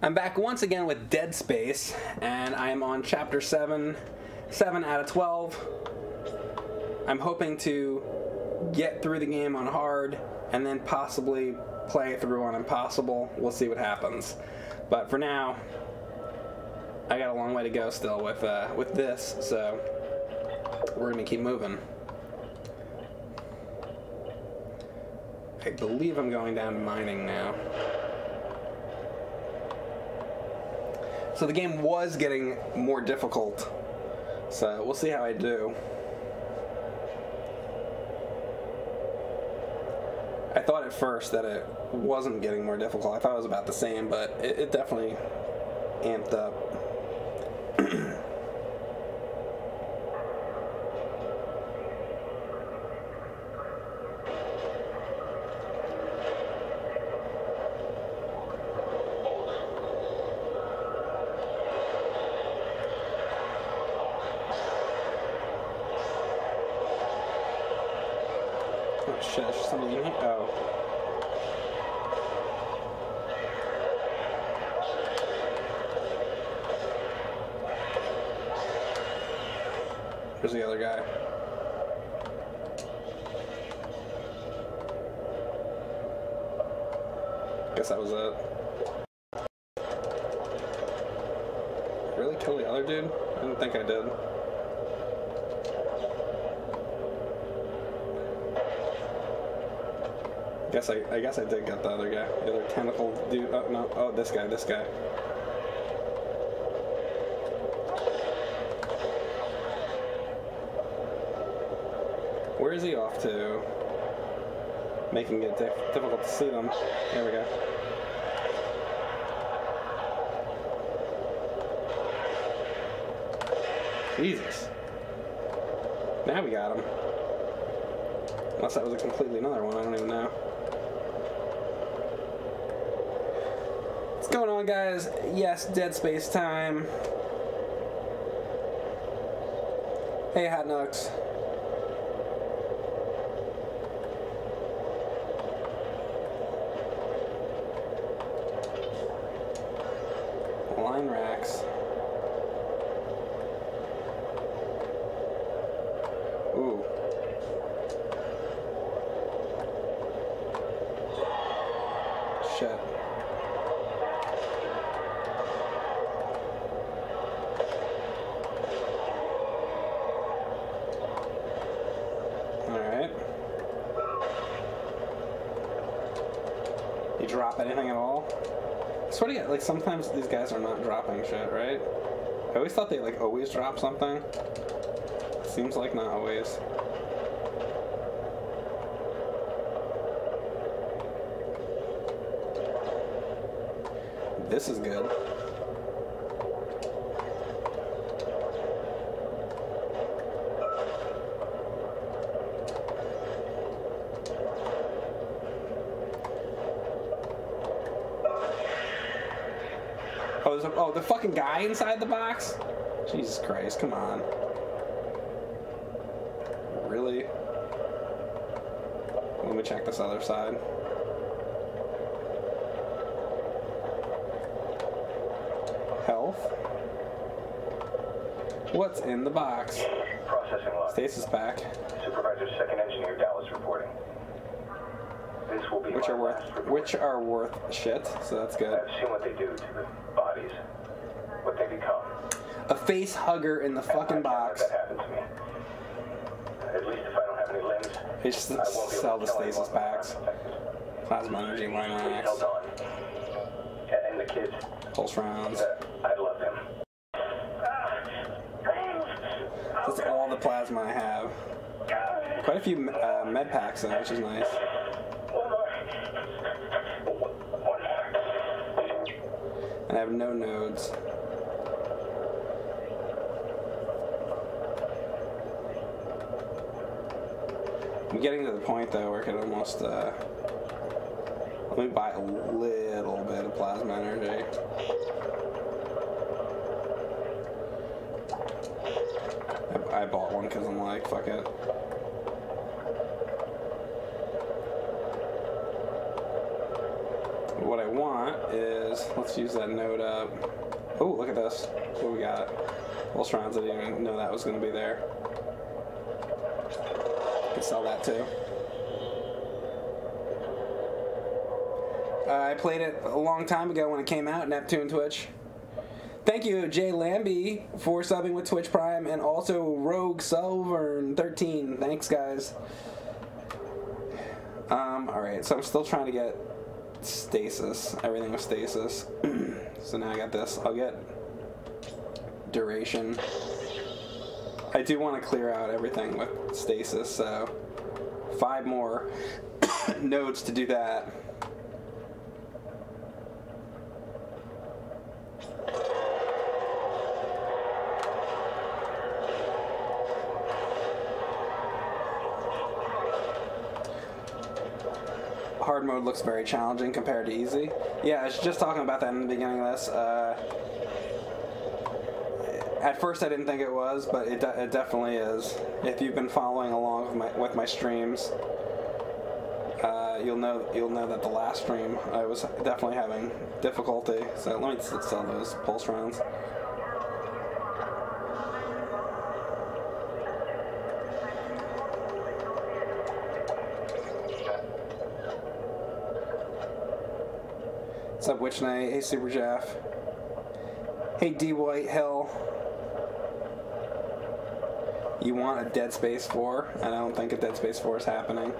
I'm back once again with Dead Space, and I am on chapter 7, 7 out of 12. I'm hoping to get through the game on hard and then possibly play through on impossible. We'll see what happens. But for now, I got a long way to go still with uh, with this, so we're gonna keep moving. I believe I'm going down to mining now. So the game was getting more difficult. So we'll see how I do. I thought at first that it wasn't getting more difficult. I thought it was about the same, but it, it definitely amped up. Oh shit, there's somebody in here? Oh. Where's the other guy? Guess that was it. Really kill the other dude? I didn't think I did. Guess I, I guess I did get the other guy. The other tentacle dude. Oh no! Oh, this guy. This guy. Where is he off to? Making it dif- difficult to see them. There we go. Jesus. Now we got him. Unless that was a completely another one, I don't even know. What's going on, guys? Yes, Dead Space time. Hey, Hot Nux. Line racks. Ooh. Shit. Alright. You drop anything at all? I swear to God, like sometimes these guys are not dropping shit, right? I always thought they like always drop something. Seems like not always. This is good. The fucking guy inside the box? Jesus Christ, come on. Really? Let me check this other side. Health. What's in the box? Processing log. Stasis pack, Supervisor Second Engineer Dallas reporting. This will be which are worth which are worth shit, so that's good. I've seen what they do to the bodies, what they become. A face hugger in the fucking box. They just sell the stasis packs. Plasma energy, line racks, pulse rounds. I love them. That's all the plasma I have. Quite a few uh, med packs though, which is nice. One more. One more. And I have no nodes. I'm getting to the point though where I could almost uh, let me buy a little bit of plasma energy. I, I bought one because I'm like, fuck it. what I want is let's use that node up. Oh, look at this. What we got? Pulse-Trons. I didn't even know that was going to be there. Can sell that too. Uh, I played it a long time ago when it came out, Neptune Twitch. Thank you, Jay Lambie, for subbing with Twitch Prime, and also Rogue Silvern 13. Thanks, guys. Um, alright, so I'm still trying to get stasis, everything with stasis. so now I got this. I'll get duration. I do want to clear out everything with stasis, so five more nodes to do that. hard mode looks very challenging compared to easy. Yeah, I was just talking about that in the beginning of this. Uh, at first, I didn't think it was, but it, de- it definitely is. If you've been following along with my, with my streams, uh, you'll know you'll know that the last stream I was definitely having difficulty. So let me sell those pulse rounds. What's up, Witch Knight? Hey, Super Jeff. Hey, D White Hill. You want a Dead Space 4? and I don't think a Dead Space 4 is happening.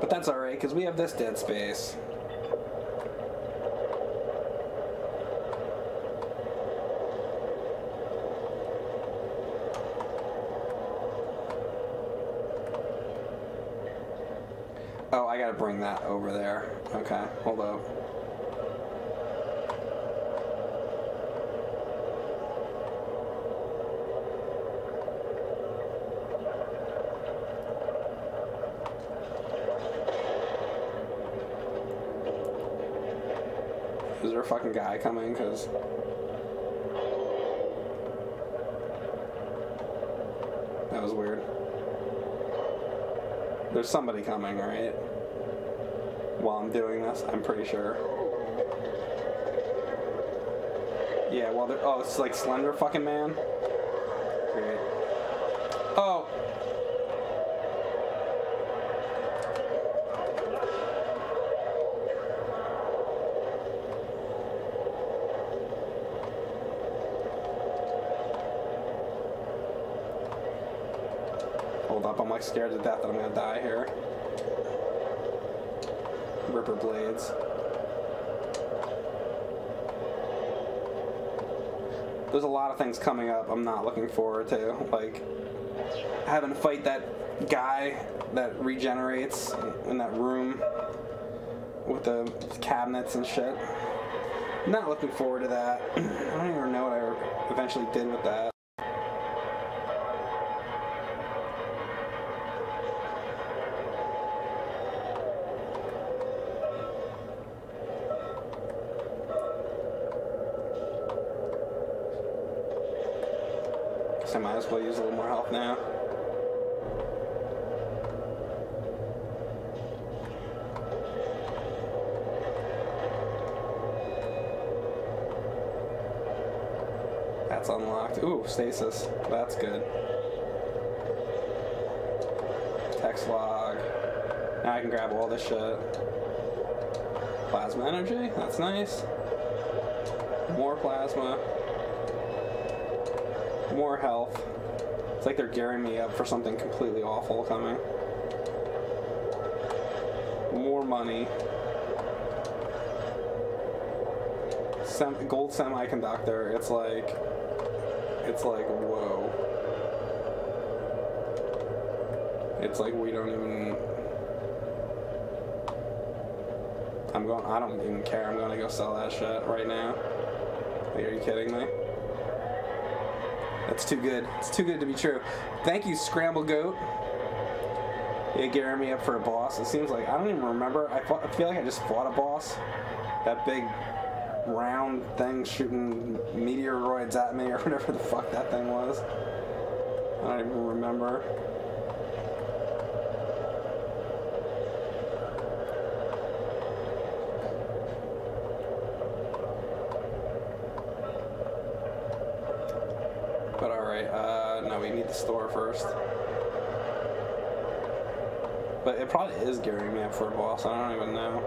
But that's alright, because we have this Dead Space. Oh, I gotta bring that over there. Okay, hold up. Fucking guy coming? Cause that was weird. There's somebody coming, right? While I'm doing this, I'm pretty sure. Yeah, well, there. Oh, it's like Slender fucking Man. Great. Oh. Hold up, I'm like scared to death that I'm gonna die here. Ripper blades. There's a lot of things coming up I'm not looking forward to. Like having to fight that guy that regenerates in that room with the cabinets and shit. Not looking forward to that. I don't even know what I eventually did with that. I can grab all this shit. Plasma energy. That's nice. More plasma. More health. It's like they're gearing me up for something completely awful coming. More money. Sem- gold semiconductor. It's like, it's like whoa. It's like we don't even. I'm going. I don't even care. I'm gonna go sell that shit right now. Like, are you kidding me? That's too good. It's too good to be true. Thank you, Scramble Goat. Yeah, gearing me up for a boss. It seems like I don't even remember. I, fought, I feel like I just fought a boss. That big round thing shooting meteoroids at me or whatever the fuck that thing was. I don't even remember. Right. Uh, no, we need the store first. But it probably is me up for a boss. I don't even know.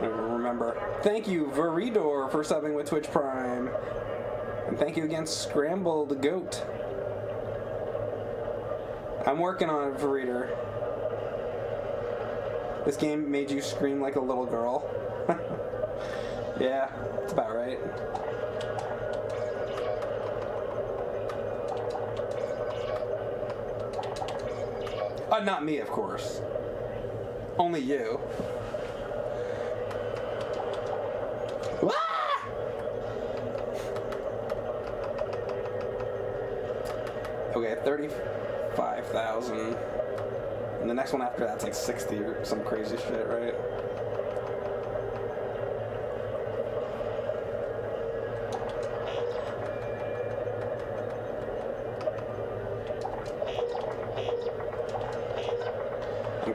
I remember. Thank you, Veridor, for subbing with Twitch Prime. And thank you again, Scrambled Goat. I'm working on it, Veridor. This game made you scream like a little girl. yeah, that's about right. Uh, not me, of course. Only you. Ah! Okay, 35,000. And the next one after that's like 60 or some crazy shit, right?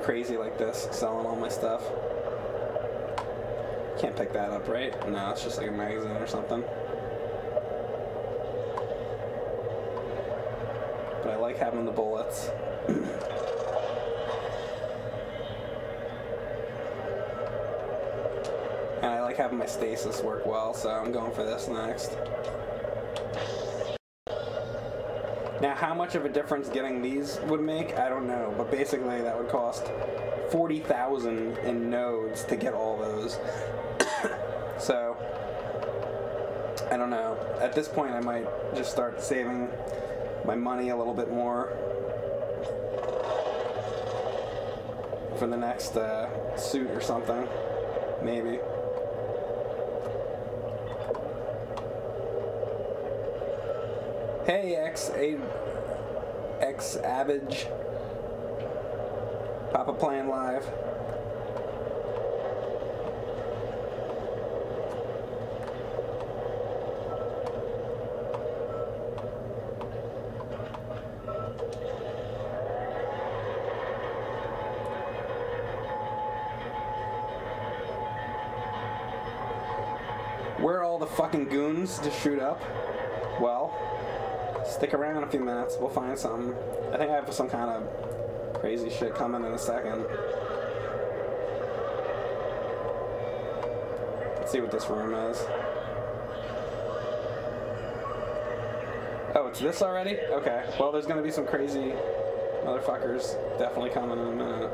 Crazy like this, selling all my stuff. Can't pick that up, right? No, it's just like a magazine or something. But I like having the bullets. and I like having my stasis work well, so I'm going for this next. How much of a difference getting these would make, I don't know, but basically that would cost 40,000 in nodes to get all those. so, I don't know. At this point, I might just start saving my money a little bit more for the next uh, suit or something. Maybe. X Avage. Papa playing live. Where are all the fucking goons to shoot up? Stick around a few minutes. We'll find something. I think I have some kind of crazy shit coming in a second. Let's see what this room is. Oh, it's this already? Okay. Well, there's gonna be some crazy motherfuckers definitely coming in a minute.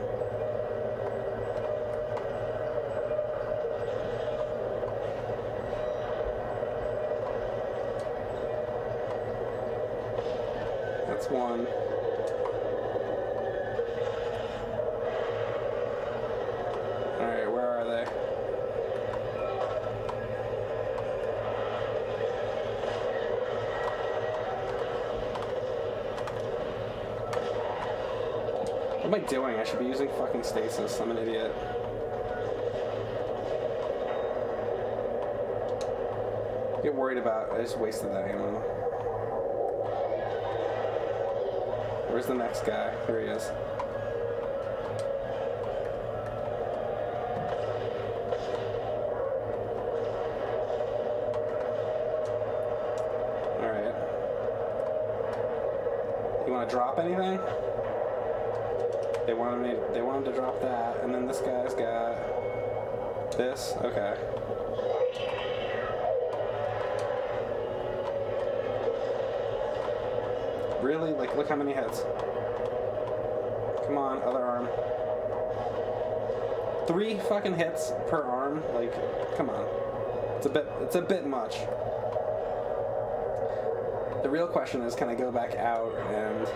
That's one. Alright, where are they? What am I doing? I should be using fucking stasis. I'm an idiot. Get worried about. I just wasted that ammo. Where's the next guy? Here he is. Alright. You wanna drop anything? They wanted me they wanted to drop that, and then this guy's got this? Okay. Really? Like, look how many hits. Come on, other arm. Three fucking hits per arm? Like, come on. It's a bit, it's a bit much. The real question is, can I go back out and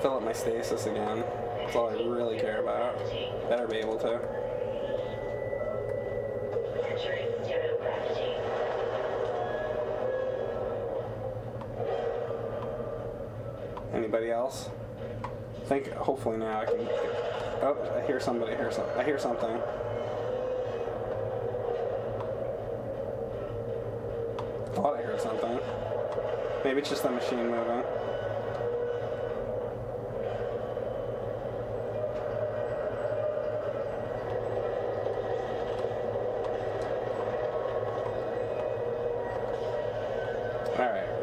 fill up my stasis again? That's all I really care about. Better be able to. Anybody else? I think hopefully now I can. Oh, I hear somebody. I hear some. I hear something. Thought I heard something. Maybe it's just the machine moving.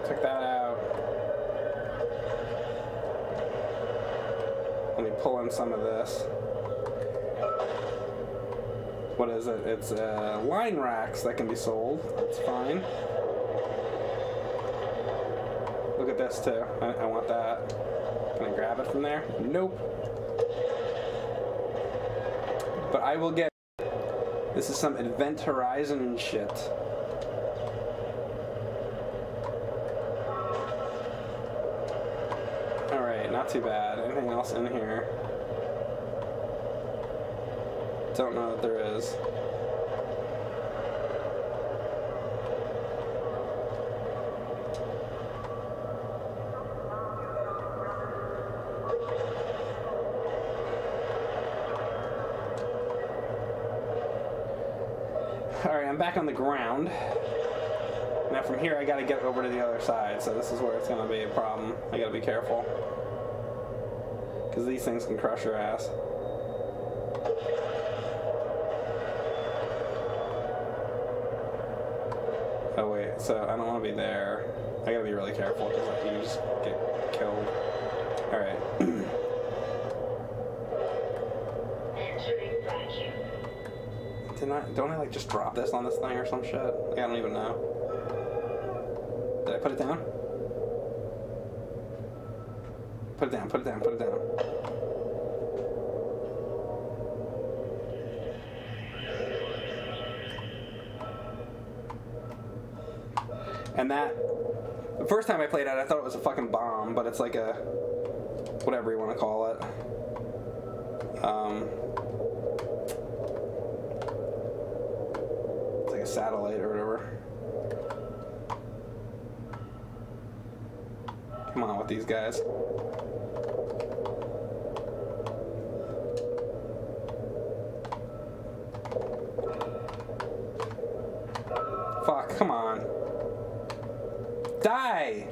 check that out. Let me pull in some of this. What is it? It's uh, line racks that can be sold. That's fine. Look at this too. I, I want that. Can I grab it from there? Nope. But I will get. This is some Event Horizon shit. Alright, not too bad. Anything else in here? Don't know that there is. Alright, I'm back on the ground. Now from here I gotta get over to the other side, so this is where it's gonna be a problem. I gotta be careful. Because these things can crush your ass. I don't want to be there. I gotta be really careful because like, you just get killed. Alright. Entering. Didn't I, don't I like just drop this on this thing or some shit? Like, I don't even know. Did I put it down? Put it down, put it down, put it down. And that, the first time I played it, I thought it was a fucking bomb, but it's like a, whatever you want to call it. Um, It's like a satellite or whatever. Come on with these guys. Fuck, come on. Die!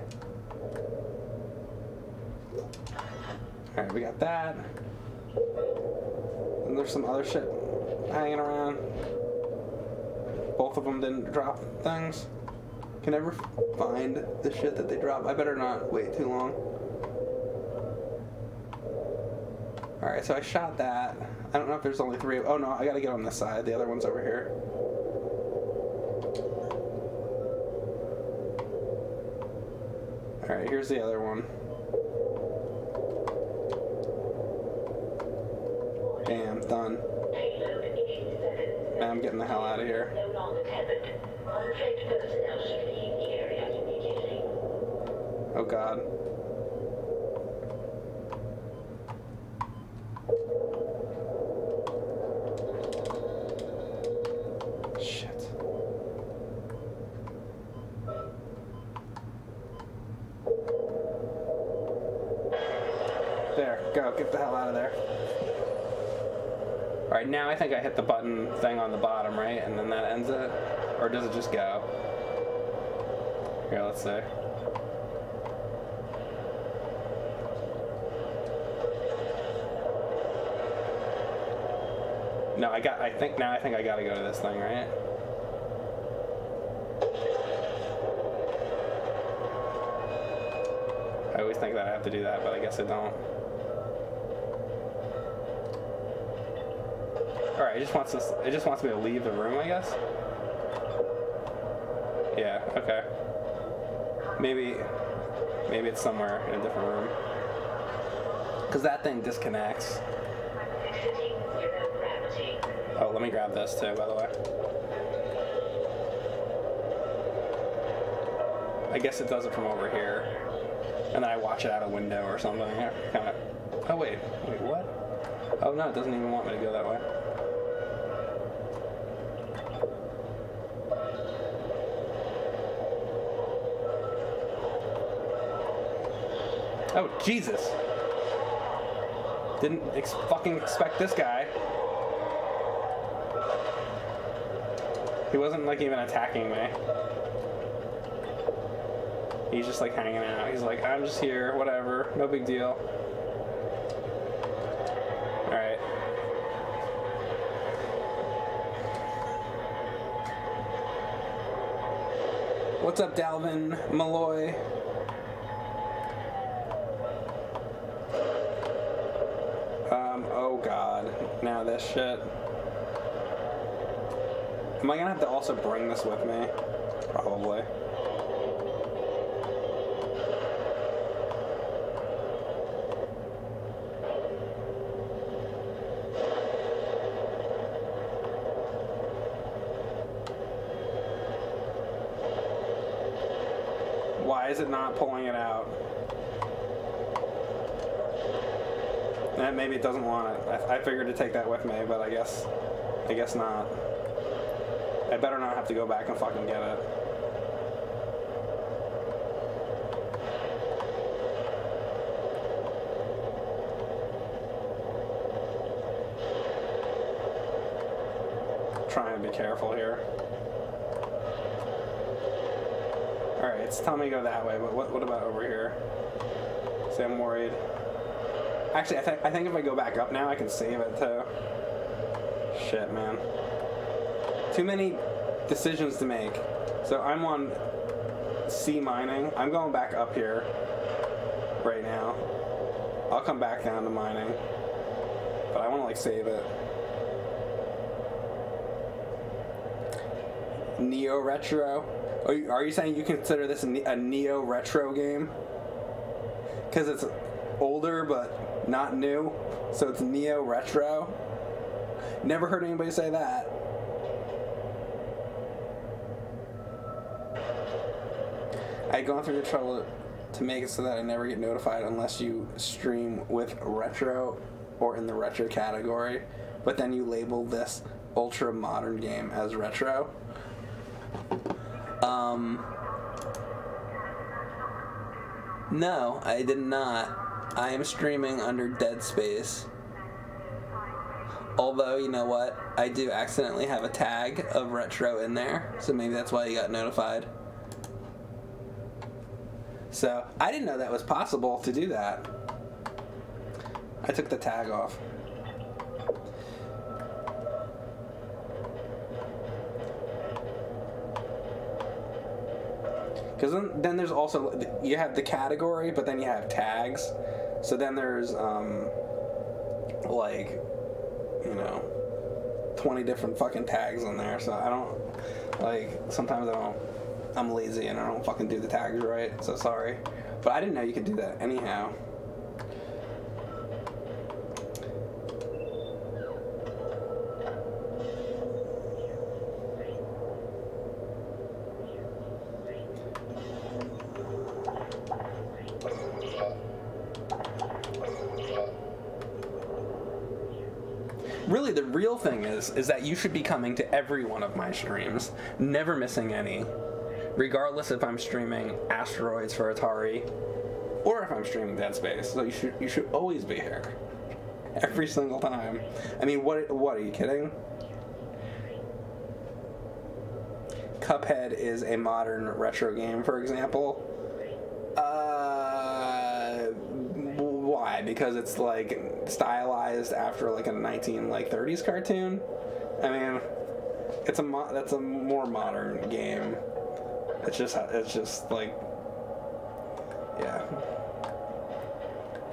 Alright, we got that. And there's some other shit hanging around both of them didn't drop things. Can never find the shit that they drop. I better not wait too long. Alright, so I shot that. I don't know if there's only three. Oh no, I gotta get on this side. The other one's over here. Alright, here's the other one. Out of here. No longer tethered. Untrained personnel should leave the area immediately. Oh god. Shit. There, go, get the hell out of there. Alright, now I think I hit the button thing on the bottom, right? And then that ends it? Just go? Here, let's see. No, I got. I think now. I think I gotta go to this thing, right? I always think that I have to do that, but I guess I don't. All right. It just wants us. It just wants me to leave the room, I guess. Maybe. Maybe it's somewhere in a different room. Cause that thing disconnects. Oh, let me grab this too, by the way. I guess it does it from over here. And then I watch it out a window or something. Kind of. Oh, wait. Wait, what? Oh, no, it doesn't even want me to go that way. Oh, Jesus. Didn't ex- fucking expect this guy. He wasn't like even attacking me. He's just like hanging out. He's like, I'm just here, whatever, no big deal. Alright. What's up, Dalvin Malloy? Um, oh god. Now this shit. Am I gonna have to also bring this with me? Probably. Why is it not pulling it out? Maybe it doesn't want it. I, I figured to take that with me, but I guess, I guess not. I better not have to go back and fucking get it. Trying to be careful here. Alright, it's telling me to go that way, but what, what about over here? See, I'm worried. Actually, I, th- I think if I go back up now, I can save it though. Shit, man. Too many decisions to make. So I'm on C mining. I'm going back up here right now. I'll come back down to mining. But I want to like save it. Neo Retro. Are you, are you saying you consider this a Neo Retro game? Because it's older but not new, so it's Neo Retro. Never heard anybody say that. I'd gone through the trouble to make it so that I never get notified unless you stream with retro or in the retro category, but then you label this ultra modern game as retro. Um, no, I did not. I am streaming under Dead Space. Although, you know what? I do accidentally have a tag of retro in there, so maybe that's why you got notified. So, I didn't know that was possible to do that. I took the tag off. Because then, then there's also you have the category, but then you have tags. So then there's um, like you know, twenty different fucking tags in there. So I don't like sometimes I don't. I'm lazy and I don't fucking do the tags right. So sorry, but I didn't know you could do that. Anyhow. really the real thing is is that you should be coming to every one of my streams never missing any regardless if i'm streaming asteroids for atari or if i'm streaming dead space. So you should you should always be here. Every single time. I mean what what are you kidding? Cuphead is a modern retro game for example. Uh why because it's like stylized after like a 19 like 30s cartoon. I mean it's a mo- that's a more modern game. It's just it's just like yeah.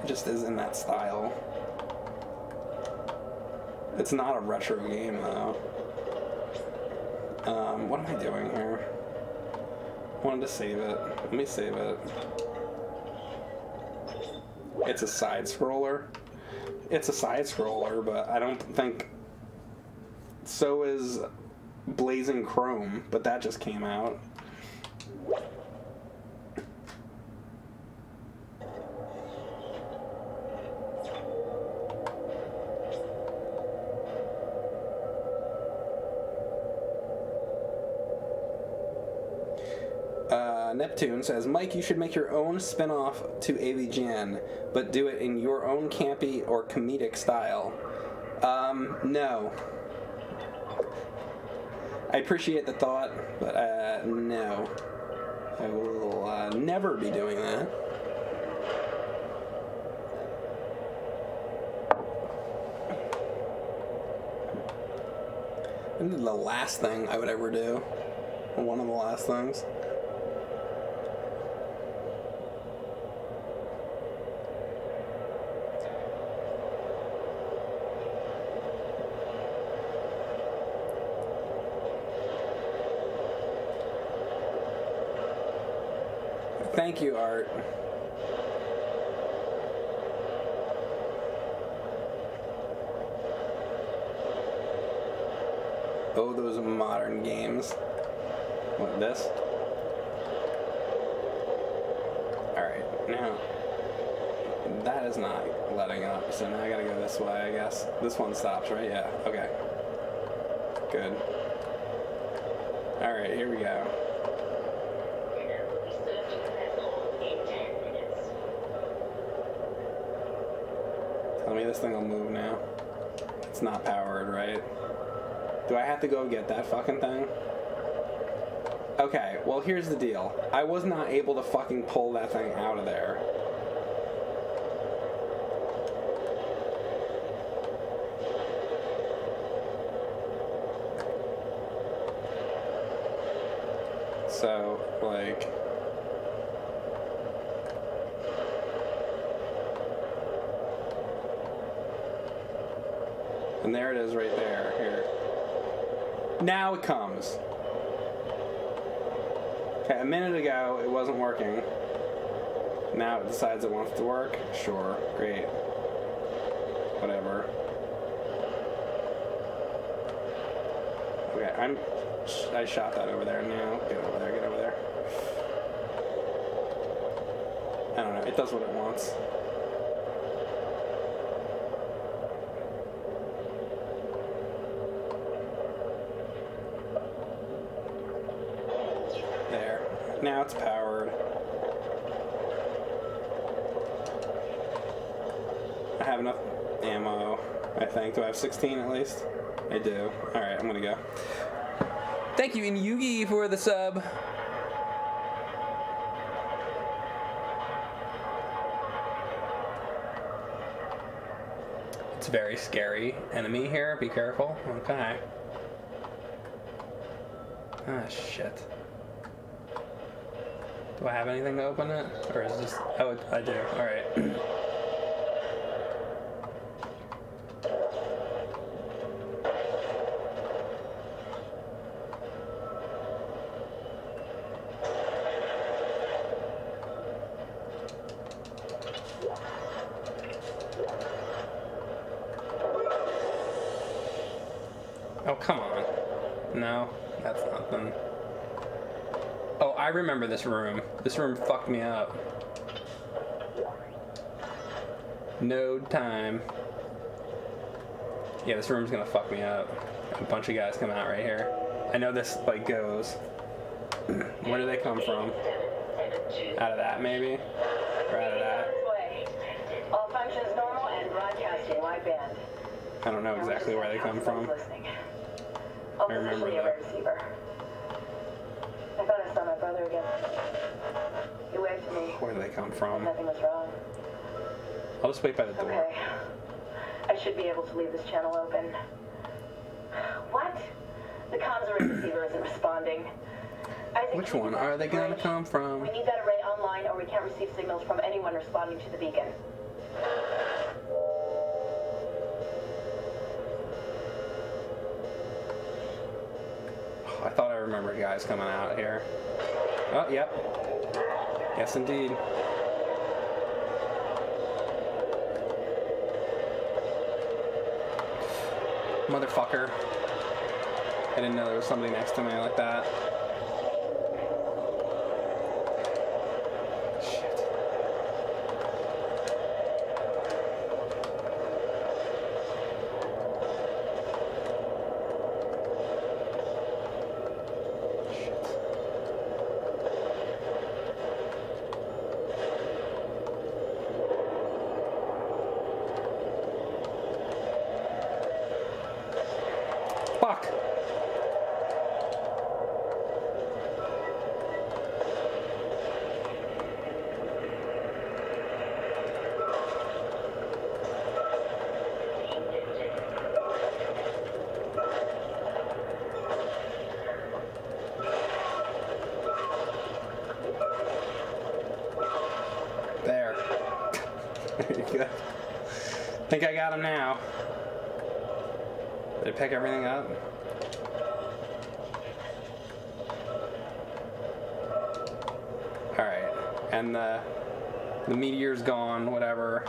It just is in that style. It's not a retro game though. Um, what am i doing here? Wanted to save it. Let me save it it's a side scroller. It's a side scroller, but I don't think so is Blazing Chrome, but that just came out. Neptune says, Mike, you should make your own spin off to AVGN, but do it in your own campy or comedic style. Um, no. I appreciate the thought, but uh, no. I will uh, never be doing that. And the last thing I would ever do. One of the last things. Thank you, Art. Oh, those modern games. What, this? Alright, now. That is not letting up, so now I gotta go this way, I guess. This one stops, right? Yeah, okay. Good. Alright, here we go. Dinner will be served to the vessel in 10 minutes. Tell me this thing will move now. It's not powered, right? Do I have to go get that fucking thing? Okay, well here's the deal. I was not able to fucking pull that thing out of there. So, like... And there it is right there. Here. Now it comes. Okay, a minute ago it wasn't working. Now it decides it wants to work. Sure, great. Whatever. Okay, I'm. I shot that over there now. Get over there, get over there. I don't know, it does what it wants. There. Now it's powered. I have enough ammo, I think. Do I have 16 at least? I do. Alright, I'm gonna go. Thank you, and Yugi, for the sub. It's a very scary enemy here. Be careful. Okay. Ah, shit. Do I have anything to open it? Or is this. Oh, I do. Alright. Oh, come on. No, that's nothing. Oh, I remember this room. This room fucked me up. Node time. Yeah, this room's gonna fuck me up. A bunch of guys come out right here. I know this like goes. Where do they come from? Out of that maybe? Or out of that? I don't know exactly where they come from. I remember that. I thought I saw my brother again. Come from? Nothing was wrong. I'll just wait by the door. Okay. I should be able to leave this channel open. What? The comms array receiver isn't responding. Isaac, Which one are they gonna come from? We need that array online or we can't receive signals from anyone responding to the beacon. I thought I remembered guys coming out here. Oh, yep. Yes, indeed. Motherfucker. I didn't know there was somebody next to me like that. Shit. Shit. Fuck. There. Very good. Think I got him now. Did I pick everything up? Alright. and the the meteor's gone, whatever.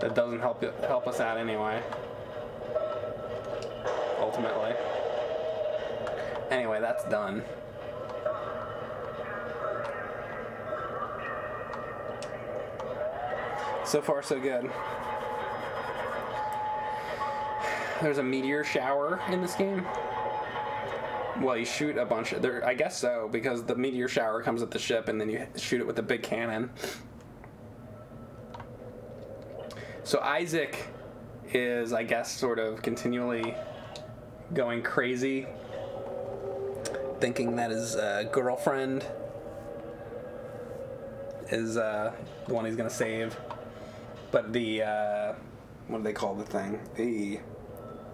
That doesn't help help us out anyway. Ultimately. Anyway, that's done. So far, so good. There's a meteor shower in this game. Well, you shoot a bunch of there. I guess so because the meteor shower comes at the ship, and then you shoot it with the big cannon. So Isaac is, I guess, sort of continually going crazy, thinking that his uh, girlfriend is uh, the one he's gonna save. But the uh, what do they call the thing? The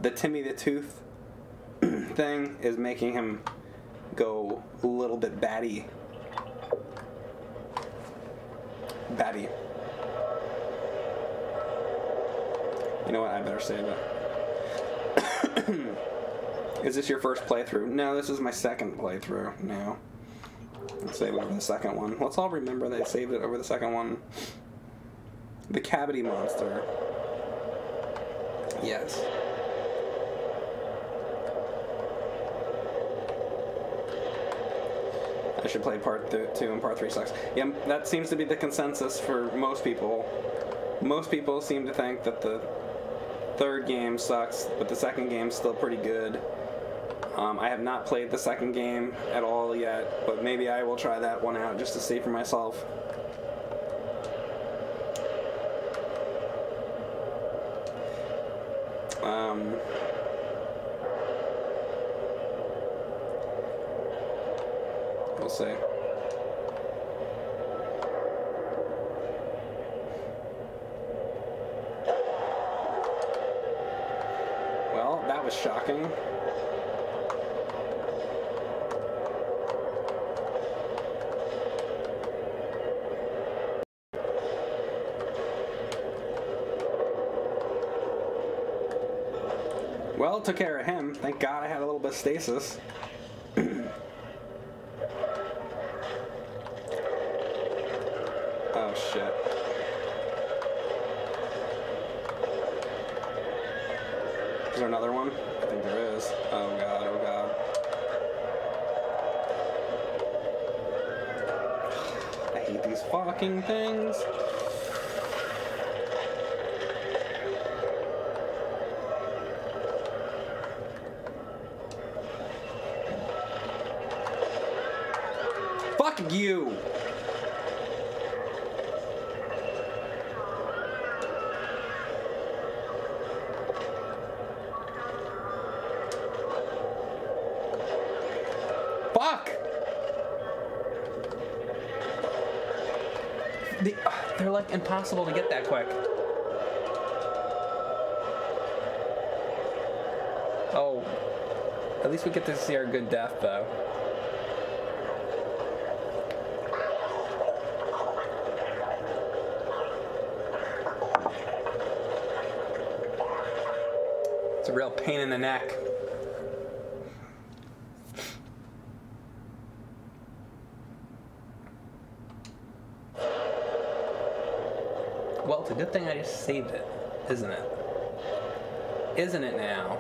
the Timmy the Tooth thing is making him go a little bit batty. Batty. You know what? I better save it. is this your first playthrough? No, this is my second playthrough now. Let's save it over the second one. Let's all remember they saved it over the second one. The cavity monster. Yes. I should play part th- two and part three sucks. Yeah, that seems to be the consensus for most people. Most people seem to think that the third game sucks, but the second game's still pretty good. Um, I have not played the second game at all yet, but maybe I will try that one out just to see for myself. Um, we'll. Well, that was shocking. Well, took care of him. Thank God I had a little bit of stasis. Impossible to get that quick. Oh, at least we get to see our good death though. It's a real pain in the neck. Well, it's a good thing I just saved it, isn't it? Isn't it now?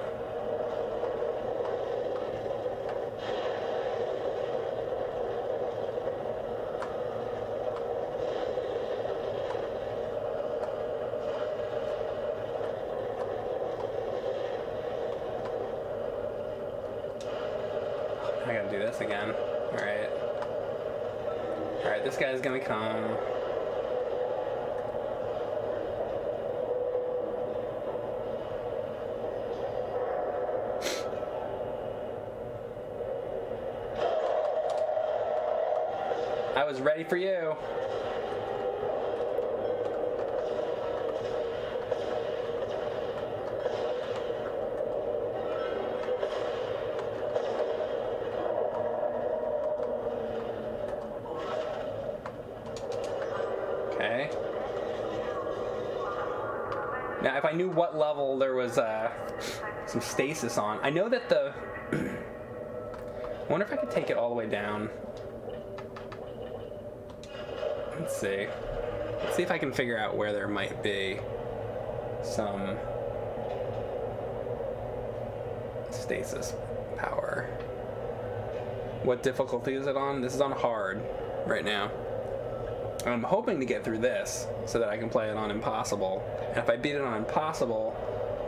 I gotta do this again. Alright. Alright, this guy's gonna come. I was ready for you. Okay. Now, if I knew what level there was uh, some stasis on, I know that the. I wonder if I could take it all the way down. Let's see. Let's see if I can figure out where there might be some stasis power. What difficulty is it on? This is on hard right now. I'm hoping to get through this so that I can play it on impossible. And if I beat it on impossible,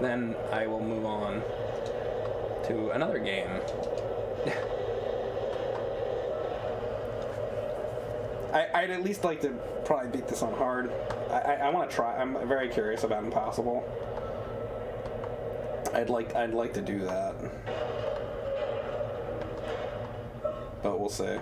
then I will move on to another game. I'd at least like to probably beat this on hard. I, I, I want to try. I'm very curious about impossible. I'd like I'd like to do that, but we'll see.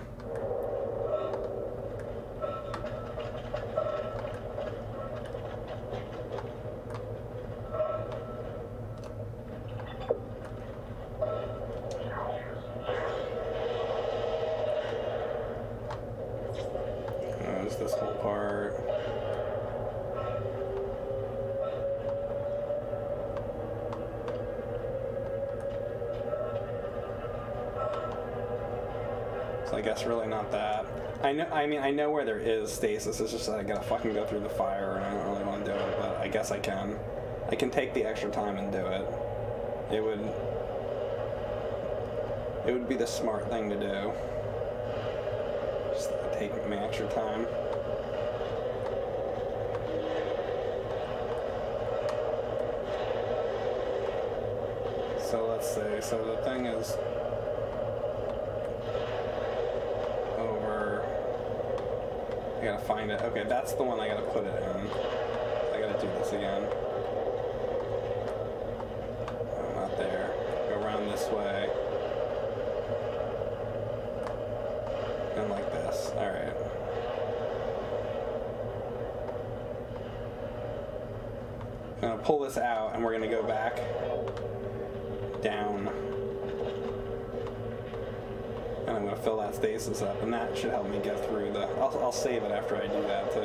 Is stasis. It's just that I gotta fucking go through the fire, and I don't really want to do it. But I guess I can. I can take the extra time and do it. It would. It would be the smart thing to do. Just take my extra time. So let's see. So the thing is over. I gotta find it. Okay, that's the one I gotta put it in. I gotta do this again. Oh, not there. Go around this way. And like this. Alright. I'm gonna pull this out and we're gonna go back down. And I'm gonna fill that stasis up, and that should help me get through the. I'll, I'll save it after I do that too.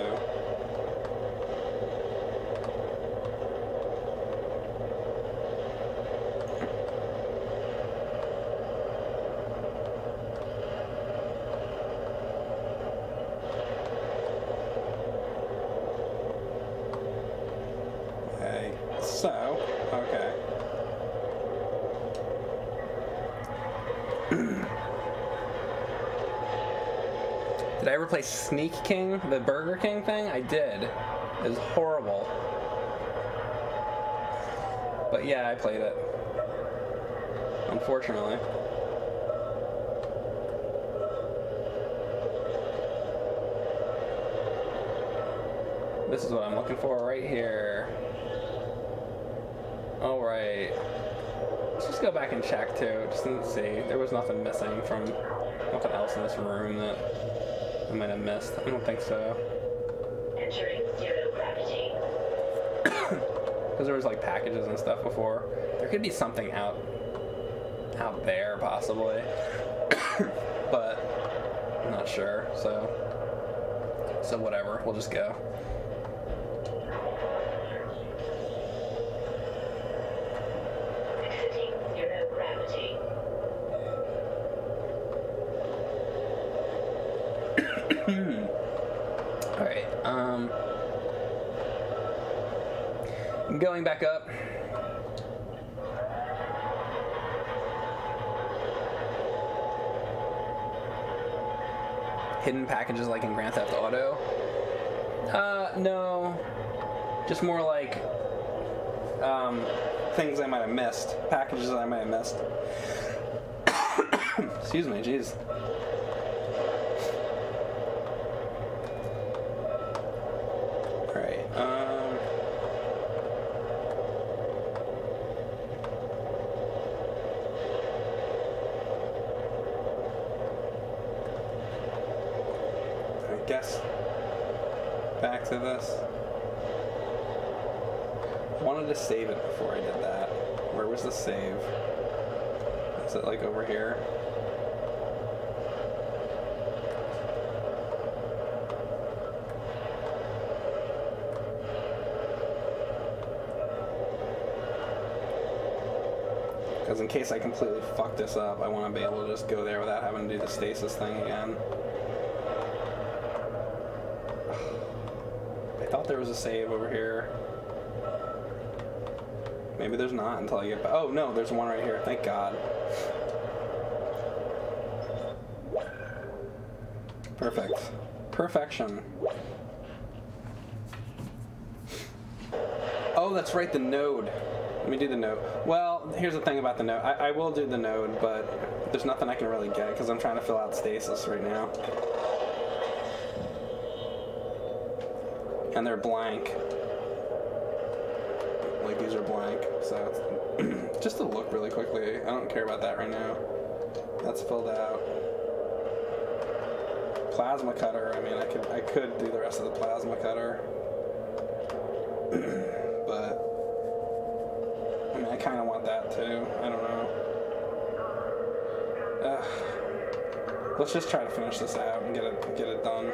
Okay, so, okay. Did I ever play Sneak King, the Burger King thing? I did. It was horrible. But yeah, I played it. Unfortunately. This is what I'm looking for right here. Alright. Let's just go back and check too, just to see. There was nothing missing from nothing else in this room that I might have missed. I don't think so. Entering zero gravity. Because there was like packages and stuff before. There could be something out out there possibly. but I'm not sure, so so whatever, we'll just go. Going back up. Hidden packages like in Grand Theft Auto? Uh, no. Just more like um, things I might have missed. Packages I might have missed. Excuse me, jeez. Alright, um. I guess back to this. I wanted to save it before I did that. Where was the save? Is it like over here? Because in case I completely fuck this up, I want to be able to just go there without having to do the stasis thing again. I thought there was a save over here. Maybe there's not until I get back. Oh no, there's one right here. Thank God. Perfect. Perfection. Oh, that's right, the node. Let me do the node. Well, here's the thing about the node. I, I will do the node, but there's nothing I can really get because I'm trying to fill out stasis right now. And they're blank. Filled out. Plasma cutter. I mean, I could I could do the rest of the plasma cutter, but I mean, I kind of want that too. I don't know. Ugh. Let's just try to finish this out and get it get it done.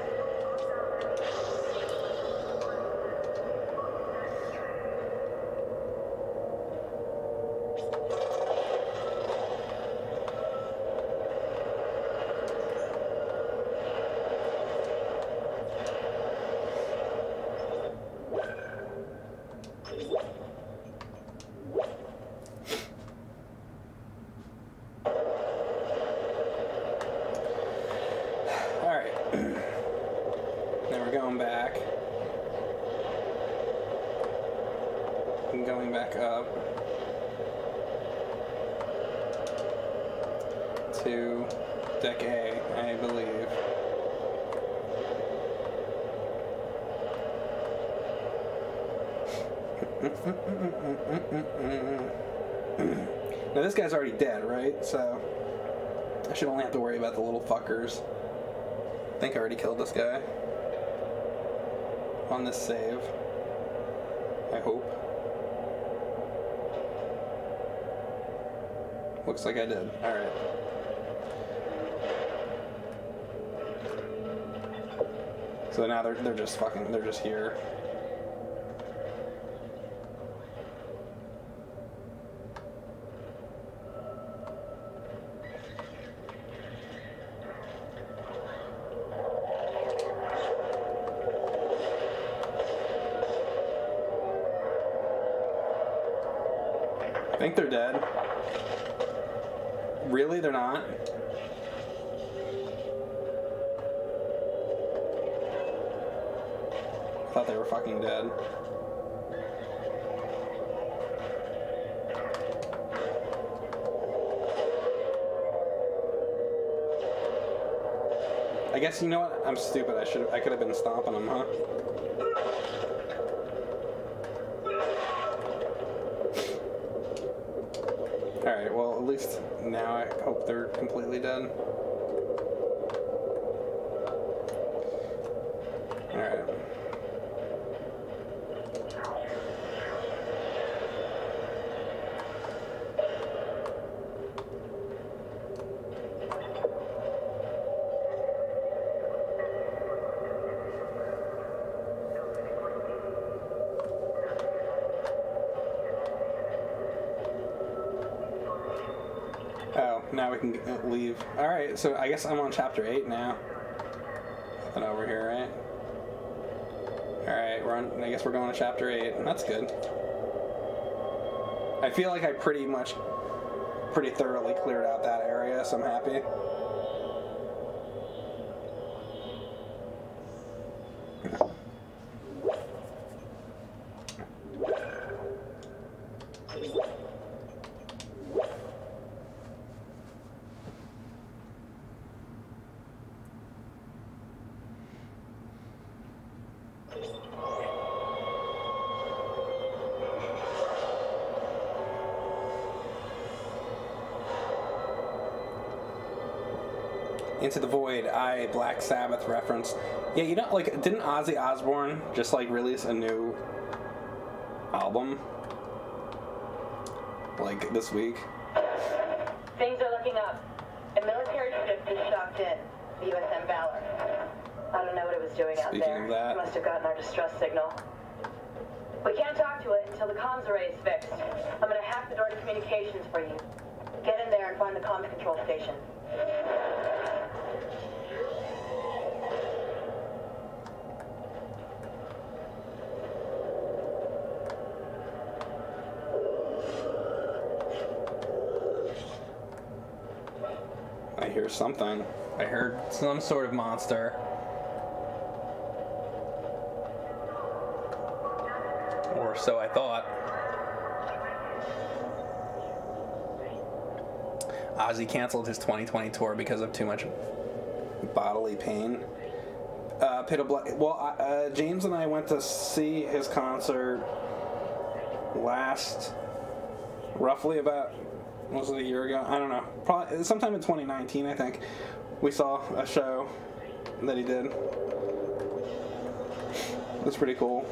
All right. now we're going back. And going back up to deck A, I believe. now this guy's already dead, right? So I should only have to worry about the little fuckers. I think I already killed this guy. On this save. I hope. Looks like I did. Alright. So now they're, they're just fucking, they're just here. They're not? Thought they were fucking dead. I guess you know what? I'm stupid. I should. I could have been stomping them, huh? All right. Well, at least now I hope they're completely dead. Can uh, leave. All right, so I guess I'm on chapter eight now. Nothing over here, right? All right, we're on. I guess we're going to chapter eight. That's good. I feel like I pretty much, pretty thoroughly cleared out that area, so I'm happy. Into the Void, I Black Sabbath reference. Yeah, you know, like, didn't Ozzy Osbourne just like release a new album? Like this week? Things are looking up. A military ship just docked in, the USM Valor. I don't know what it was doing out there. of that- It must have gotten our distress signal. We can't talk to it until the comms array is fixed. I'm gonna hack the door to communications for you. Get in there and find the comms control station. hear something. I heard some sort of monster. Or so I thought. Ozzy canceled his 2020 tour because of too much bodily pain. Uh, Pit of Black. Well, uh, James and I went to see his concert last, roughly about, was it a year ago? I don't know. Probably uh, sometime in 2019, I think. We saw a show that he did. That's pretty cool.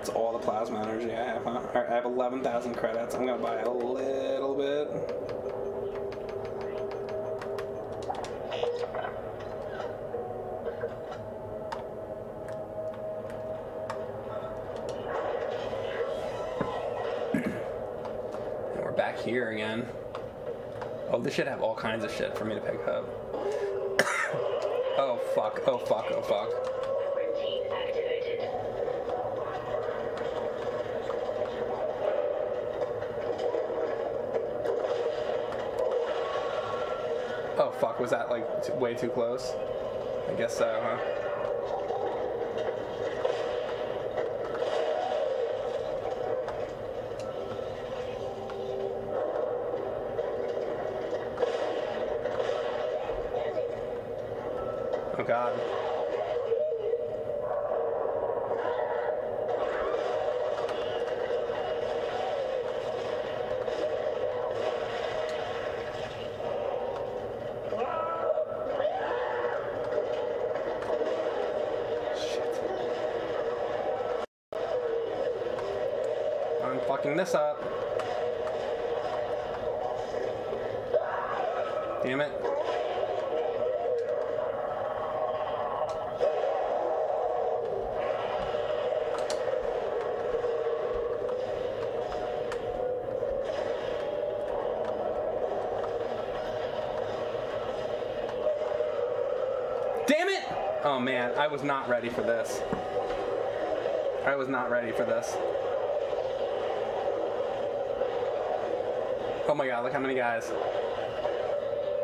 It's all the plasma energy I have, huh? I have 11,000 credits. I'm gonna buy a little bit. Here again. Oh, this should have all kinds of shit for me to pick up. oh fuck, oh fuck, oh fuck. Oh fuck, was that like way too close? I guess so, huh? Oh god. Shit. I'm fucking this up. Damn it. Damn it! Oh man, I was not ready for this. I was not ready for this. Oh my god, look how many guys.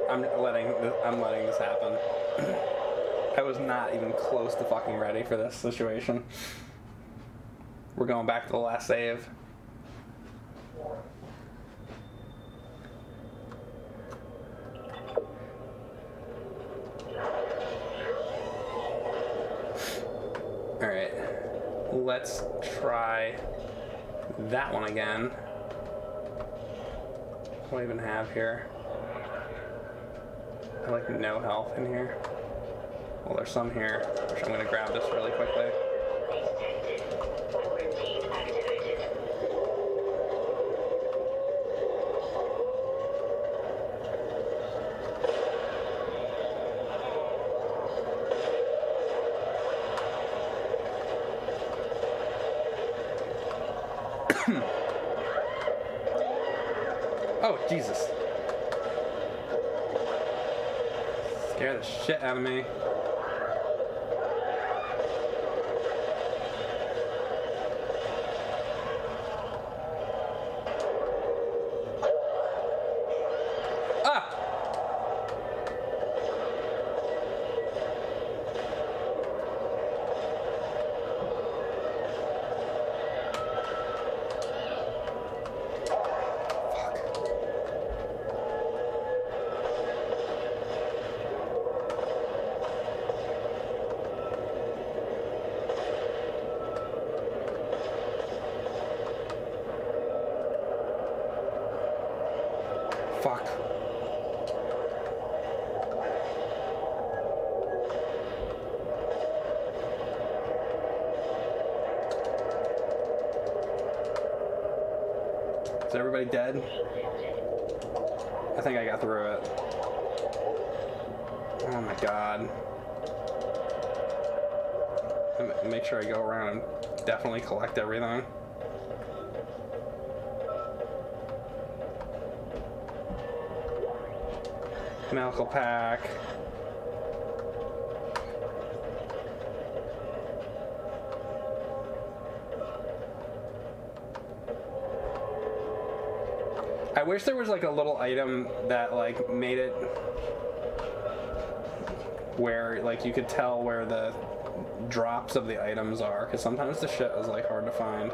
I'm letting I'm letting this happen. I was not even close to fucking ready for this situation. We're going back to the last save. Alright. Let's try that one again. What do I even have here? I like no health in here. Well, there's some here, which I'm gonna grab this really quickly. Of me. Ah! Fuck. Is everybody dead? I think I got through it. Oh my god. Make sure I go around and definitely collect everything. Medical pack. I wish there was like a little item that like made it where like you could tell where the drops of the items are because sometimes the shit is like hard to find.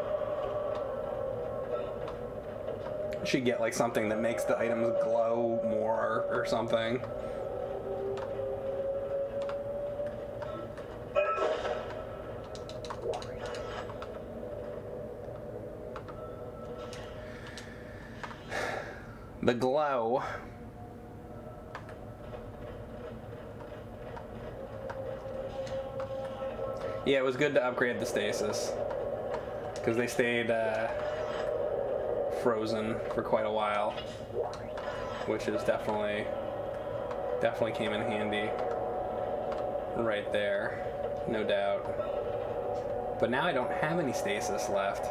Should get like something that makes the items glow more or something. The glow. Yeah, it was good to upgrade the stasis because they stayed uh, frozen for quite a while, which is definitely definitely came in handy right there, no doubt. But now I don't have any stasis left,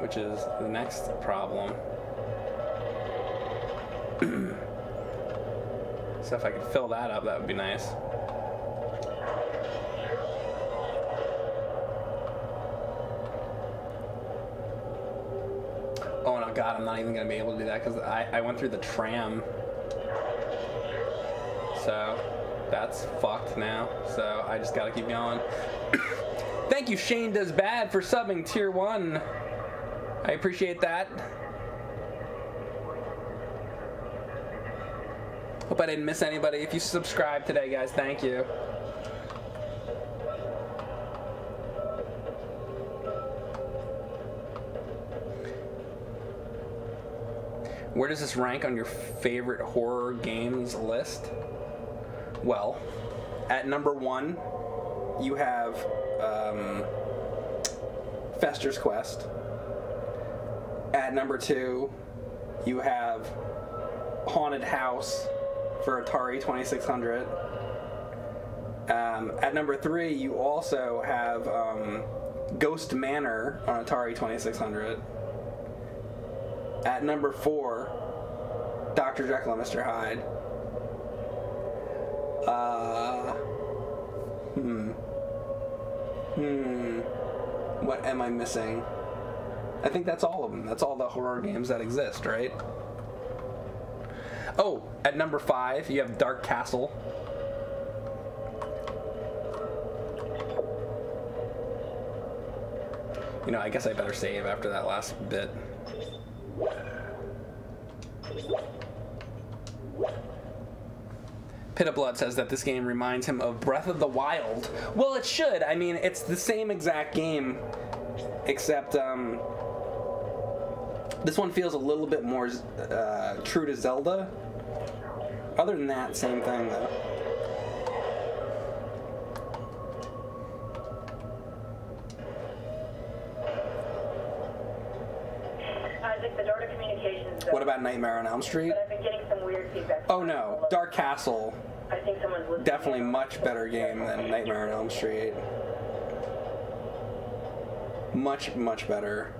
which is the next problem. So if I could fill that up, that would be nice. Oh no, God, I'm not even gonna be able to do that because I, I went through the tram. So that's fucked now. So I just gotta keep going. Thank you, Shane Does Bad, for subbing tier one. I appreciate that. Hope I didn't miss anybody. If you subscribe today, guys, thank you. Where does this rank on your favorite horror games list? Well, at number one, you have um, Fester's Quest. At number two, you have Haunted House for Atari 2600. Um, at number three, you also have um, Ghost Manor on Atari 2600. At number four, Dr. Jekyll and Mr. Hyde. Uh, hmm. Hmm. What am I missing? I think that's all of them. That's all the horror games that exist, right? Oh, at number five, you have Dark Castle. You know, I guess I better save after that last bit. Pit of Blood says that this game reminds him of Breath of the Wild. Well, it should. I mean, it's the same exact game, except um, this one feels a little bit more uh, true to Zelda. Other than that, same thing though. Isaac, the door to communications. What about Nightmare on Elm Street? But I've been getting some weird feedback. Oh no, Dark Castle, I think someone's listening. definitely much better game than Nightmare on Elm Street. Much, much better.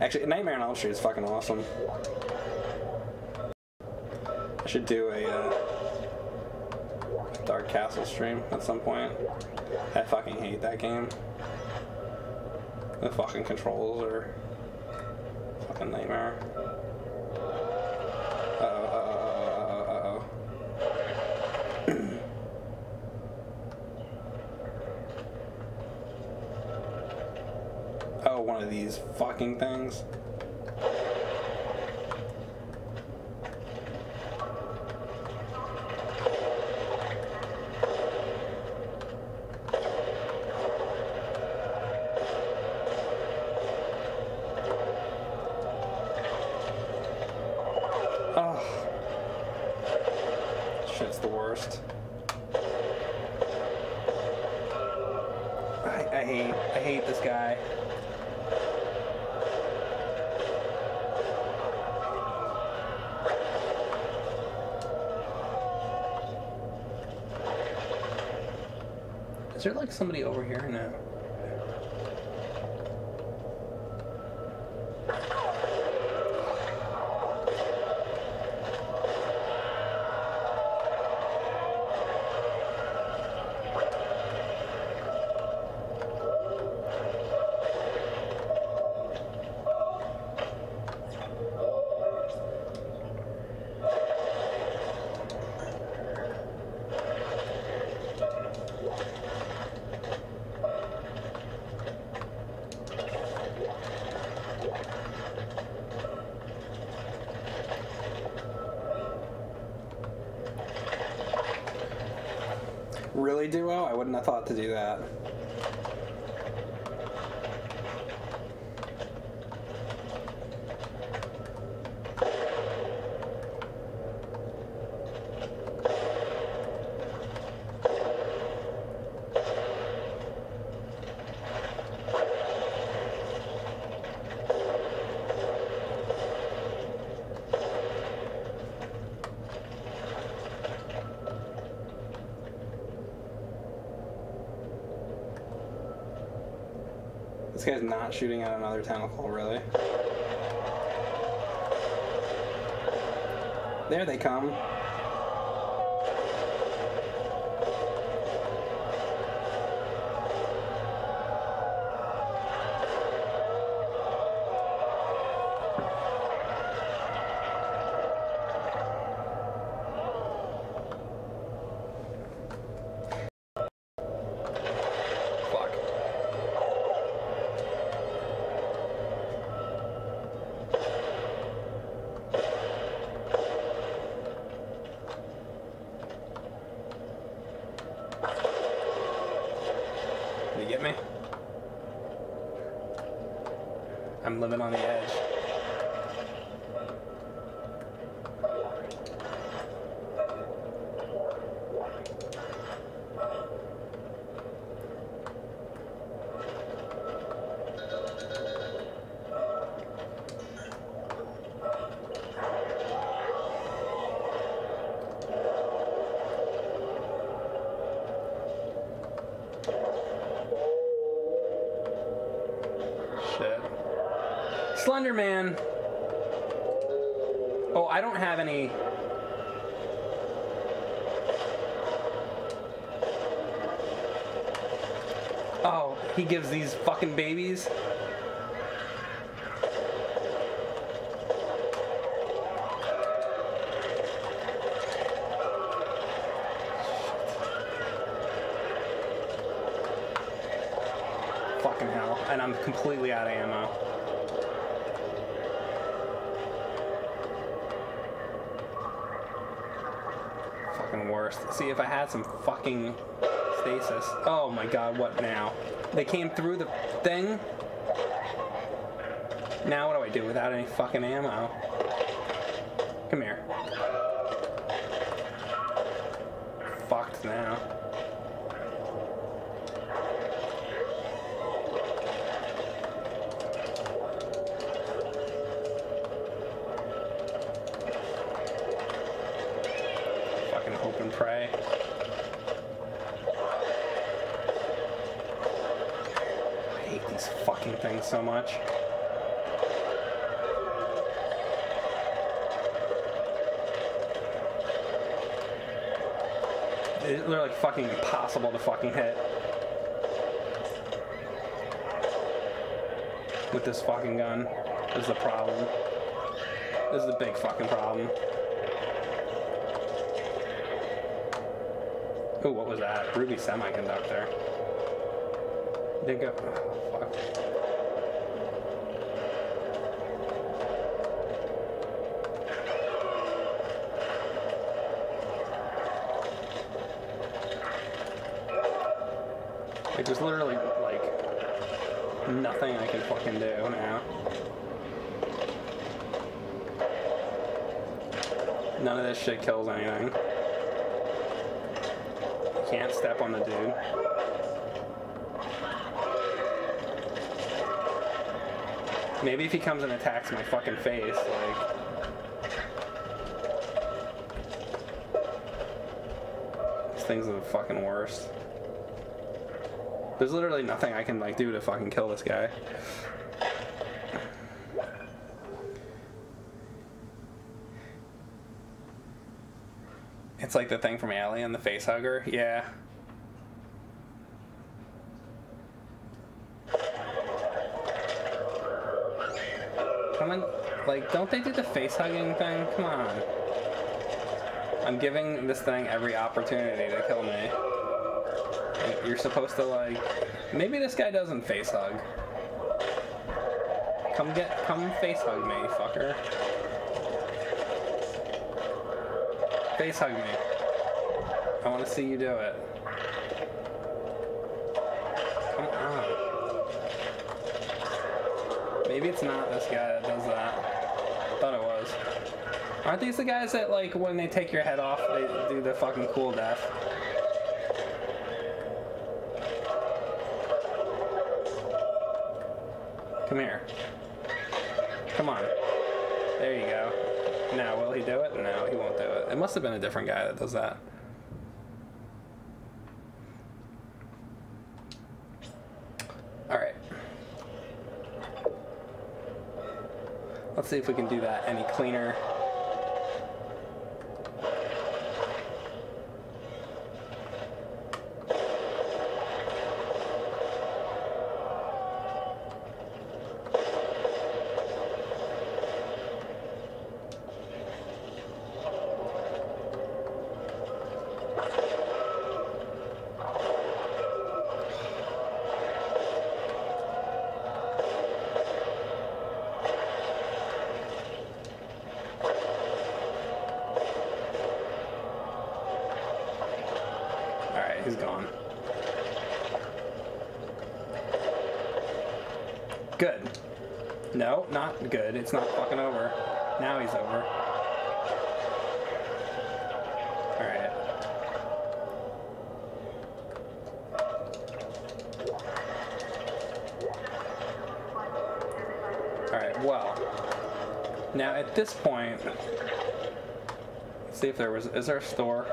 Actually, Nightmare on Elm Street is fucking awesome. I should do a uh, Dark Castle stream at some point. I fucking hate that game. The fucking controls are fucking nightmare. Uh oh, uh oh, uh oh. Oh, one of these fucking things. Oh. Shit's the worst. I, I hate I hate this guy. Is there like somebody over here now? Melee duo. I wouldn't have thought to do that. Guy's not shooting at another tentacle, really. There they come. Slender Man. Oh, I don't have any. Oh, he gives these fucking babies. Fucking hell. And I'm completely out of ammo. Worst. See, if I had some fucking stasis. Oh my god, what now? They came through the thing? Now what do I do without any fucking ammo? They're like fucking impossible to fucking hit. With this fucking gun is the problem. This is the big fucking problem. Oh, what was that? Ruby semiconductor. Did go. Oh, fuck. There's literally, like, nothing I can fucking do now. None of this shit kills anything. Can't step on the dude. Maybe if he comes and attacks my fucking face, like. This thing's the fucking worst. There's literally nothing I can like do to fucking kill this guy. It's like the thing from Alien, the face hugger. Yeah. Come on, like, don't they do the face hugging thing? Come on. I'm giving this thing every opportunity to kill me you're supposed to like. Maybe this guy doesn't face hug. Come get, come face hug me, fucker. Face hug me. I want to see you do it. Come on. Maybe it's not this guy that does that. I thought it was. Aren't these the guys that, like, when they take your head off, they do the fucking cool death? Come here. Come on. There you go. Now, will he do it? No, he won't do it. It must have been a different guy that does that. All right. Let's see if we can do that any cleaner. All right, he's gone. Good. No, not good. It's not fucking over. Now he's over. All right. All right. Well, now at this point, see if there was. Is there a store?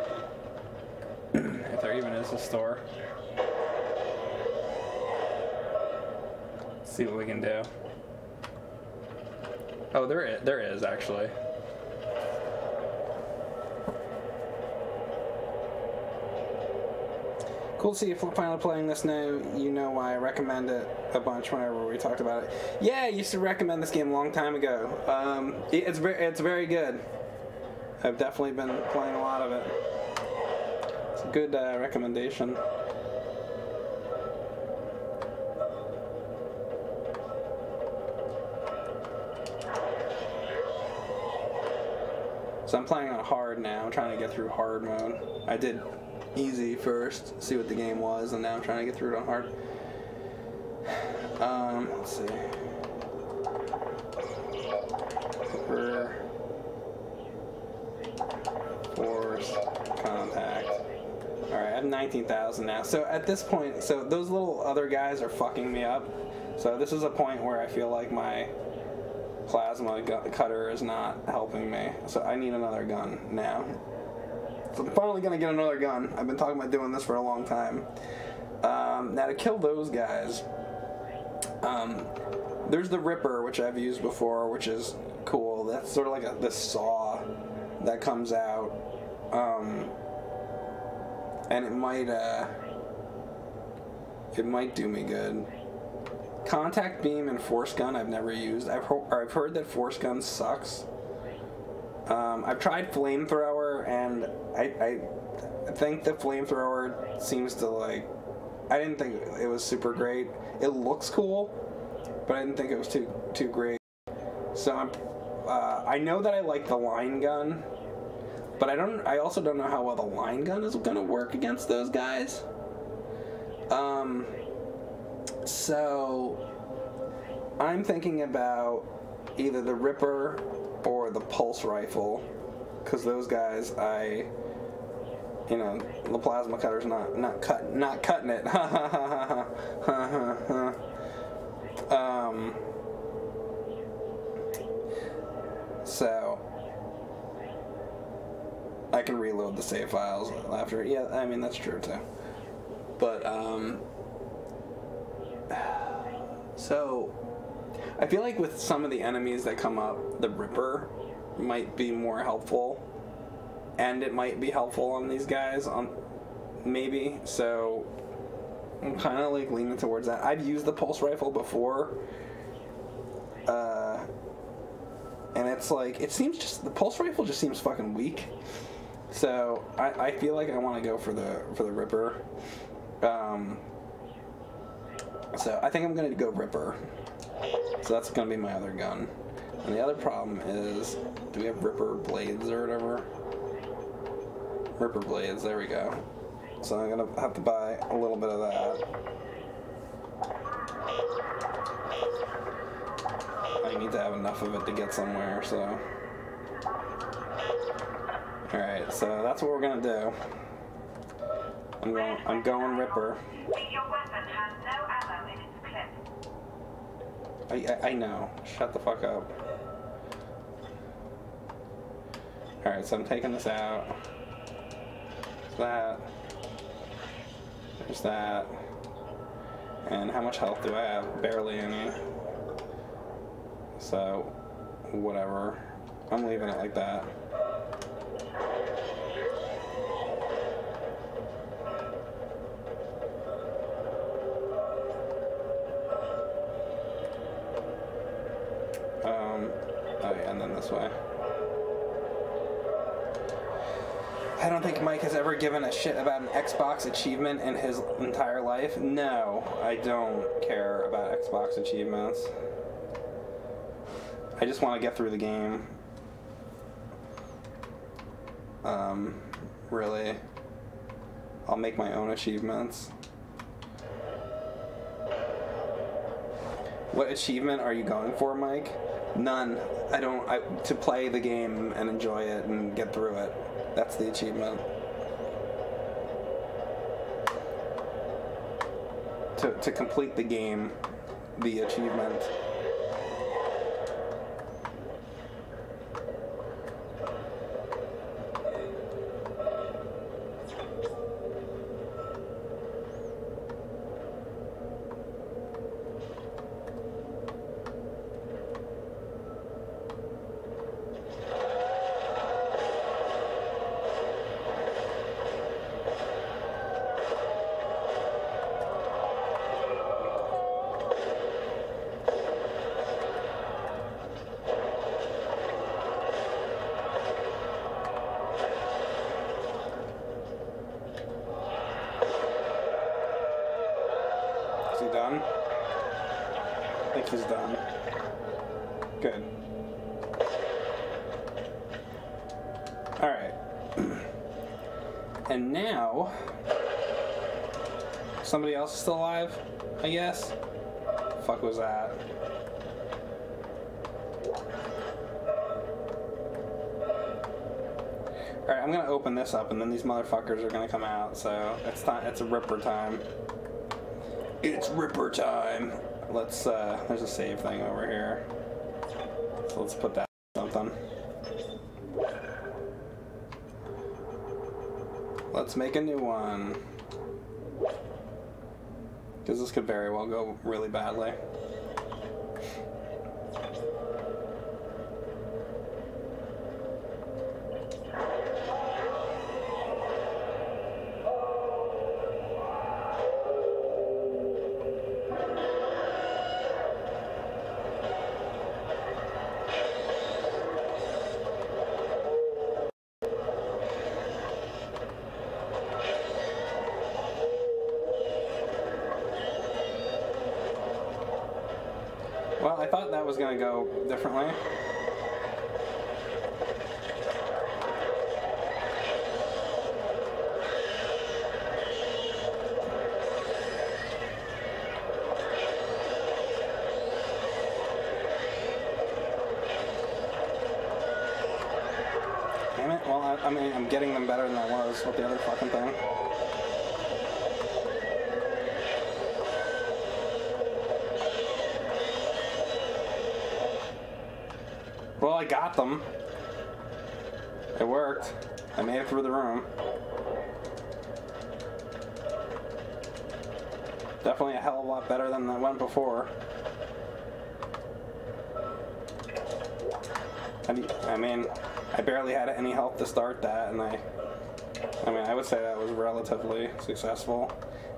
if there even is a store. see what we can do. Oh, there is, there is actually. Cool to see if we're finally playing this now. You know why I recommend it a bunch whenever we talked about it. Yeah, I used to recommend this game a long time ago. Um, it's very, it's very good. I've definitely been playing a lot of it. It's a good uh, recommendation. So I'm playing on hard now, I'm trying to get through hard mode. I did easy first, see what the game was, and now I'm trying to get through it on hard. Um, let's see. 19,000 now. So at this point, so those little other guys are fucking me up. So this is a point where I feel like my plasma cutter is not helping me. So I need another gun now. So I'm finally gonna get another gun. I've been talking about doing this for a long time. Um, now to kill those guys, um, there's the Ripper, which I've used before, which is cool. That's sort of like a saw that comes out, um, and it might uh, it might do me good. Contact beam and force gun I've never used. I've ho- I've heard that force gun sucks. Um, I've tried flamethrower and I, I think the flamethrower seems to like. I didn't think it was super great. It looks cool, but I didn't think it was too too great. So I'm. Uh, I know that I like the line gun, but I don't. I also don't know how well the line gun is gonna work against those guys. Um. So I'm thinking about either the Ripper or the Pulse Rifle, because those guys I. You know, the plasma cutter's not not cut not cutting it. Um. So I can reload the save files after. Yeah, I mean that's true too. But um. So I feel like with some of the enemies that come up, the Ripper might be more helpful, and it might be helpful on these guys on maybe. So I'm kind of like leaning towards that. I've used the pulse rifle before, uh, and it's like it seems just the pulse rifle just seems fucking weak. So I, I feel like I want to go for the for the Ripper. Um, so I think I'm gonna go Ripper. So that's gonna be my other gun. And the other problem is, do we have Ripper blades or whatever? Ripper blades. There we go. So I'm gonna have to buy a little bit of that. I need to have enough of it to get somewhere, so. Alright, so that's what we're gonna do. I'm going I'm going Ripper. I, I, I know. Shut the fuck up. Alright, so I'm taking this out. There's that. There's that. And how much health do I have? Barely any. So, whatever. I'm leaving it like that. Um, oh yeah, and then this way. I don't think Mike has ever given a shit about an Xbox achievement in his entire life. No, I don't care about Xbox achievements. I just want to get through the game. Um, really. I'll make my own achievements. What achievement are you going for, Mike? None. I don't. I, to play the game and enjoy it and get through it. That's the achievement. To, to complete the game, the achievement. Is he done? I think he's done. Good. Alright. and now. Somebody else is still alive, I guess? Fuck was that? Alright, I'm gonna open this up and then these motherfuckers are gonna come out, so it's time it's a ripper time. It's Ripper time. Let's, uh, there's a save thing over here. So let's put that something. Let's make a new one. Because this could very well go really badly. Got them. It worked. I made it through the room. Definitely a hell of a lot better than the one before. I mean- I mean, I barely had any health to start that, and I, I mean, I would say that was relatively successful.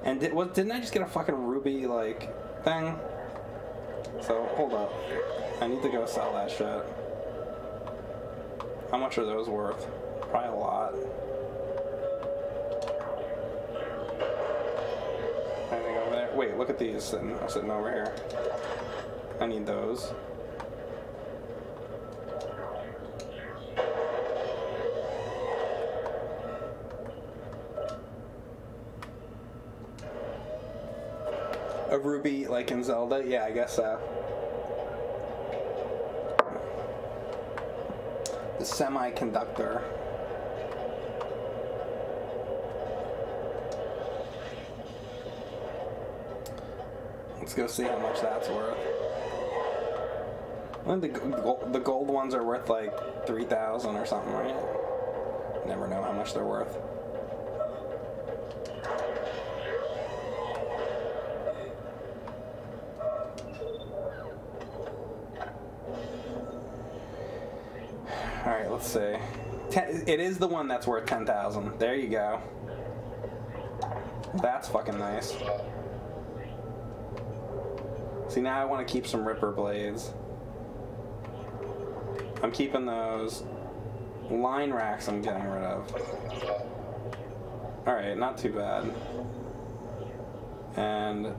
And did, was, didn't I just get a fucking ruby like thing? So hold up, I need to go sell that shit. How much are those worth? Probably a lot. Anything over there? Wait, look at these sitting, sitting over here. I need those. A ruby like in Zelda? Yeah, I guess so. Semiconductor. Let's go see how much that's worth. I think the, the gold ones are worth like 3000 or something, right? Never know how much they're worth. All right, let's see. Ten, it is the one that's worth 10,000. There you go. That's fucking nice. See, now I want to keep some Ripper blades. I'm keeping those. Line racks I'm getting rid of. Alright, not too bad. And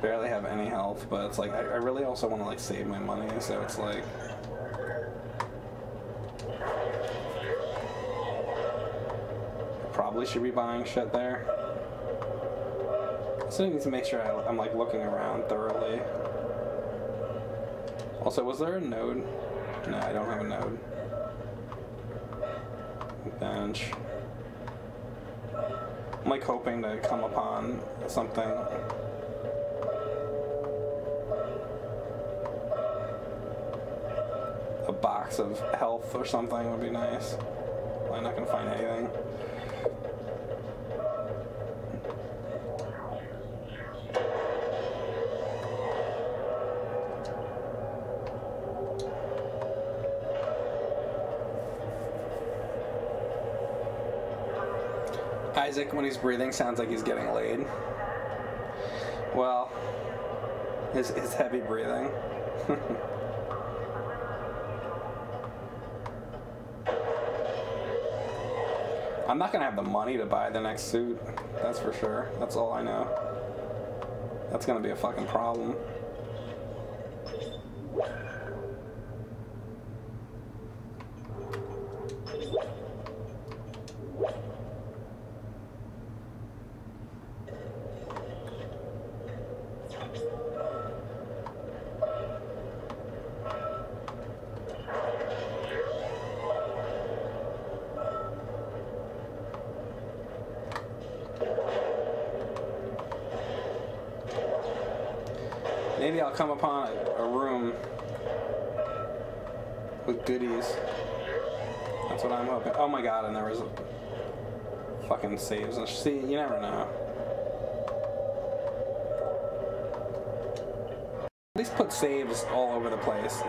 barely have any health, but it's like I, I really also want to like save my money, so it's like probably should be buying shit there. So I need to make sure I, I'm like looking around thoroughly. Also, was there a node? No, I don't have a node. Bench. I'm like hoping to come upon something. Of health or something would be nice. I'm not gonna find anything. Isaac, when he's breathing, sounds like he's getting laid. Well, his, his heavy breathing. I'm not gonna have the money to buy the next suit. That's for sure. That's all I know. That's gonna be a fucking problem.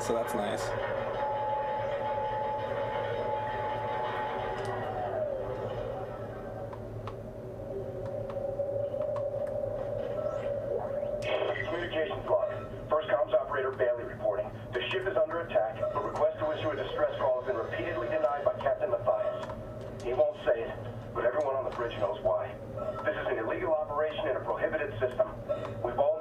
So that's nice. First comms operator Bailey reporting. The ship is under attack, but request to issue a distress call has been repeatedly denied by Captain Mathius. He won't say it, but everyone on the bridge knows why. This is an illegal operation in a prohibited system. We've all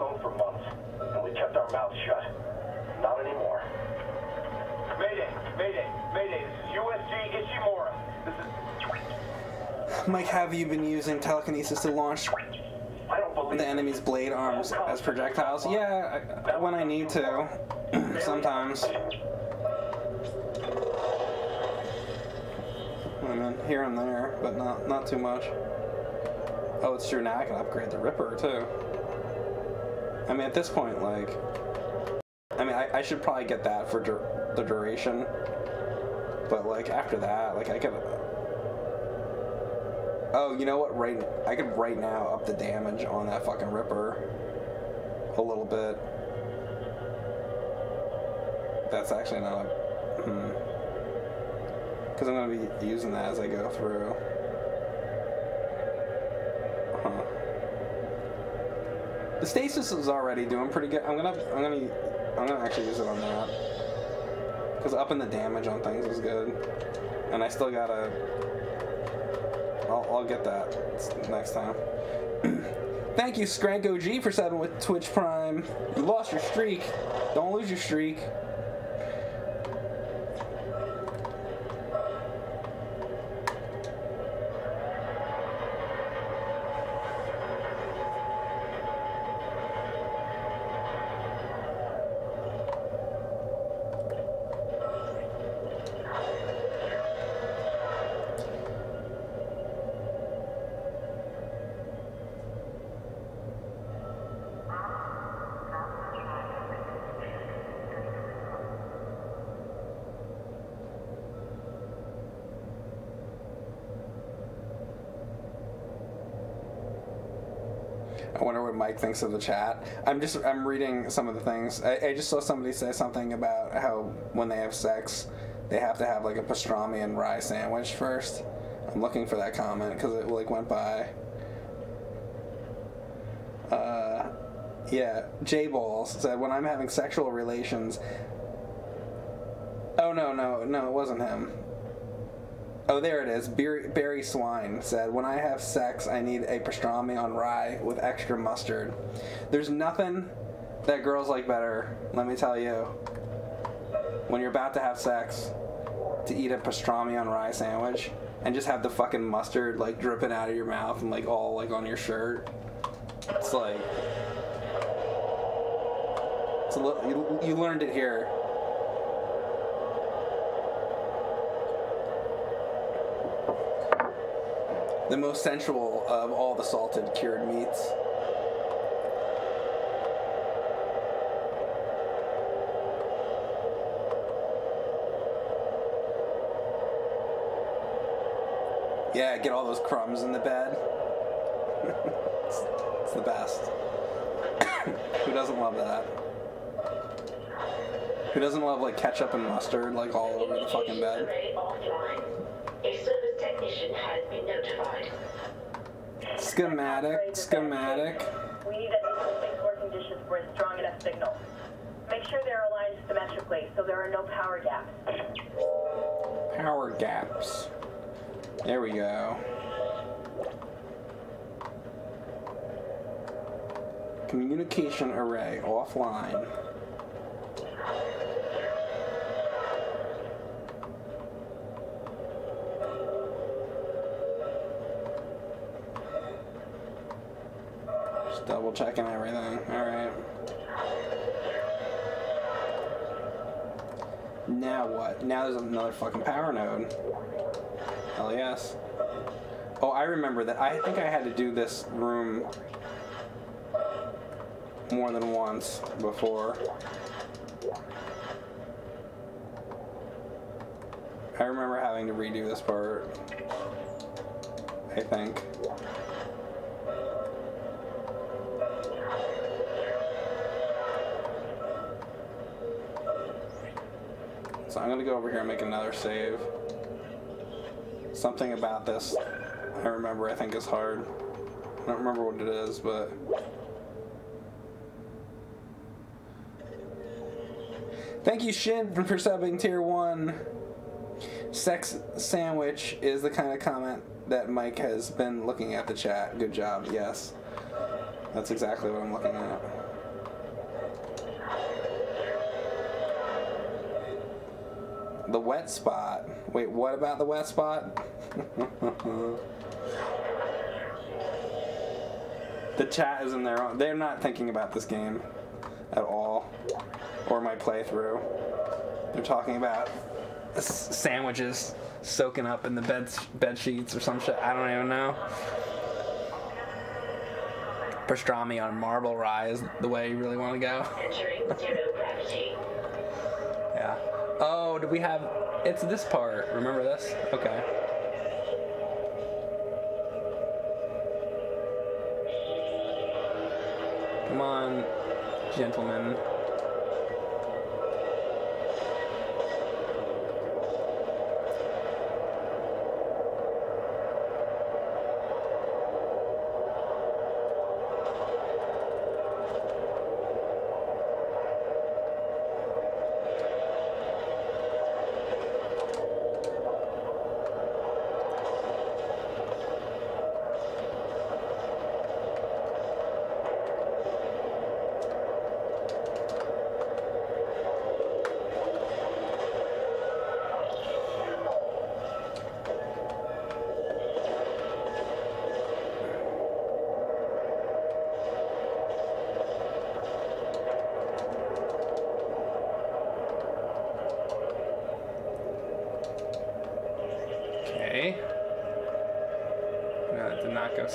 Mike, have you been using telekinesis to launch the enemy's blade arms as projectiles? Yeah, I, when I need to. Sometimes. I mean, here and there, but not not too much. Oh, it's true. Now I can upgrade the Ripper too. I mean, at this point, like, I mean, I, I should probably get that for dur- the duration. But like after that, like I could. Oh, you know what? Right, I could right now up the damage on that fucking Ripper a little bit. That's actually not a. Hmm. Because I'm gonna be using that as I go through. Huh. The stasis is already doing pretty good. I'm gonna, I'm gonna, I'm gonna actually use it on that. Because upping the damage on things is good, and I still gotta. I'll, I'll get that next time. Thank you, Skrank OG, for seven with Twitch Prime. You lost your streak. Don't lose your streak. Thinks of the chat. I'm just I'm reading some of the things. I, I just saw somebody say something about how when they have sex, they have to have like a pastrami and rye sandwich first. I'm looking for that comment because it like went by. Uh, yeah, J Balls said when I'm having sexual relations. Oh no no no! It wasn't him. Oh, there it is. Barry, Barry Swine said, When I have sex, I need a pastrami on rye with extra mustard. There's nothing that girls like better, let me tell you, when you're about to have sex, to eat a pastrami on rye sandwich and just have the fucking mustard like dripping out of your mouth and like all like on your shirt. It's like. It's a little, you, you learned it here. The most sensual of all the salted cured meats. Yeah, get all those crumbs in the bed. it's, it's the best. Who doesn't love that? Who doesn't love like ketchup and mustard like all over the fucking bed? Array offline. A service technician has been notified. Schematic, schematic. We need at least some fixed working conditions for a strong enough signal. Make sure they're aligned symmetrically so there are no power gaps. Power gaps. There we go. Communication array offline. Checking everything. Alright. Now what? Now there's another fucking power node. Hell yes. Oh, I remember that. I think I had to do this room more than once before. I remember having to redo this part. I think. So I'm gonna go over here and make another save. Something about this I remember I think is hard. I don't remember what it is, but Thank you, Shin, for subbing tier one. Sex sandwich is the kind of comment that Mike has been looking at the chat. Good job, yes. That's exactly what I'm looking at. The wet spot. Wait, what about the wet spot? the chat is in their own. They're not thinking about this game at all, or my playthrough. They're talking about s- sandwiches soaking up in the bed bed sheets or some shit. I don't even know. Pastrami on marble rye is the way you really want to go. Oh, do we have? It's this part. Remember this? Okay. Come on, gentlemen.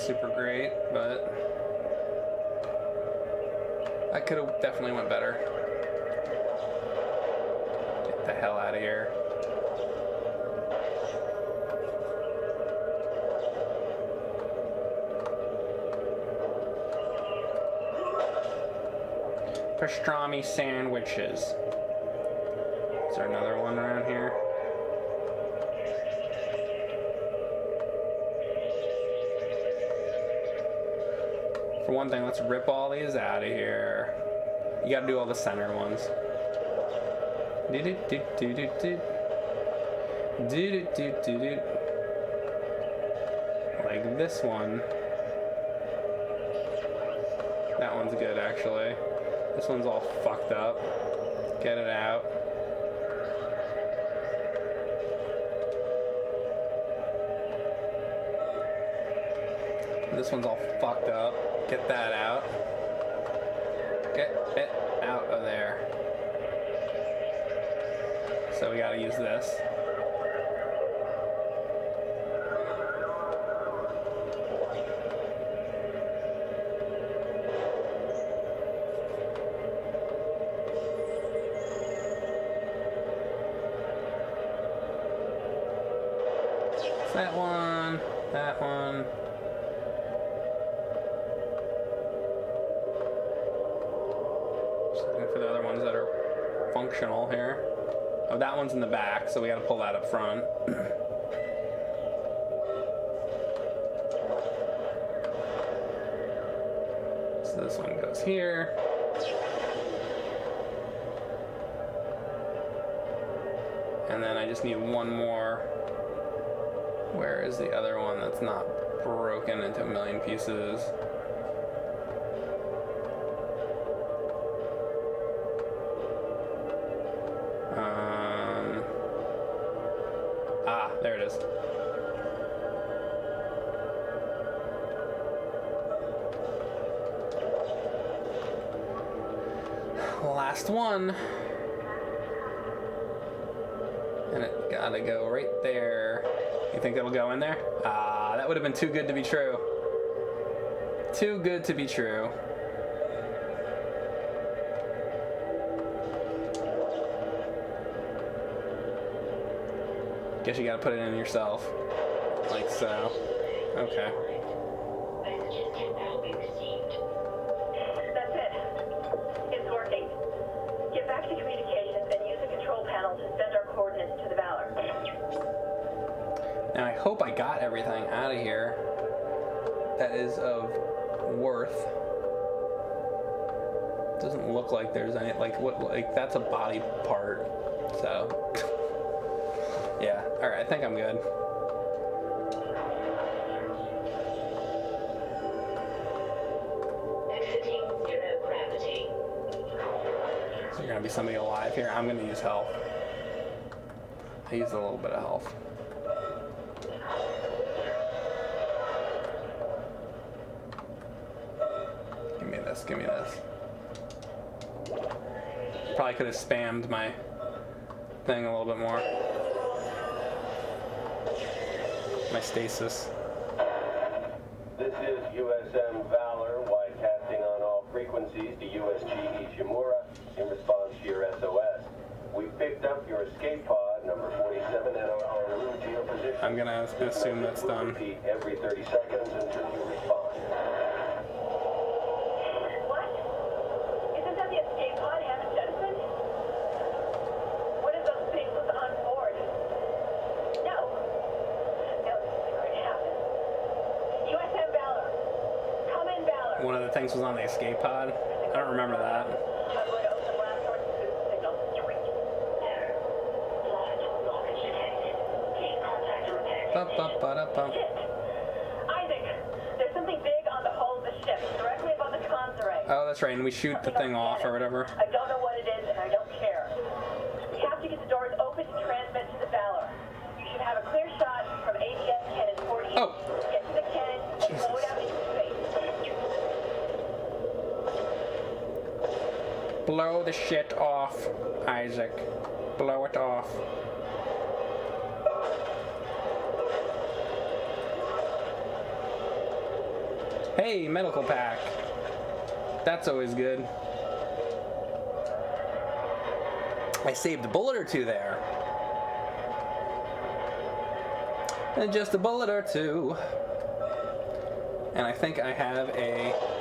super great, but I could have definitely went better. Get the hell out of here. Pastrami sandwiches. One thing, let's rip all these out of here. You gotta do all the center ones. Do-do-do-do-do-do. Do-do-do-do-do. Like this one. That one's good, actually. This one's all fucked up. Get it out. This one's all fucked up. Get that out. Get it out of there. So we gotta use this. One's in the back, so we gotta pull that up front. so this one goes here. And then I just need one more. Where is the other one that's not broken into a million pieces? And it gotta go right there. You think it'll go in there? Ah, that would have been too good to be true. Too good to be true. Guess you gotta put it in yourself. Like so. Okay. Is of worth. Doesn't look like there's any like what like that's a body part. So yeah, all right, I think I'm good. Exiting zero gravity. So you're gonna be somebody alive here. I'm gonna use health. I used a little bit of health. Probably could have spammed my thing a little bit more. My stasis. This is USM Valor, widecasting on all frequencies to USG Ishimura in response to your SOS. We picked up your escape pod, number 47, at our to your position. I'm gonna assume that's done. Every 30 seconds until you respond. What? Isn't that the escape pod Hammond jettisoned? What if those things was on board? No. No, this isn't going to happen. USM Valor. Come in, Valor. One of the things was on the escape pod. I don't remember that. I'm going to open the blast door to boost the signal. Blast launch detected. Gain contact repaired. Ba-ba-ba-da-bum. Shit. Isaac, there's something big on the hull of the ship, directly above the comms array. Oh, that's right, and we shoot the thing off or whatever. I don't know Blow the shit off, Isaac. Blow it off. Hey, medical pack. That's always good. I saved a bullet or two there. And just a bullet or two. And I think I have a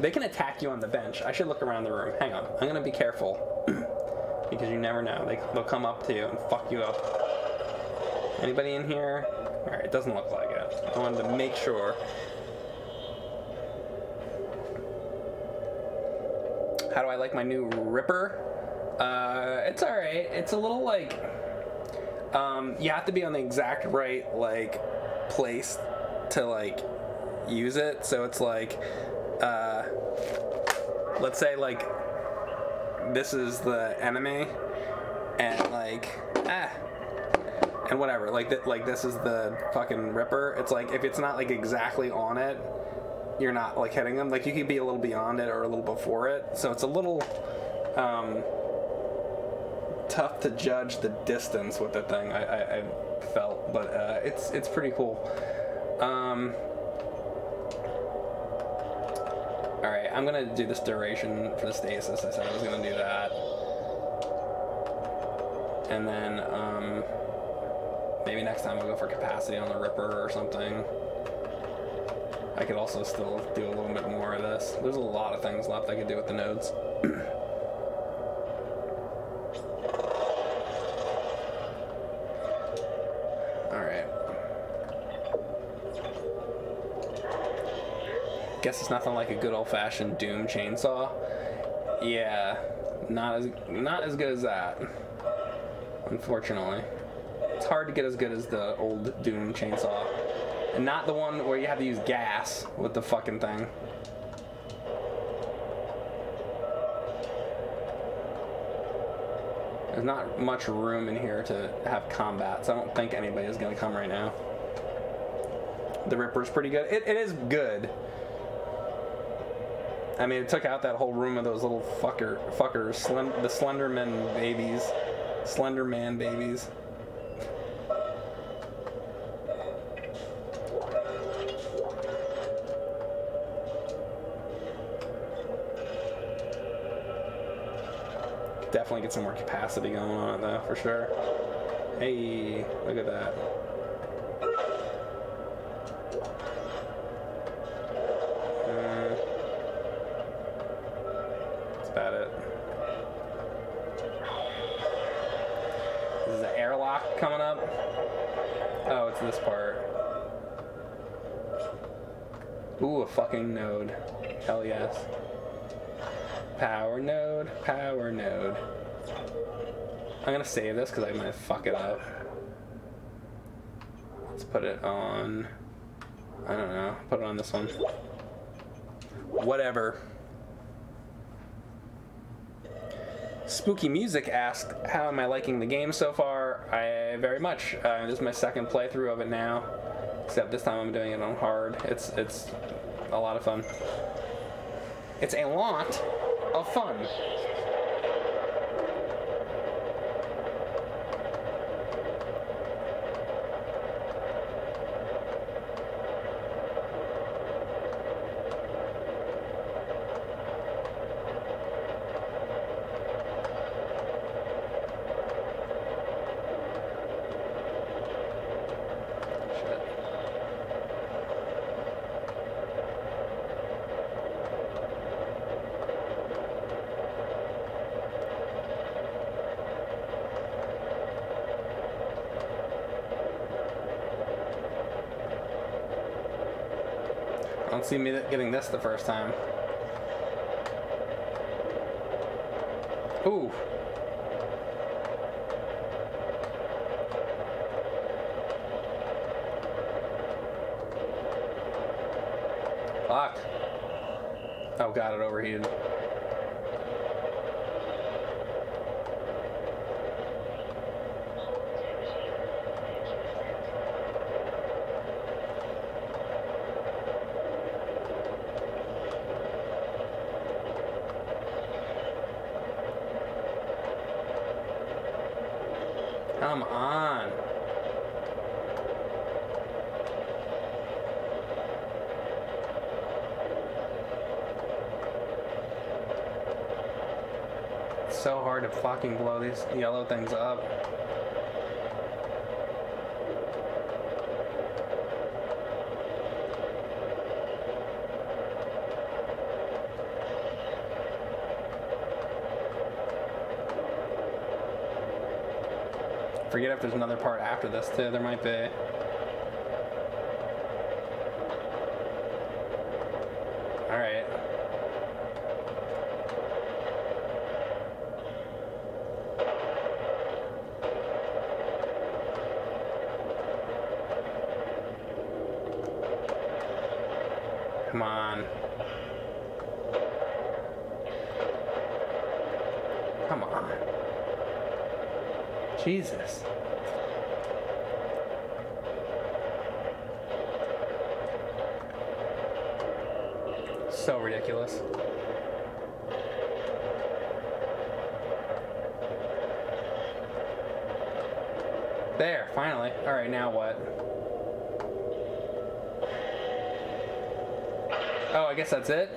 They can attack you on the bench. I should look around the room. Hang on. I'm gonna be careful because you never know. They, they'll come up to you and fuck you up. Anybody in here? All right, it doesn't look like it. I wanted to make sure. How do I like my new Ripper? Uh, it's all right. It's a little like um, you have to be on the exact right like place to like use it. So it's like, uh, let's say like this is the enemy, and like ah, and whatever. Like th- like this is the fucking Ripper. It's like if it's not like exactly on it, you're not like hitting them. Like you could be a little beyond it or a little before it. So it's a little um, tough to judge the distance with the thing. I, I, I felt, but uh, it's it's pretty cool. Um, all right, I'm gonna do this duration for the stasis. I said I was gonna do that, and then um, maybe next time I'll go for capacity on the Ripper or something. I could also still do a little bit more of this. There's a lot of things left I could do with the nodes. Guess it's nothing like a good old-fashioned Doom chainsaw. Yeah, not as not as good as that. Unfortunately, it's hard to get as good as the old Doom chainsaw, and not the one where you have to use gas with the fucking thing. There's not much room in here to have combat, so I don't think anybody is gonna come right now. The Ripper's pretty good. It, it is good. I mean, it took out that whole room of those little fucker fuckers, the Slenderman babies, Slenderman babies. Definitely get some more capacity going on though, for sure. Hey, look at that. This part. Ooh, a fucking node. Hell yes. Power node, power node. I'm gonna save this because I might fuck it up. Let's put it on. I don't know. Put it on this one. Whatever. Spooky Music asked, "How am I liking the game so far?" I very much. Uh, this is my second playthrough of it now, except this time I'm doing it on hard. It's it's a lot of fun. It's a lot of fun. See me getting this the first time. Ooh. Fuck. Oh god, it overheated. could fucking blow these yellow things up. Forget if there's another part after this too, there might be. I guess that's it?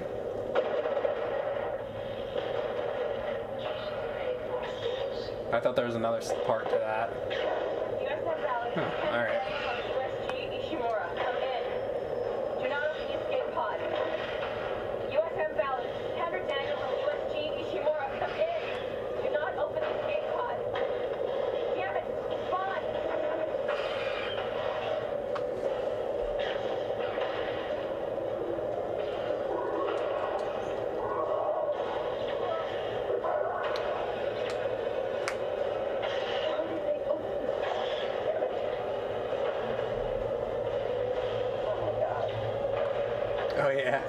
I thought there was another part to that. USM Valor. Huh, all right. USG Ishimura, come in. Do not open the escape pod. USM Valor. Kendra Daniels from USG Ishimura, come in. Do not open the escape pod. Damn it, spawn. How did they open Oh yeah.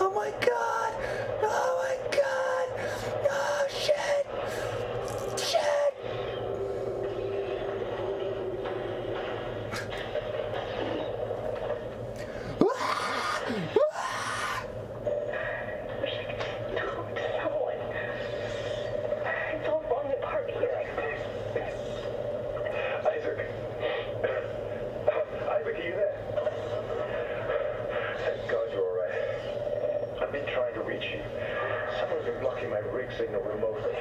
Oh my god! Oh my god! Oh shit! Shit! someone? It's all falling apart here. Isaac. Isaac, are you there? Thank God you're alright. I've been trying to reach you. Someone's been blocking my rig signal remotely.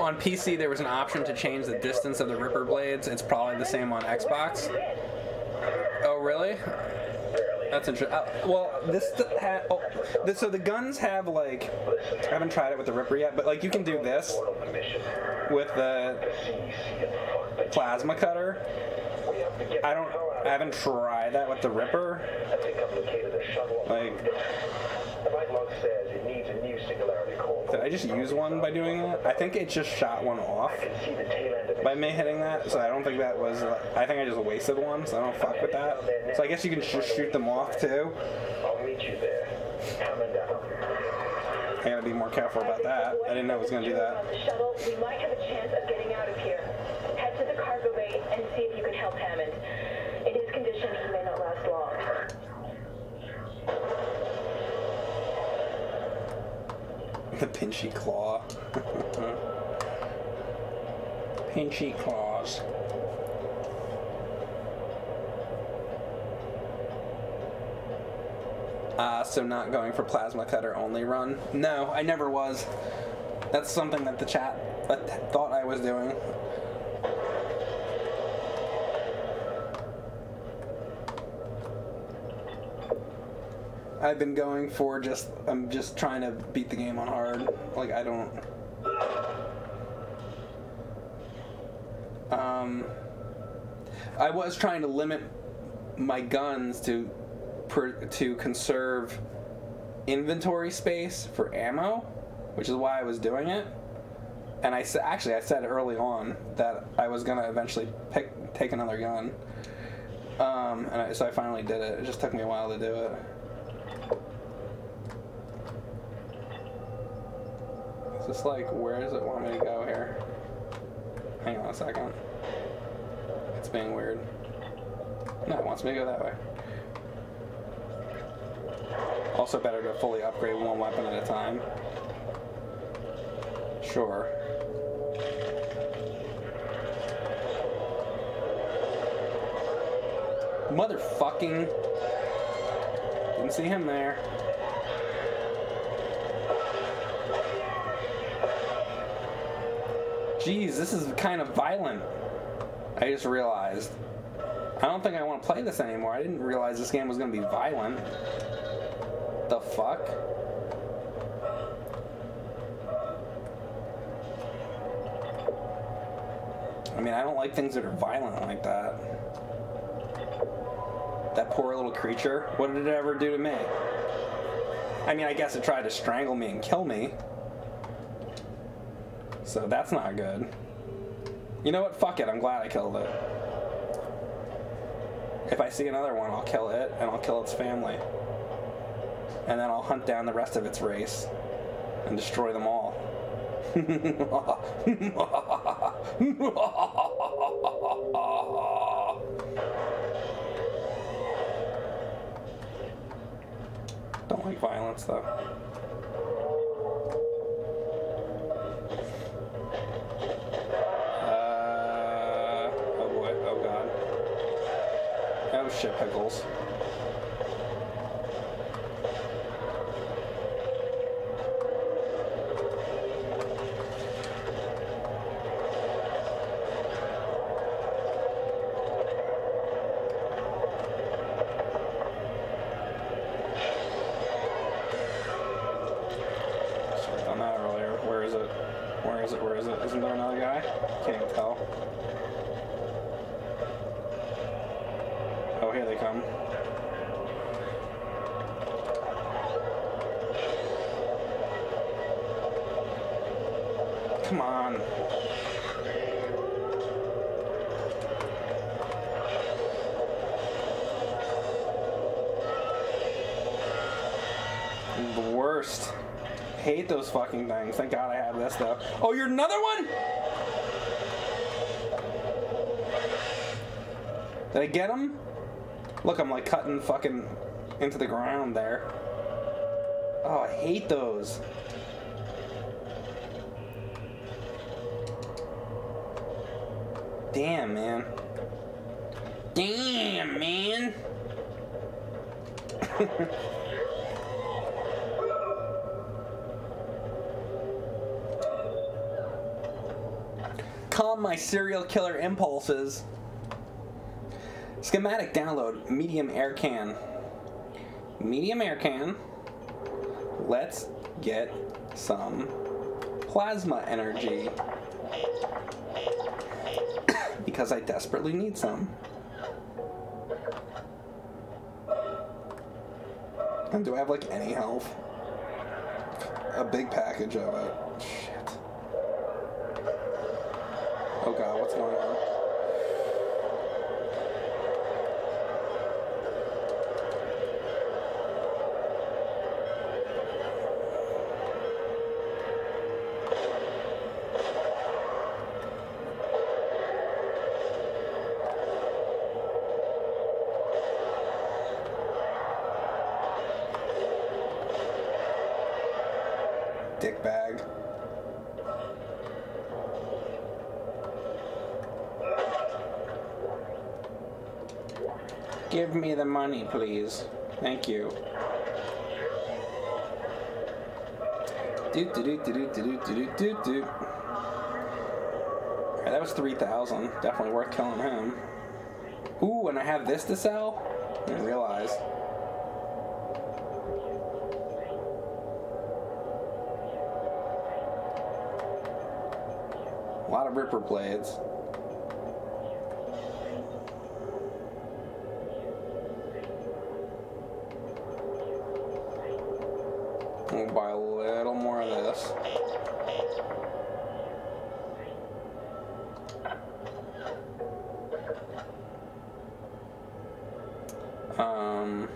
On PC, there was an option to change the distance of the Ripper blades. It's probably the same on Xbox. Oh, really? That's interesting. Uh, well, this ha- oh, this, so the guns have like I haven't tried it with the Ripper yet, but like you can do this with the plasma cutter. I don't. I haven't tried that with the Ripper. Like, Singularity core. did I just use one by doing that? I think it just shot one off by me hitting that. So I don't think that was. I think I just wasted one. So I don't fuck with that. So I guess you can just shoot them off too. I'll meet you there. Coming down. I gotta be more careful about that. I didn't know it was gonna do that. On the shuttle, we might have a chance of getting out of here. Head to the cargo bay and see if you can help Hammond. Pinchy claw. pinchy claws. Uh, so not going for plasma cutter only run? No, I never was. That's something that the chat thought I was doing. I've been going for just I'm just trying to beat the game on hard. Like I don't um I was trying to limit my guns to per, to conserve inventory space for ammo, which is why I was doing it. And I said actually I said early on that I was gonna eventually pick take another gun. Um, and I, so I finally did it. It just took me a while to do it. Just like, where does it want me to go here? Hang on a second. It's being weird. No, it wants me to go that way. Also better to fully upgrade one weapon at a time. Sure. Motherfucking. Didn't see him there. Jeez, this is kind of violent. I just realized. I don't think I want to play this anymore. I didn't realize this game was going to be violent. The fuck? I mean, I don't like things that are violent like that. That poor little creature. What did it ever do to me? I mean, I guess it tried to strangle me and kill me. So that's not good. You know what? Fuck it. I'm glad I killed it. If I see another one, I'll kill it and I'll kill its family. And then I'll hunt down the rest of its race and destroy them all. Don't like violence though. Shit, pickles. Should've done that earlier. Where is it? Where is it? Where is it? Isn't there another guy? Can't even tell. Oh, here they come. Come on. The worst. Hate those fucking things. Thank God I have this though. Oh, you're another one? Did I get him? Look, I'm like cutting fucking into the ground there. Oh, I hate those. Damn, man. Damn, man. my serial killer impulses. Schematic download, medium air can. Medium air can. Let's get some plasma energy. because I desperately need some. And do I have like any health? A big package of it. What's going on? Please. Thank you. That was three thousand. Definitely worth killing him. Ooh, and I have this to sell. I didn't realize. A lot of Ripper blades. Um,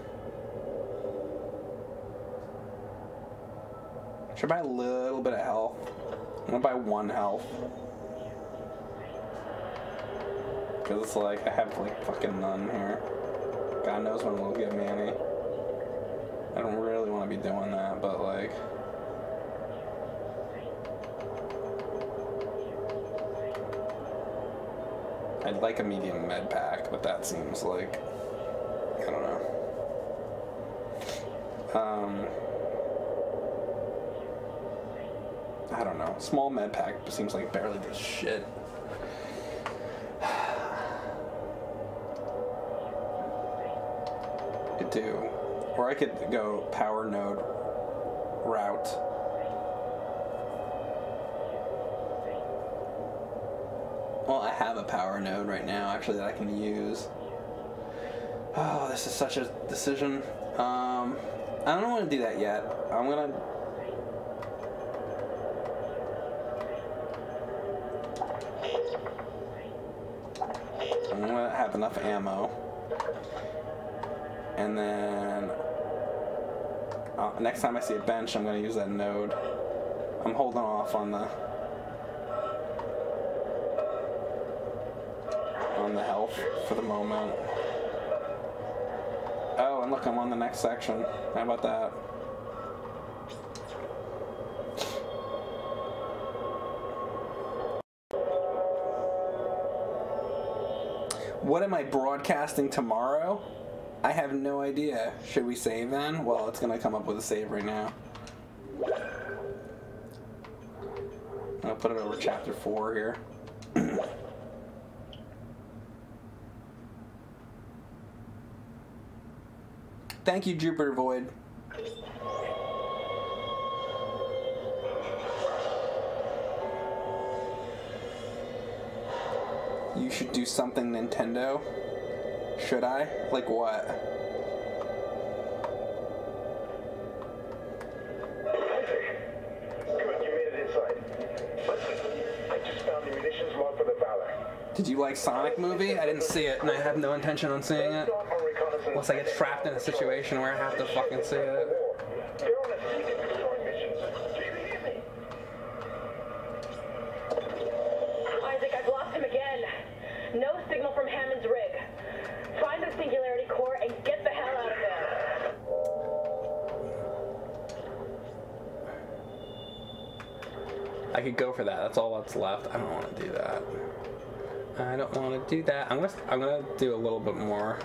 should buy a little bit of health? I'm gonna buy one health. Cause it's like I have like fucking none here. God knows when it'll give me any. I don't really want to be doing that, but like. I'd like a medium med pack, but that seems like. I don't know. Um. I don't know. Small med pack seems like barely does shit. Could do. Or I could go power node route. Have a power node right now, actually, that I can use. Oh, this is such a decision. Um, I don't want to do that yet. I'm gonna. I'm gonna have enough ammo. And then uh, next time I see a bench, I'm gonna use that node. I'm holding off on the health for the moment. Oh, and look, I'm on the next section. How about that? What am I broadcasting tomorrow? I have no idea. Should we save then? Well, it's gonna come up with a save right now. I'll put it over chapter four here. Thank you, Jupiter Void. You should do something Nintendo. Should I? Like what? Did you like Sonic movie? I didn't see it, and I have no intention on seeing it. Unless I get trapped in a situation where I have to fucking see it. They're on a secret destroy mission. Do you hear me? Isaac, I've lost him again. No signal from Hammond's rig. Find the Singularity Core and get the hell out of there. I could go for that. That's all that's left. I don't want to do that. I don't want to do that. I'm gonna I'm gonna do a little bit more.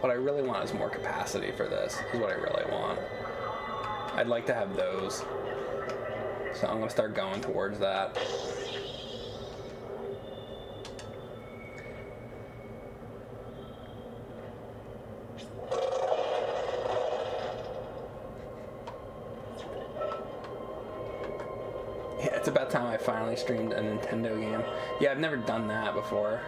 What I really want is more capacity for this. Is what I really want. I'd like to have those. So I'm gonna start going towards that. Yeah, it's about time I finally streamed a Nintendo game. Yeah, I've never done that before.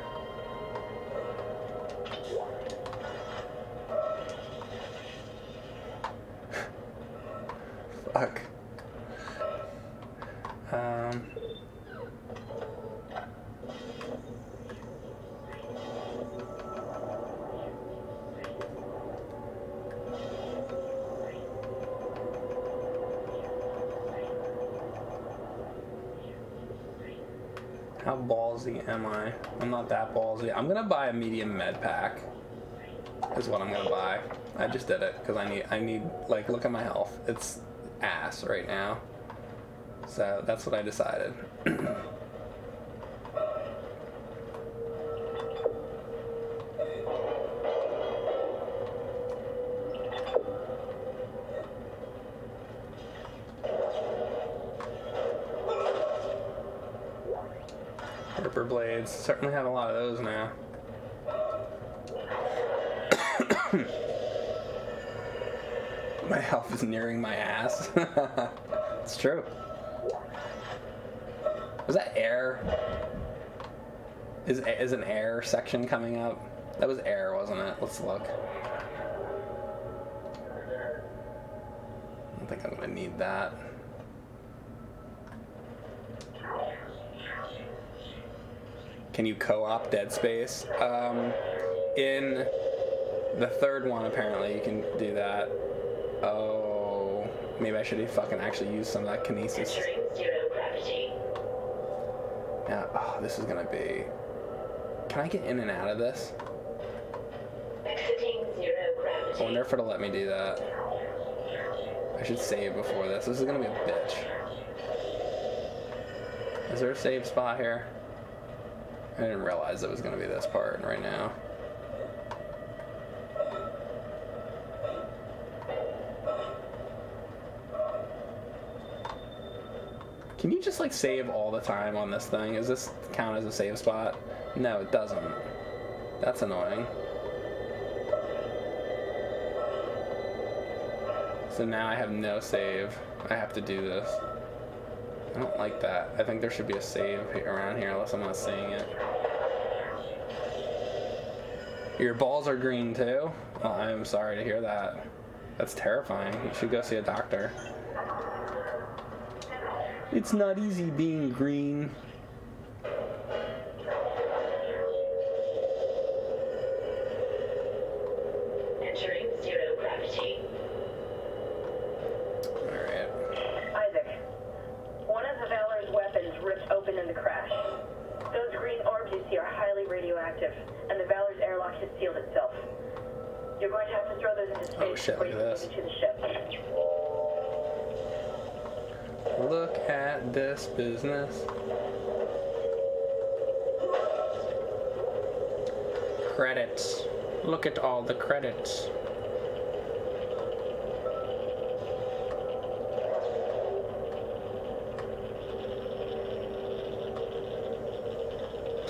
A medium med pack. Is what I'm gonna buy. I just did it because I need. I need. Like, look at my health. It's ass right now. So that's what I decided. true. Was that air? Is is an air section coming up? That was air, wasn't it? Let's look. I don't think I'm gonna need that. Can you co-op Dead Space? Um, in the third one, apparently, you can do that. Maybe I should fucking actually use some of that kinesis. Gravity. Yeah, oh, this is gonna be. Can I get in and out of this? Exiting zero I wonder if it'll let me do that. I should save before this. This is gonna be a bitch. Is there a save spot here? I didn't realize it was gonna be this part right now. Can you just like save all the time on this thing? Does this count as a save spot? No, it doesn't. That's annoying. So now I have no save. I have to do this. I don't like that. I think there should be a save around here unless I'm not seeing it. Your balls are green too? Well, I'm sorry to hear that. That's terrifying. You should go see a doctor. It's not easy being green.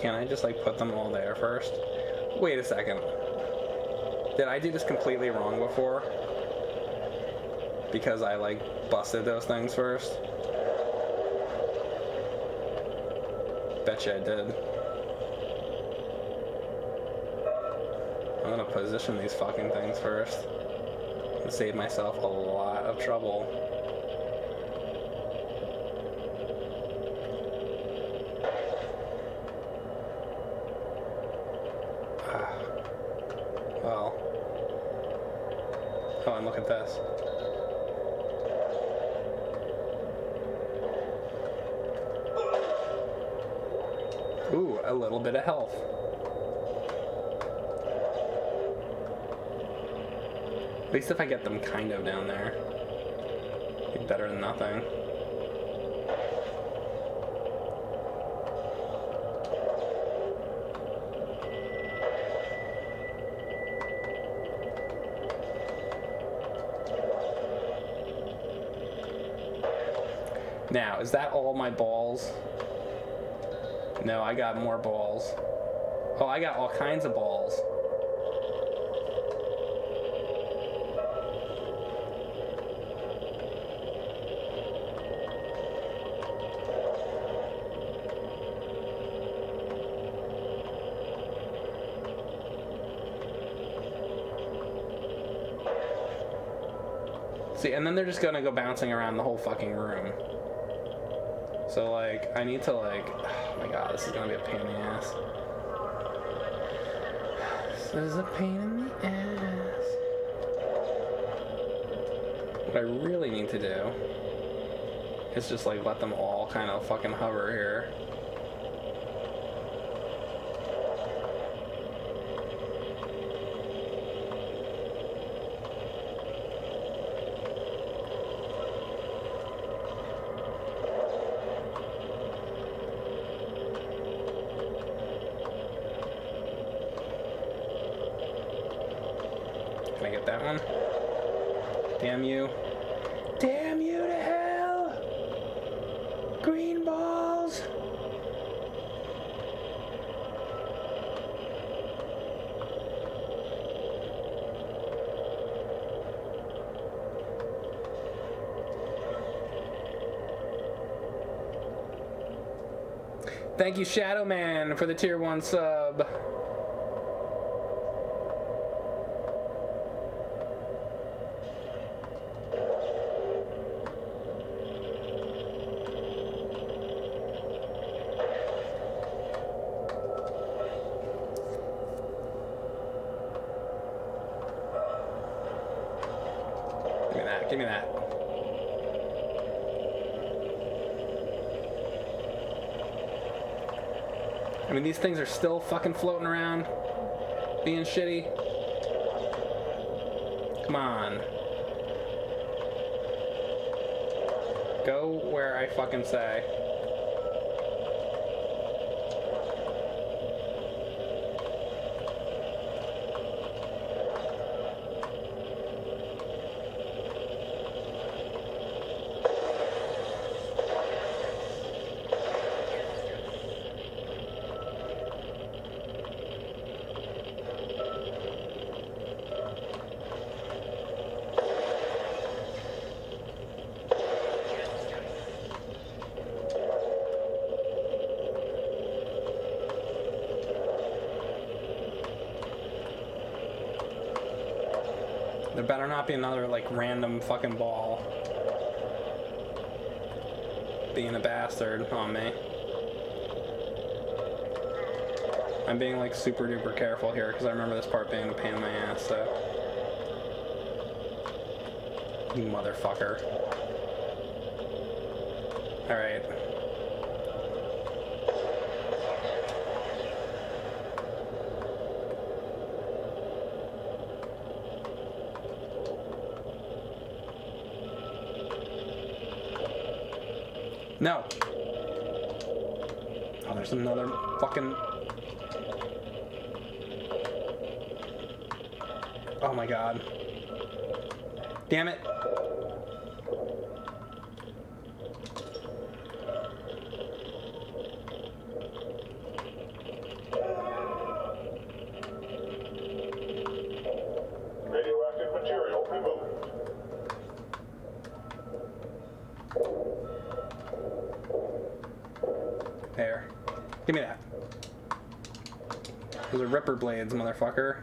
Can I just like put them all there first? Wait a second. Did I do this completely wrong before? Because I like busted those things first? Betcha I did. I'm gonna position these fucking things first. And save myself a lot of trouble. Ah. Well. Oh, and look at this. Ooh, a little bit of health. At least if I get them kind of down there. Be better than nothing. Now, is that all my balls? No, I got more balls. Oh, I got all kinds of balls. See, and then they're just gonna go bouncing around the whole fucking room. So like, I need to like, oh my god, this is gonna be a pain in the ass. This is a pain in the ass. What I really need to do is just like let them all kind of fucking hover here. Can I get that one? Damn you. Damn you to hell! Green balls! Thank you, Shadow Man, for the tier 1 sub. Give me that, give me that. I mean, these things are still fucking floating around, being shitty. Come on. Go where I fucking say. Better not be another like random fucking ball being a bastard on me. I'm being like super duper careful here because I remember this part being a pain in my ass, so. You motherfucker. Alright. No. Oh, there's another fucking. Oh my god. Damn it. Radioactive material removed. There. Give me that. Those are ripper blades, motherfucker.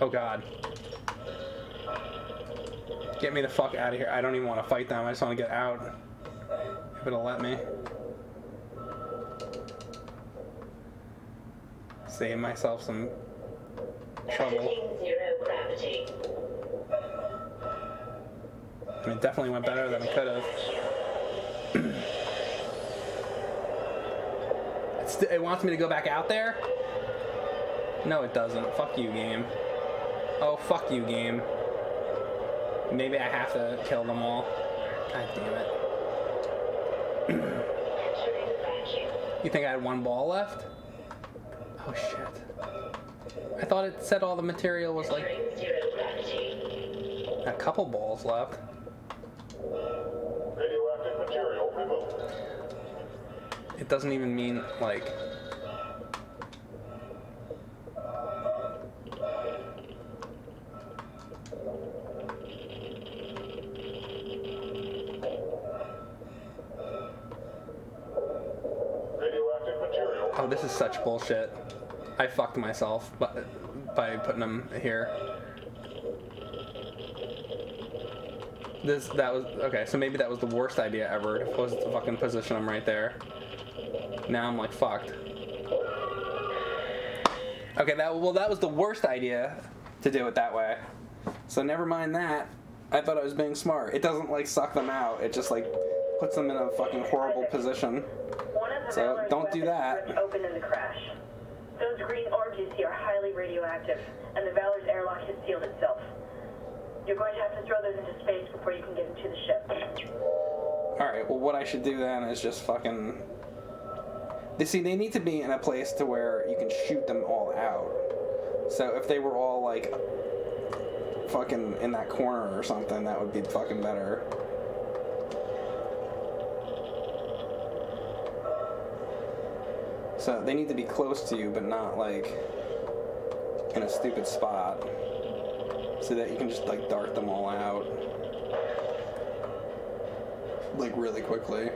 Oh god. Get me the fuck out of here. I don't even want to fight them. I just want to get out. If it'll let me. Save myself some trouble. I mean, it definitely went better than it could have. It's, it wants me to go back out there? No, it doesn't. Fuck you, game. Oh, fuck you, game. Maybe I have to kill them all. God damn it. You think I had one ball left? Oh, shit. I thought it said all the material was like Entering zero gravity. a couple balls left. Radioactive material removed. It doesn't even mean like. Bullshit. I fucked myself by, by putting them here. This that was okay. So maybe that was the worst idea ever. Was to fucking position them right there. Now I'm like fucked. Okay, that well that was the worst idea to do it that way. So never mind that. I thought I was being smart. It doesn't like suck them out. It just like puts them in a fucking horrible position. So, don't do that. Those green orbs you see are highly radioactive, and the Valor's airlock has sealed itself. You're going to have to throw those into space before you can get into the ship. Alright, well, what I should do then is just fucking. They see, they need to be in a place to where you can shoot them all out. So if they were all like fucking in that corner or something, that would be fucking better. They need to be close to you, but not like in a stupid spot. So that you can just like dart them all out like really quickly.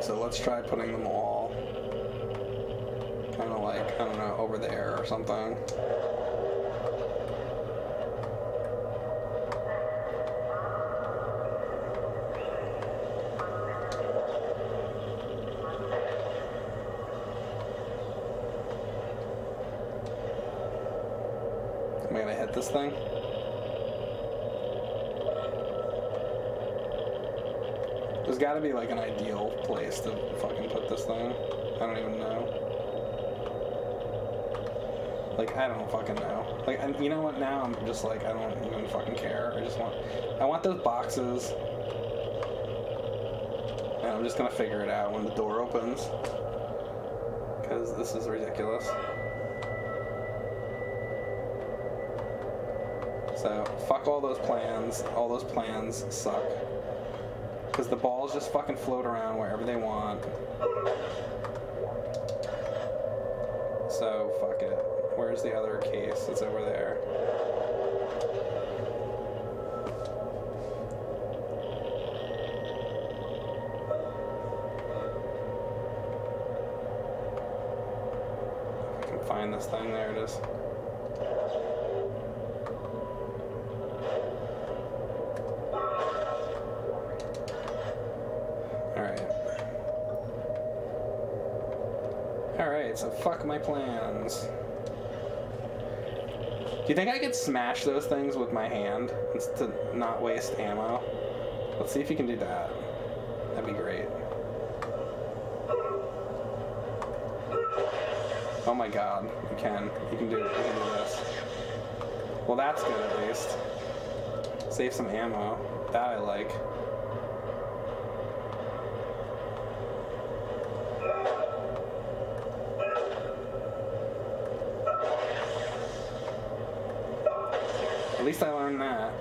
So let's try putting them all kind of like, I don't know, over there or something. Am I gonna hit this thing? There's got to be like an ideal place to fucking put this thing. I don't even know. Like I don't fucking know. Like and you know what? Now I'm just like I don't even fucking care. I just want I want those boxes, and I'm just gonna figure it out when the door opens. Because this is ridiculous. So fuck all those plans. All those plans suck. Because the balls just fucking float around wherever they want. So, fuck it. Where's the other case? It's over there. If I can find this thing, there it is. My plans. Do you think I could smash those things with my hand to not waste ammo? Let's see if you can do that. That'd be great. Oh my god, you can. You can do you can do this. Well that's good at least. Save some ammo. That I like. At least I learned that.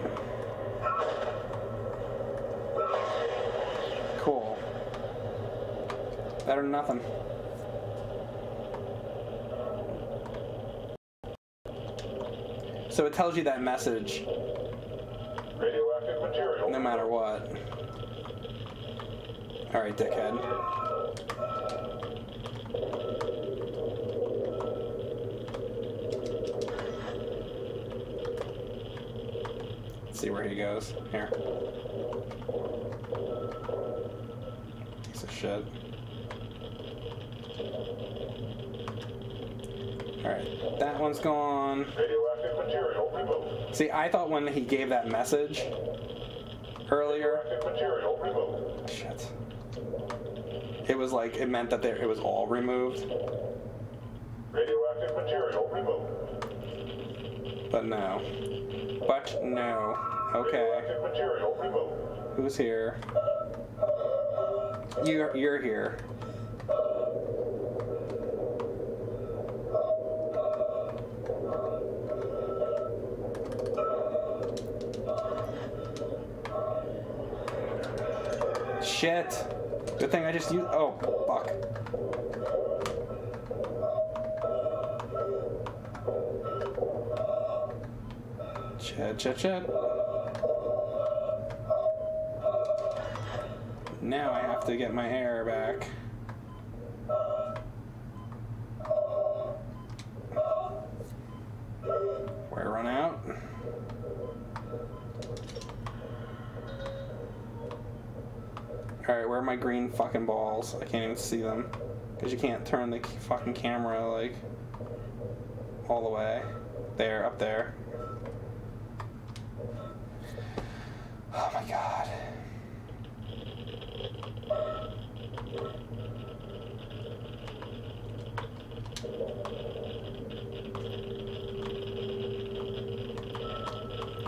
Cool. Better than nothing. So it tells you that message Radioactive material. no matter what. Alright, dickhead. Let's see where he goes. Here. Piece of shit. Alright, that one's gone. Radioactive material removed. See, I thought when he gave that message earlier, material removed. shit, it was like it meant that there it was all removed, Radioactive material removed. but no, but no. Okay, Radioactive material removed. who's here? You're you're here. Shit. Good thing I just used. Oh, fuck. Chet, chet, chet. Now I have to get my hair back. Alright, where are my green fucking balls? I can't even see them. Because you can't turn the fucking camera, like, all the way. There, up there. Oh my god.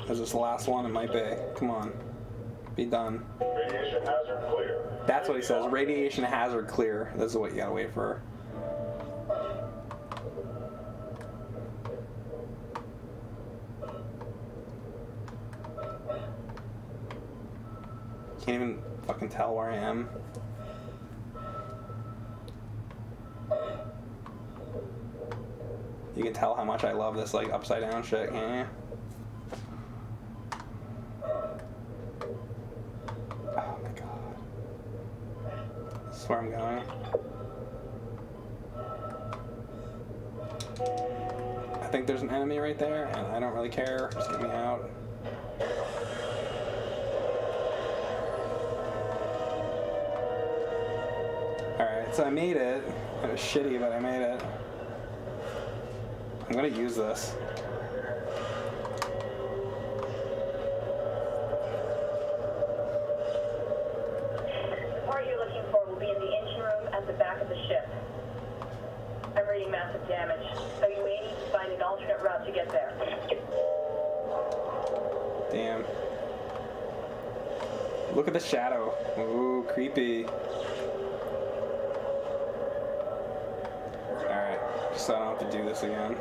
Is this the last one? It might be. Come on. Be done. Radiation hazard clear. That's what he says. Radiation hazard clear. This is what you gotta wait for. Can't even fucking tell where I am. You can tell how much I love this like upside down shit, can't you? Oh my god. This is where I'm going. I think there's an enemy right there, and I don't really care. Just get me out. Alright, so I made it. It was shitty, but I made it. I'm gonna use this. Damage, so you may need to find an alternate route to get there. Damn. Look at the shadow. Ooh, creepy. Alright, so I don't have to do this again.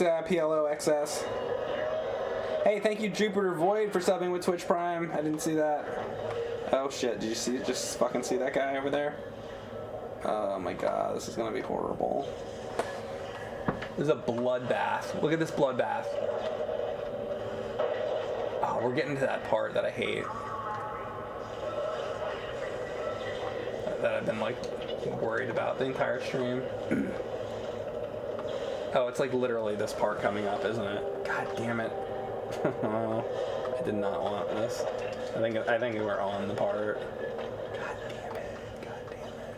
Uh, PLOXS. Hey, thank you, Jupiter Void, for subbing with Twitch Prime. I didn't see that. Oh shit! Did you see? Just fucking see that guy over there? Oh my god, this is gonna be horrible. This is a bloodbath. Look at this bloodbath. Oh, we're getting to that part that I hate. That I've been like worried about the entire stream. oh, it's like literally this part coming up, isn't it? God damn it. I did not want this. I think I think we're on the part. God damn it. God damn it.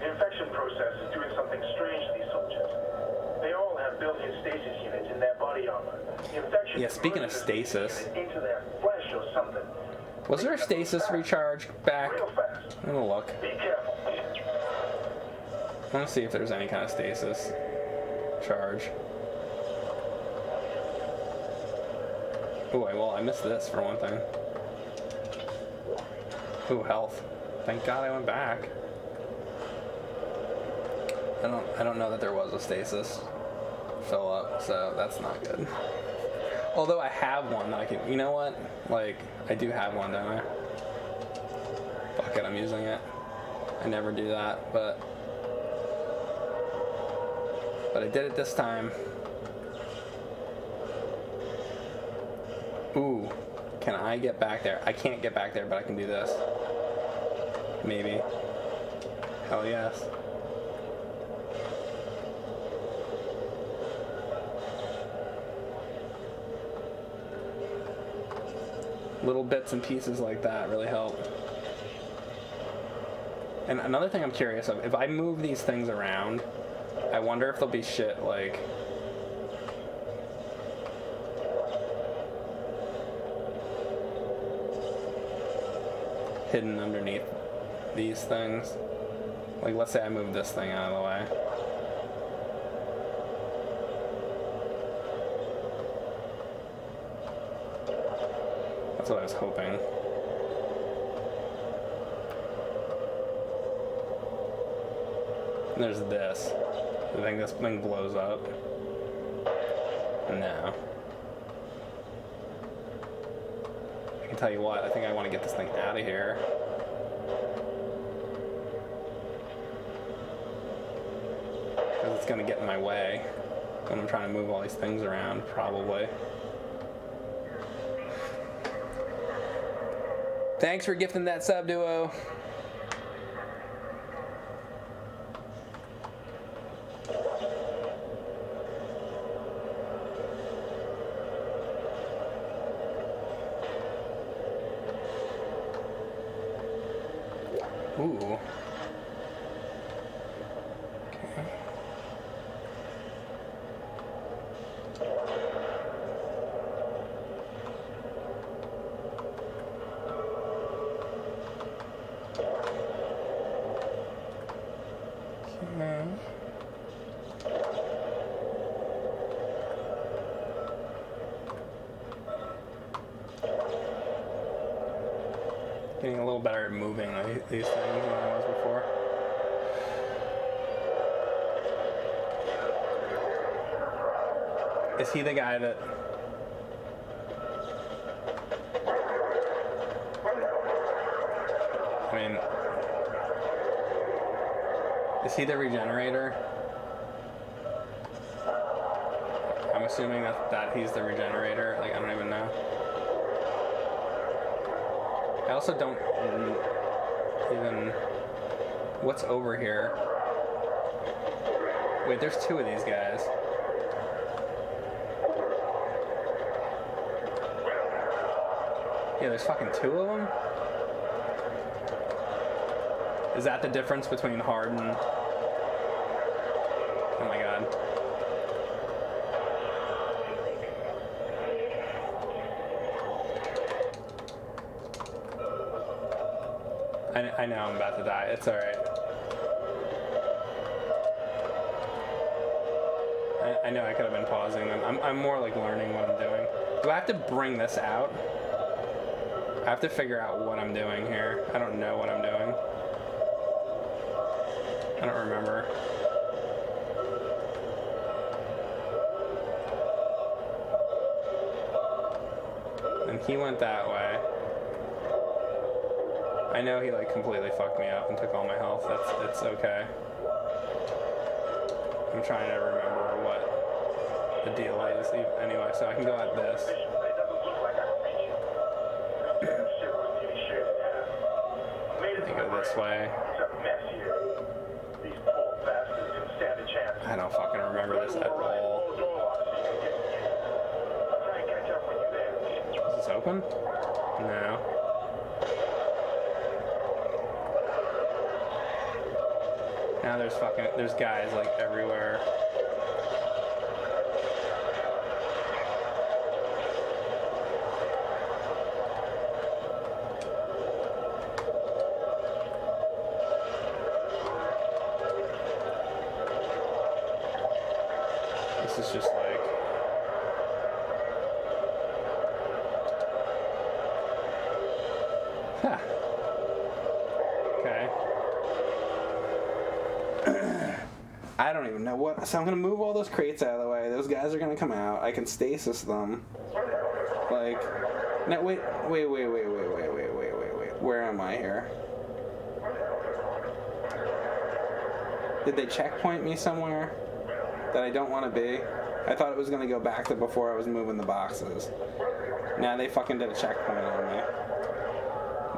The infection process is doing something strange to these soldiers. They all have built-in stasis units in their body armor. The infection Yeah, speaking of stasis. into their flesh or something. Was there a stasis recharge back? I'm gonna look. Be careful. To see if there's any kind of stasis charge. Oh, well, I missed this for one thing. Ooh, health. Thank God I went back. I don't. I don't know that there was a stasis fill up, so that's not good. Although I have one that I can. You know what? Like I do have one, don't I? Fuck it, I'm using it. I never do that, but but I did it this time. Ooh, can I get back there? I can't get back there, but I can do this. Maybe. Hell yes. Little bits and pieces like that really help. And another thing I'm curious of, if I move these things around, I wonder if there'll be shit like hidden underneath these things. Like let's say I move this thing out of the way. That's what I was hoping. And there's this. I think this thing blows up. No. I can tell you what, I think I want to get this thing out of here. Because it's going to get in my way when I'm trying to move all these things around, probably. Thanks for gifting that sub duo. Ooh. Okay. Okay. Getting a little better at moving like, these things than I was before. I mean, is he the regenerator? I'm assuming that, that he's the regenerator. Like, I don't even know. I also don't even. What's over here? Wait, there's two of these guys. Yeah, there's fucking two of them. Is that the difference between hard and? Oh my god. I, I know I'm about to die. It's alright. I, I know I could have been pausing them. I'm, I'm more like learning what I'm doing. Do I have to bring this out? I have to figure out what I'm doing here. I don't know what I'm doing. I don't remember. And he went that way. I know he like completely fucked me up and took all my health. That's it's okay. I'm trying to remember what the deal is anyway, so I can go at this. this way. I don't fucking remember this at all. Is this open? No. Now there's fucking, there's guys like everywhere. So I'm gonna move all those crates out of the way. Those guys are gonna come out. I can stasis them. Like, no, wait, wait, wait, wait, wait, wait, wait, wait, wait, wait. Where am I here? Did they checkpoint me somewhere that I don't want to be? I thought it was gonna go back to before I was moving the boxes. Now they fucking did a checkpoint on me.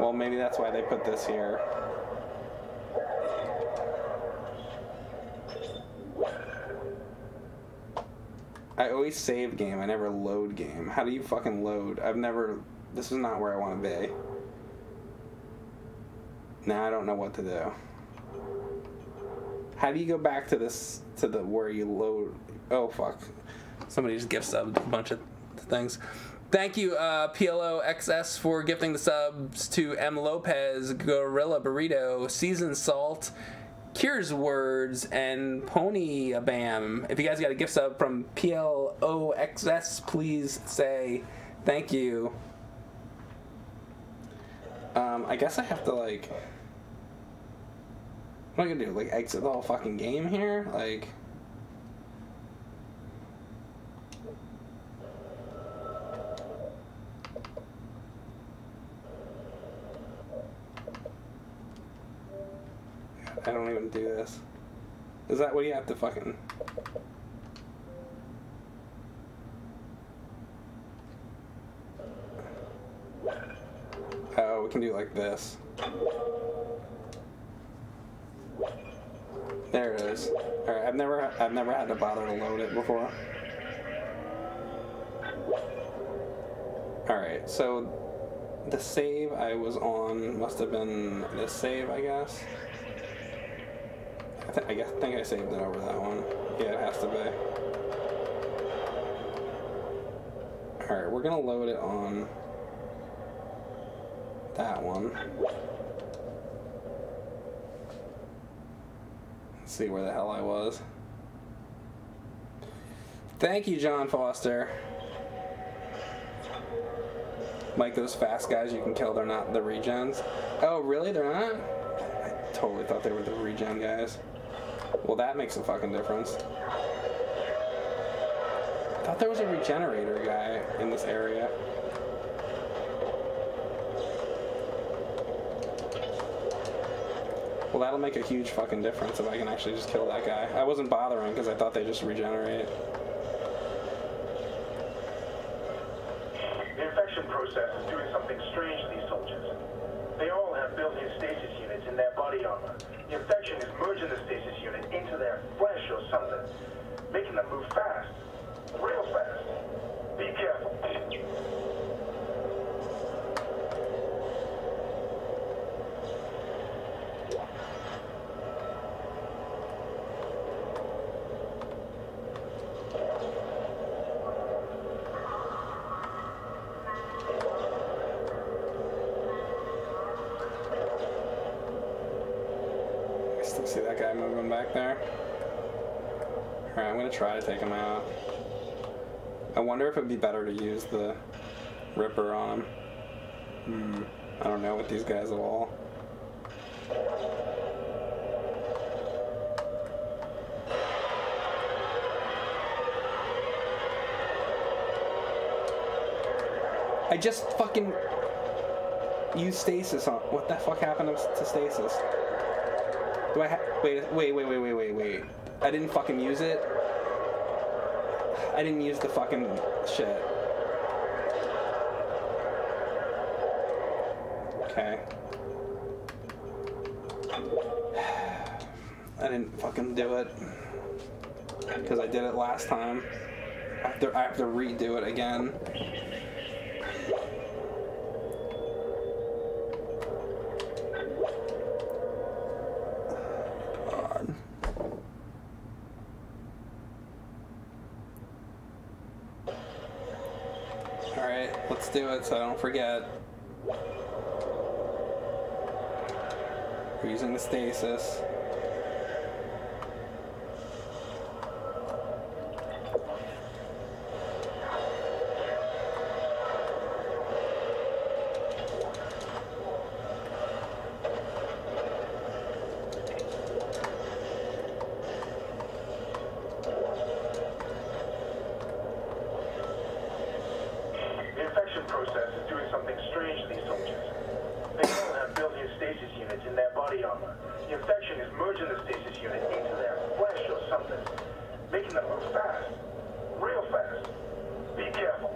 Well, maybe that's why they put this here. I always save game. I never load game. How do you fucking load? I've never. This is not where I want to be. Now I don't know what to do. How do you go back to this to the where you load? Oh fuck! Somebody just gift subbed a bunch of things. Thank you, uh, PLO XS, for gifting the subs to M Lopez, Gorilla Burrito, Seasoned Salt, Cures Words, and Pony a Bam. If you guys got a gift sub from PLOXS, please say thank you. Um, I guess I have to like. What am I gonna do? Like exit the whole fucking game here? Like. I don't even do this. Is that what you have to fucking? Oh, we can do like this. There it is. All right, I've never, I've never had to bother to load it before. All right, so the save I was on must have been this save, I guess. I, th- I guess, think I saved it over that one. Yeah, it has to be. All right, we're gonna load it on that one. Let's see where the hell I was. Thank you, John Foster. Like those fast guys you can kill, they're not the regens. Oh, really? They're not? I totally thought they were the regen guys. Well, that makes a fucking difference. I thought there was a regenerator guy in this area. Well, that'll make a huge fucking difference if I can actually just kill that guy. I wasn't bothering because I thought they just regenerate. The infection process is doing something strange to these soldiers. They all have built-in stasis units in their body armor. The infection is merging the stasis unit into their flesh or something, making them move fast. Real fast. Be careful. I still see that guy moving back there. Alright, I'm gonna try to take him out. I wonder if it'd be better to use the Ripper on him. Hmm. I don't know with these guys at all. I just fucking. use stasis on. What the fuck happened to stasis? Do I ha- wait, wait, wait, wait, wait, wait, wait. I didn't fucking use it. I didn't use the fucking shit. Okay. I didn't fucking do it because I did it last time. I have to, I have to redo it again. God. Alright, let's do it so I don't forget. We're using the stasis. The infection process is doing something strange to these soldiers. They don't have built-in stasis units in their body armor. The infection is merging the stasis unit into their flesh or something, making them move fast. Real fast. Be careful.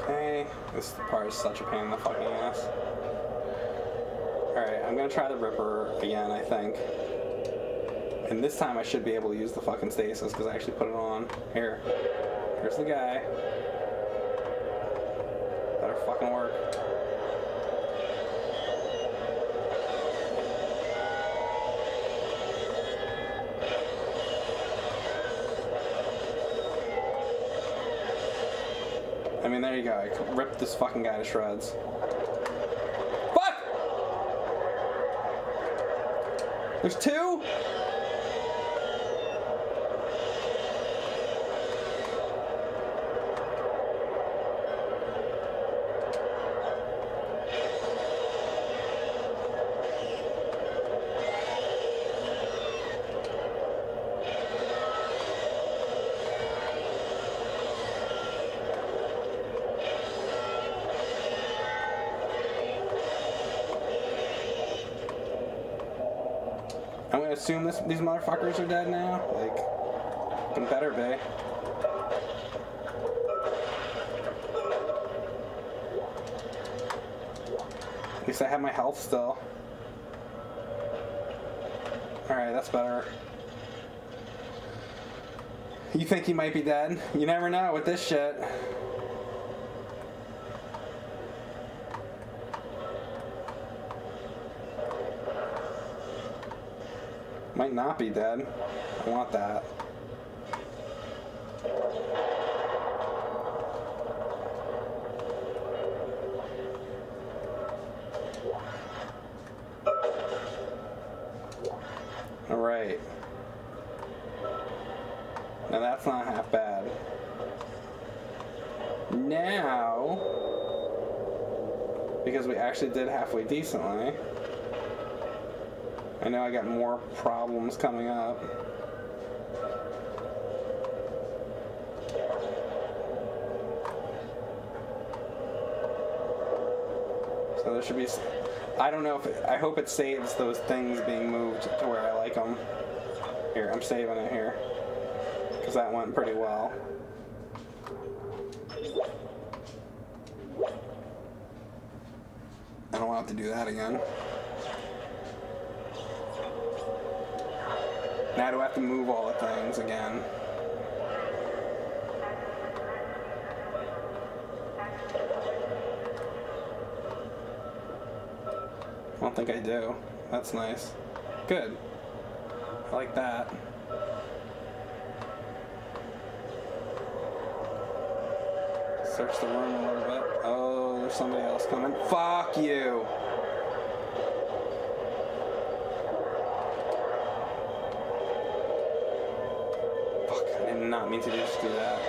Okay, this part is such a pain in the fucking ass. Alright, I'm gonna try the Ripper again, I think. And this time I should be able to use the fucking stasis because I actually put it on. Here. Here's the guy. Better fucking work. I mean, there you go. I this fucking guy to shreds. Fuck! There's two? Motherfuckers are dead now. Like, fucking better be. At least I have my health still. Alright, that's better. You think he might be dead? You never know with this shit. Not be dead. I want that. Alright. Now that's not half bad. Now, because we actually did halfway decently, I know I got more coming up. So there should be. I don't know if it, I hope it saves those things being moved to where I like them. Here, I'm saving it here because that went pretty well. I don't want to have to do that again. Now do I have to move all the things again? I don't think I do. That's nice. Good. I like that. Search the room a little bit. Oh, there's somebody else coming. Fuck you! I mean to just do that.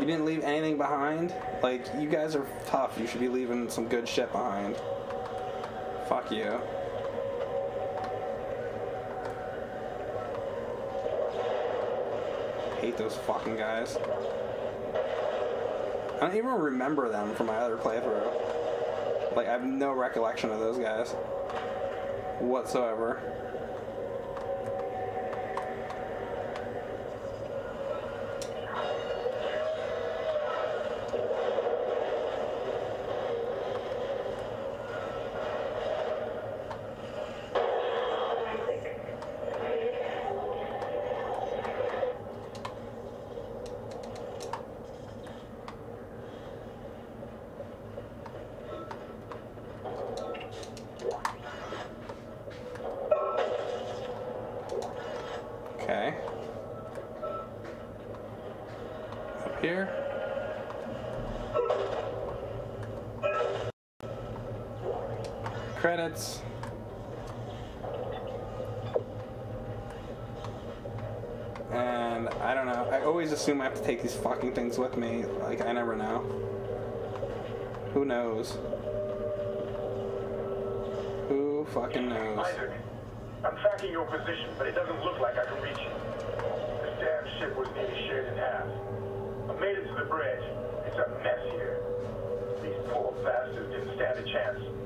You didn't leave anything behind? Like, you guys are tough. You should be leaving some good shit behind. Fuck you. Those fucking guys. I don't even remember them from my other playthrough. Like, I have no recollection of those guys whatsoever. Credits. And I don't know. I always assume I have to take these fucking things with me. Like, I never know. Who knows? Who fucking knows? Isaac, I'm tracking your position, but it doesn't look like I can reach you. This damn ship was nearly shared in half. I made it to the bridge. It's a mess here. These poor bastards didn't stand a chance.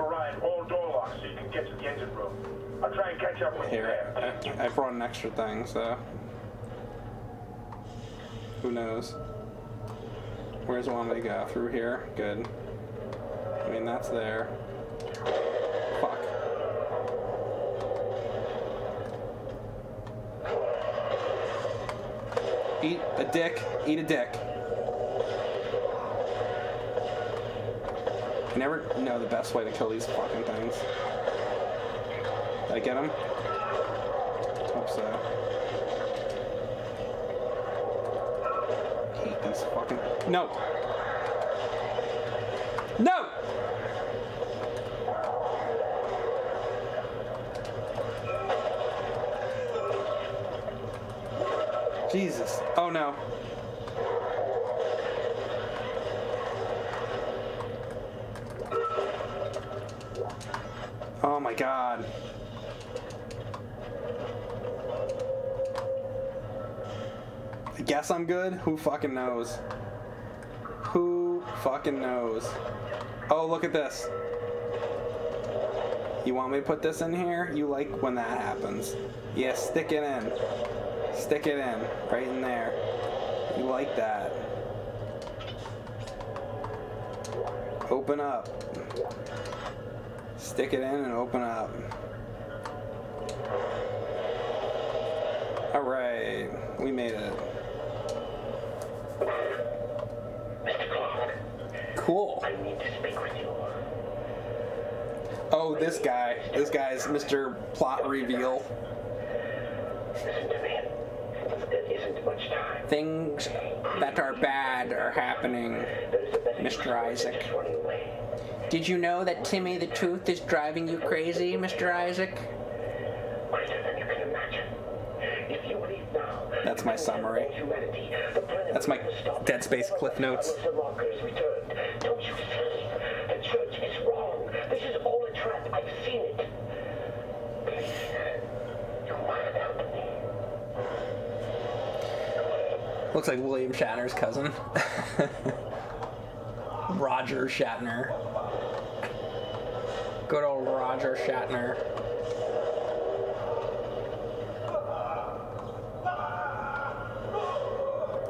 I'm going to override all door locks so you can get to the engine room. I'll try and catch up with you Here, there. I, I brought an extra thing, so. Who knows? Where's one to go? Through here? Good. I mean, that's there. Fuck. Eat a dick. Eat a dick. I never know the best way to kill these fucking things. Did I get him? Hope so. Hate these fucking. No! No! Jesus. Oh no. Oh my god. I guess I'm good? Who fucking knows? Who fucking knows? Oh, look at this. You want me to put this in here? You like when that happens. Yeah, stick it in. Stick it in. Right in there. You like that. Open up. Stick it in and open up. Alright, we made it. Mr. Clarke, Cool. I need to speak with you. Oh, this guy. This guy's Mr. Plot Reveal. Things that are bad are happening, Mr. Isaac. Did you know that Timmy the Tooth is driving you crazy, Mr. Isaac? That's my summary. That's my. Dead Space Cliff Notes. Looks like William Shatner's cousin. Roger Shatner. Good old Roger Shatner.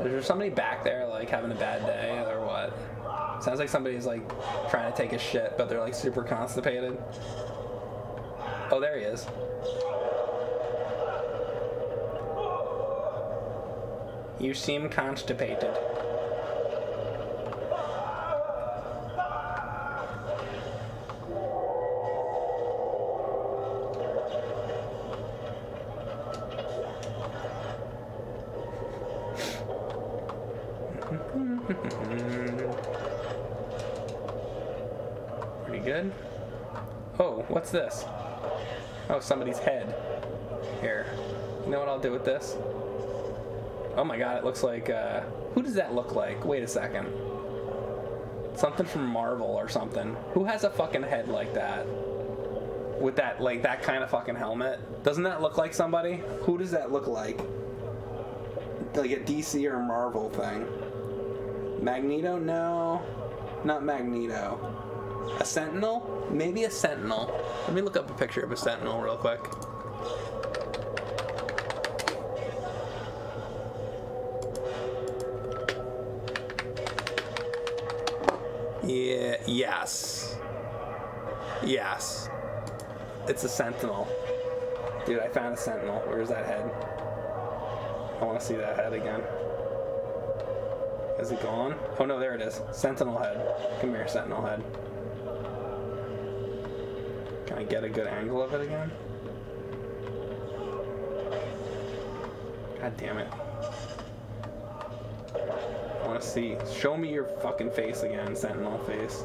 Is there somebody back there like having a bad day or what? Sounds like somebody's like trying to take a shit, but they're like super constipated. Oh, there he is. You seem constipated. Pretty good. Oh, what's this? Oh, somebody's head. Here. You know what I'll do with this? Oh my god, it looks like, uh, who does that look like? Wait a second. Something from Marvel or something. Who has a fucking head like that? With that, like, that kind of fucking helmet? Doesn't that look like somebody? Who does that look like? Like a DC or Marvel thing. Magneto? No. Not Magneto. A Sentinel? Maybe a Sentinel. Let me look up a picture of a Sentinel real quick. Yes. Yes. It's a sentinel. Dude, I found a sentinel. Where's that head? I want to see that head again. Is it gone? Oh no, there it is. Sentinel head. Come here, sentinel head. Can I get a good angle of it again? God damn it. I want to see. Show me your fucking face again, Sentinel face.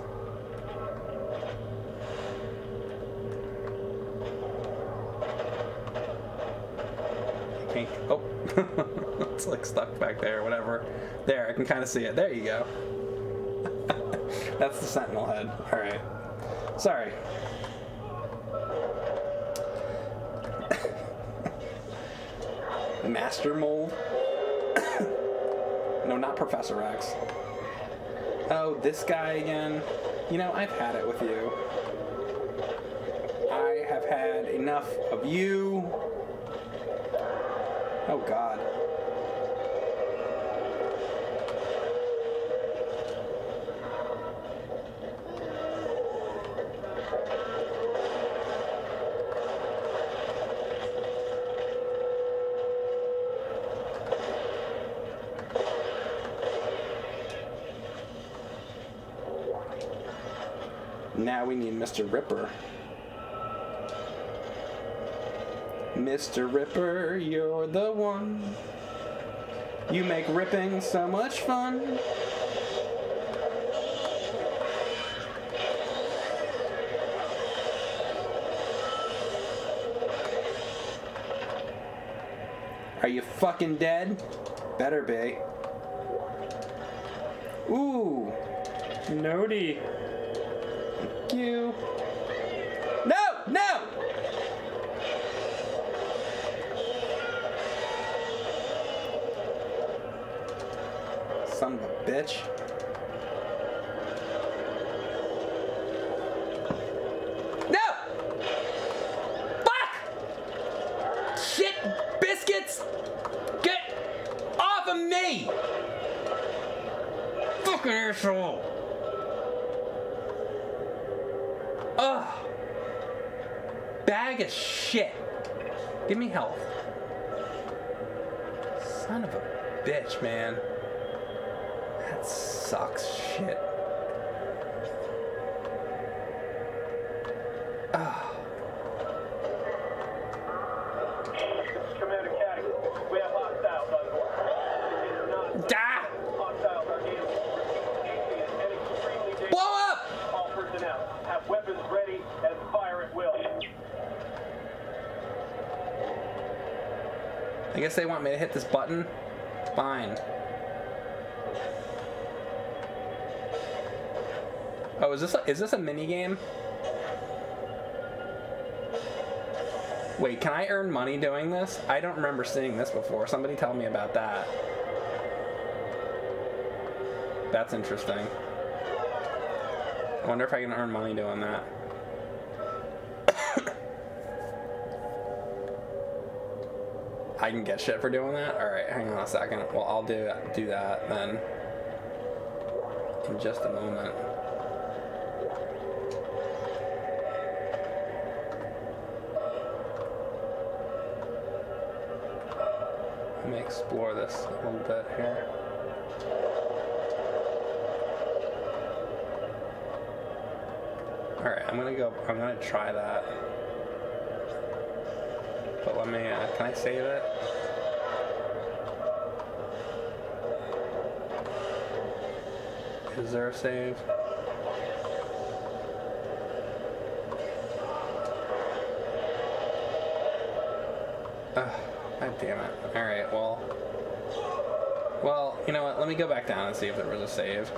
I can't. Oh, it's like stuck back there. Whatever. There, I can kind of see it. There you go. That's the Sentinel head. All right. Sorry. Master mold. No, not Professor X. Oh, this guy again. You know, I've had it with you. I have had enough of you. Mr. Ripper. Mr. Ripper, you're the one. You make ripping so much fun. Are you fucking dead? Better be. Ooh, Nody. You. Shit. Give me health. Son of a bitch, man. That sucks shit. Me to hit this button. Fine. Oh, is this a, is this a mini game? Wait, can I earn money doing this? I don't remember seeing this before. Somebody tell me about that. That's interesting. I wonder if I can earn money doing that. I can get shit for doing that? Alright, hang on a second. Well, I'll do, do that then. In just a moment. Let me explore this a little bit here. Alright, I'm gonna go, I'm gonna try that. But let me, uh, can I save it? Is there a save? Ugh, God damn it. Alright, well. Well, you know what? Let me go back down and see if there was a save.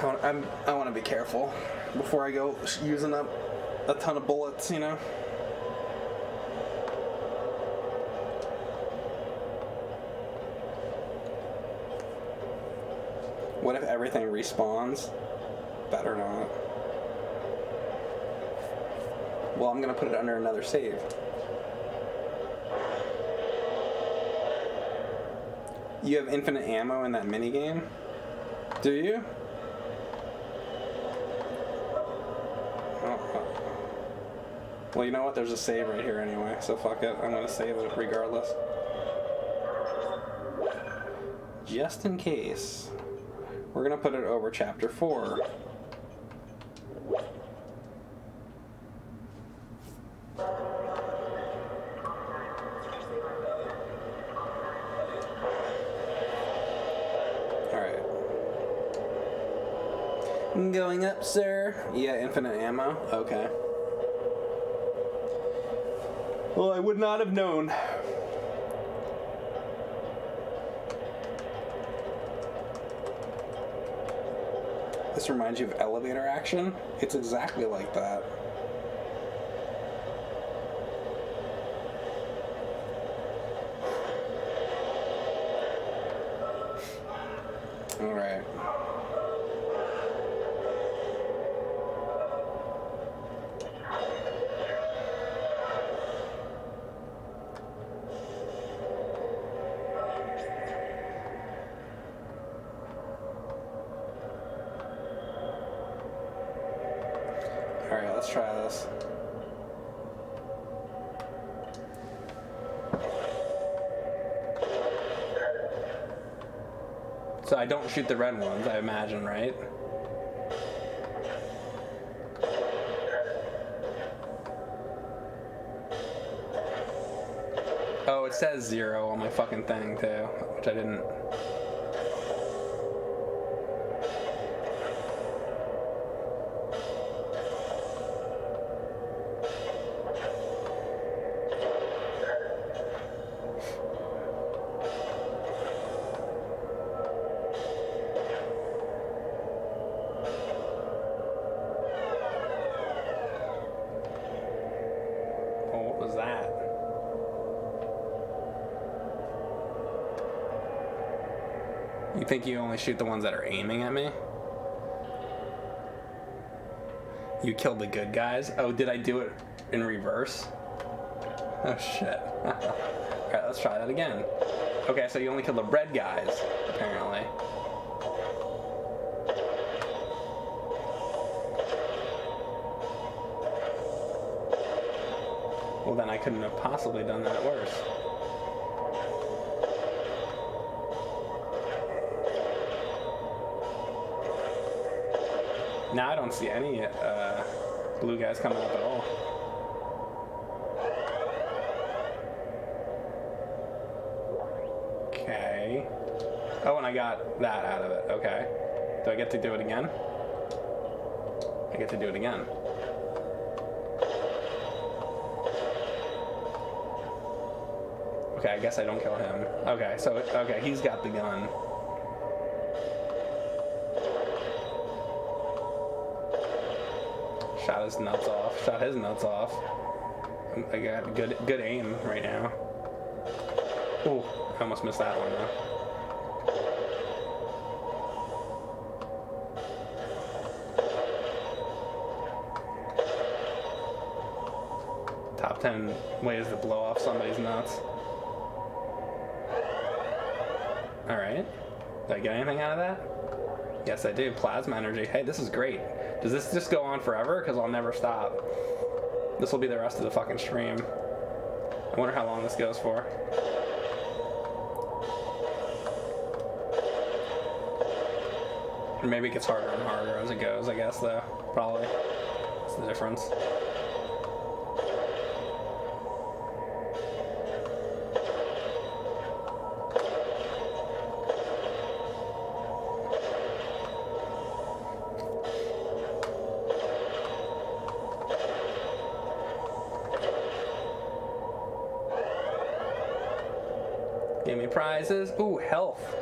I want, I'm, I want to be careful before I go using up a ton of bullets, you know? What if everything respawns? Better not. Well, I'm gonna put it under another save. You have infinite ammo in that minigame? Do you? Oh, oh. Well, you know what? There's a save right here anyway, so fuck it. I'm gonna save it regardless. Just in case. We're gonna put it over chapter 4. Alright. Going up, sir. Yeah, infinite ammo. Okay. Well, I would not have known. This reminds you of elevator action? It's exactly like that. I don't shoot the red ones, I imagine, right? Oh, it says zero on my fucking thing too, which I didn't. Think you only shoot the ones that are aiming at me? You killed the good guys? Oh, did I do it in reverse? Oh shit. Alright, let's try that again. Okay, so you only killed the red guys, apparently. Well, then I couldn't have possibly done that worse. Now I don't see any uh, blue guys coming up at all. Okay. Oh, and I got that out of it. Okay. Do I get to do it again? I get to do it again. Okay, I guess I don't kill him. Okay, so okay, he's got the gun. Shot his nuts off. Shot his nuts off. I got good good aim right now. Ooh, I almost missed that one though. Top 10 ways to blow off somebody's nuts. Alright. Did I get anything out of that? Yes, I do. Plasma energy. Hey, this is great. Does this just go on forever? Because I'll never stop. This will be the rest of the fucking stream. I wonder how long this goes for. Maybe it gets harder and harder as it goes, I guess, though. Probably. That's the difference. Give. Ooh, health.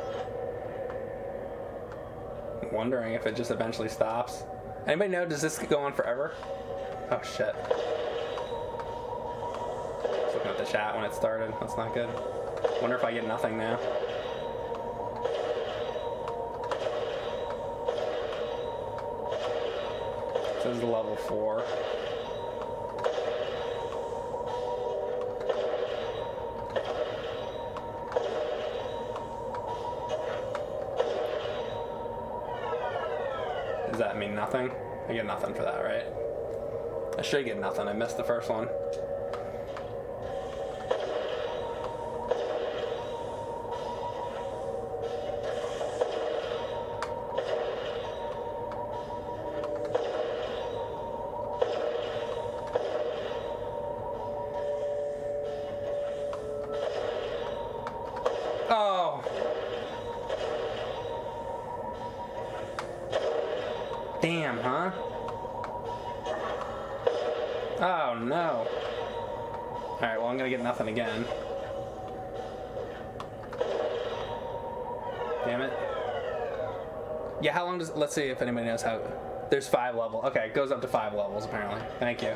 I'm wondering if it just eventually stops. Anybody know, does this go on forever? Oh shit. Just looking at the chat when it started. That's not good. Wonder if I get nothing now. This is level four. Nothing for that, right? I should get nothing. I missed the first one. See if anybody knows how there's five level. Okay, it goes up to five levels apparently. Thank you.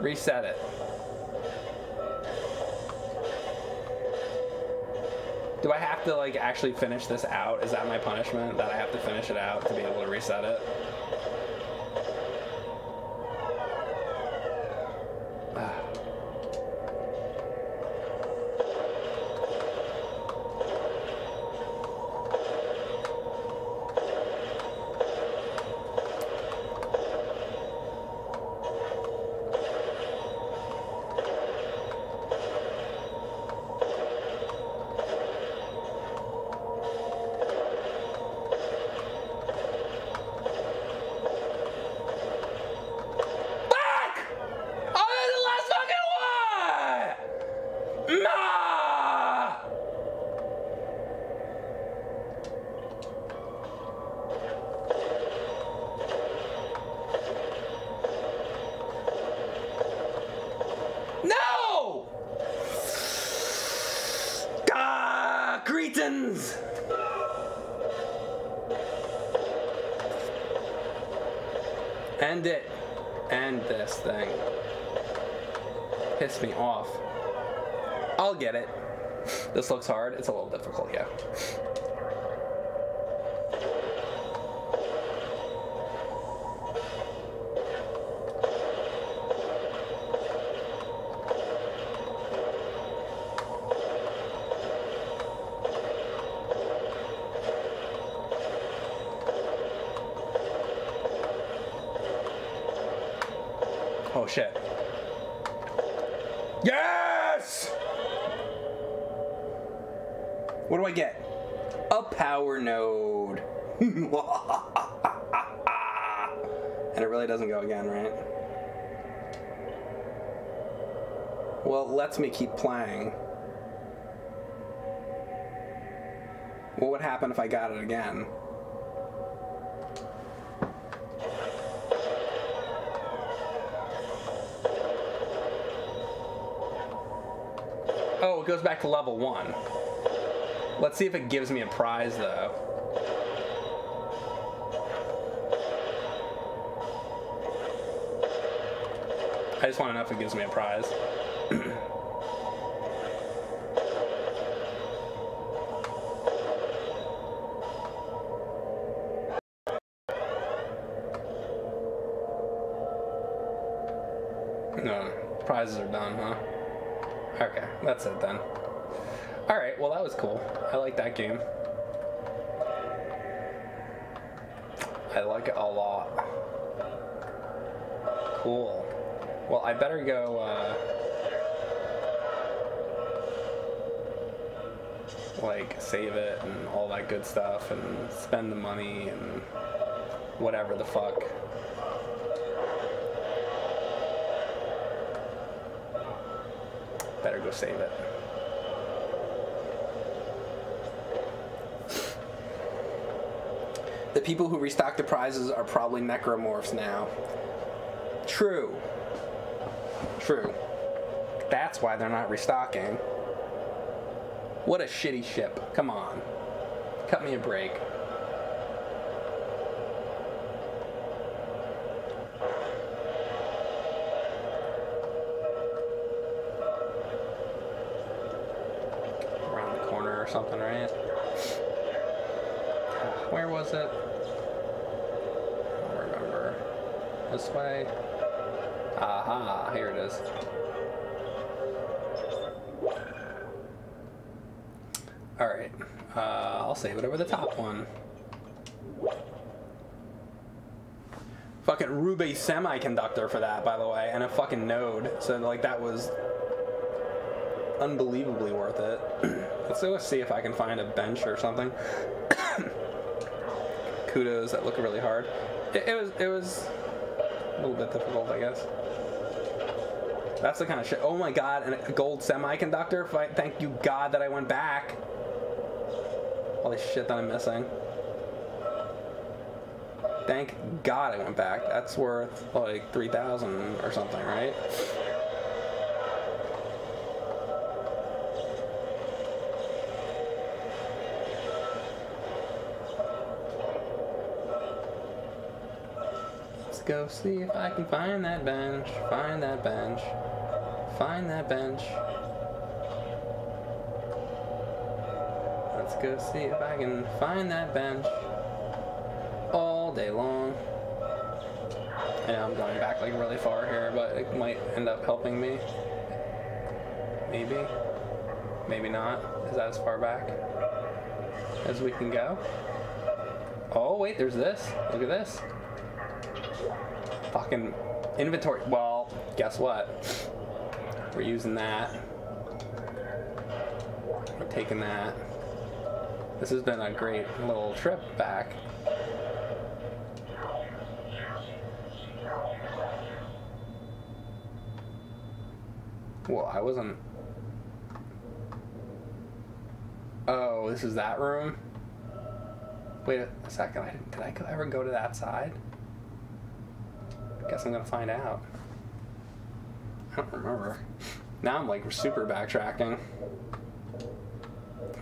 Reset it. Do I have to like actually finish this out? Is that my punishment? That I have to finish it out to be able to reset it? hard, it's a little difficult, yeah. Oh shit. I get? A power node. and it really doesn't go again, right? Well, it lets me keep playing. What would happen if I got it again? Oh, it goes back to level one. Let's see if it gives me a prize, though. I just want to know if it gives me a prize. No, prizes are done, huh? Okay, that's it then. Alright, well, that was cool. I like that game. I like it a lot. Cool. Well, I better go, uh, like, save it and all that good stuff and spend the money and whatever the fuck. Better go save it. People who restock the prizes are probably necromorphs now. True. True. That's why they're not restocking. What a shitty ship. Come on. Cut me a break. Save it over the top one. Fucking Ruby semiconductor for that, by the way, and a fucking node. So, like, that was unbelievably worth it. Let's go see if I can find a bench or something. Kudos that look really hard. It, it was, it was a little bit difficult, I guess. That's the kind of shit. Oh my god, and a gold semiconductor. Thank you God that I went back. All shit that I'm missing. Thank God I went back. That's worth like 3,000 or something, right? Let's go see if I can find that bench. Find that bench. Find that bench. Go see if I can find that bench all day long. I know I'm going back like really far here, but it might end up helping me. Maybe. Maybe not. Is that as far back as we can go? Oh, wait, there's this. Look at this. Fucking inventory. Well, guess what? We're using that. We're taking that. This has been a great little trip back. Well, I wasn't. Oh, this is that room? Wait a second. I did I ever go to that side? Guess I'm gonna find out. I don't remember. Now I'm like super backtracking.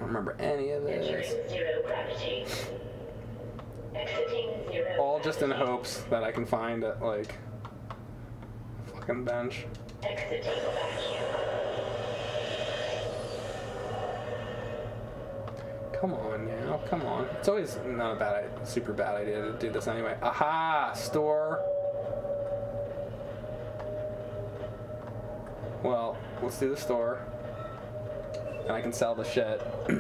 Don't remember any of this. Entering zero gravity. Exiting zero. All just in hopes that I can find it, like, fucking bench. Exiting. Come on now, come on. It's always not a bad, super bad idea to do this anyway. Aha! Store. Well, let's do the store. And I can sell the shit.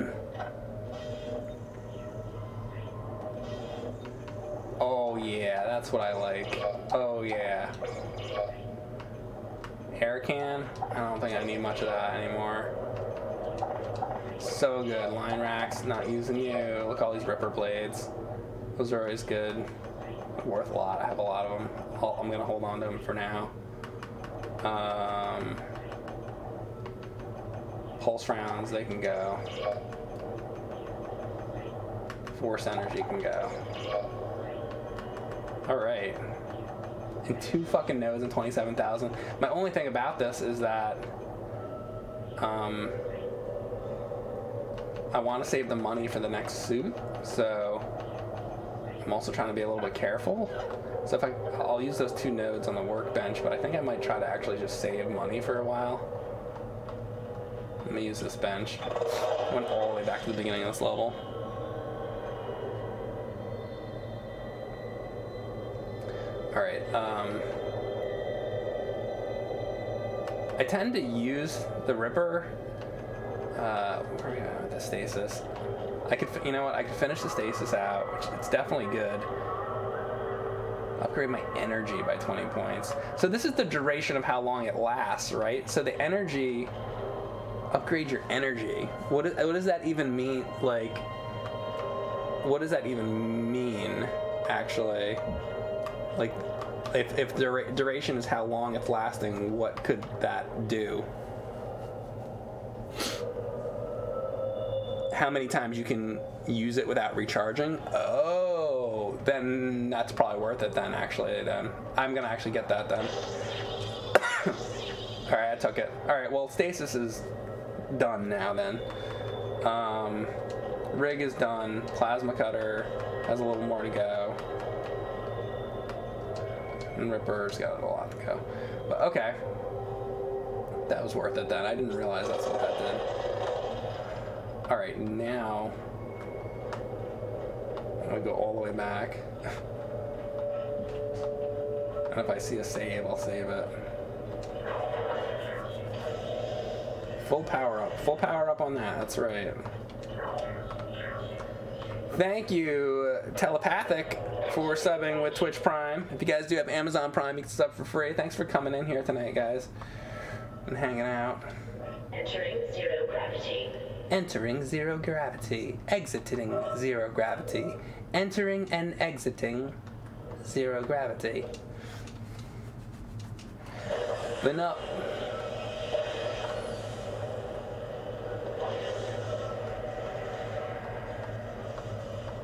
oh yeah, that's what I like. Oh yeah. air can. I don't think I need much of that anymore. So good. Line racks, not using you. Look at all these ripper blades. Those are always good. Worth a lot. I have a lot of them. I'm gonna hold on to them for now. Um, pulse rounds, they can go. Force energy can go. All right. And two fucking nodes and 27,000. My only thing about this is that um, I want to save the money for the next suit, so I'm also trying to be a little bit careful. So if I, I'll use those two nodes on the workbench, but I think I might try to actually just save money for a while. Let me use this bench. Went all the way back to the beginning of this level. All right. Um, I tend to use the Ripper. Uh, where are we at with the stasis? I could, you know what? I could finish the stasis out, which it's definitely good. Upgrade my energy by 20 points. So this is the duration of how long it lasts, right? So the energy, upgrade your energy. What, does that even mean? Like, what does that even mean, actually? Like, if, if dura- duration is how long it's lasting, what could that do? How many times you can use it without recharging? Oh, then that's probably worth it. Then actually, then I'm gonna actually get that then. All right, I took it. All right, well, stasis is done now then. Um, rig is done. Plasma cutter has a little more to go. And Ripper's got a lot to go. But okay. That was worth it then. I didn't realize that's what that did. Alright, now I'm gonna go all the way back. and if I see a save, I'll save it. Full power up. Full power up on that, that's right. Thank you, Telepathic, for subbing with Twitch Prime. If you guys do have Amazon Prime, you can sub for free. Thanks for coming in here tonight, guys, and hanging out. Entering zero gravity. Entering zero gravity. Exiting zero gravity. Entering and exiting zero gravity. Then up.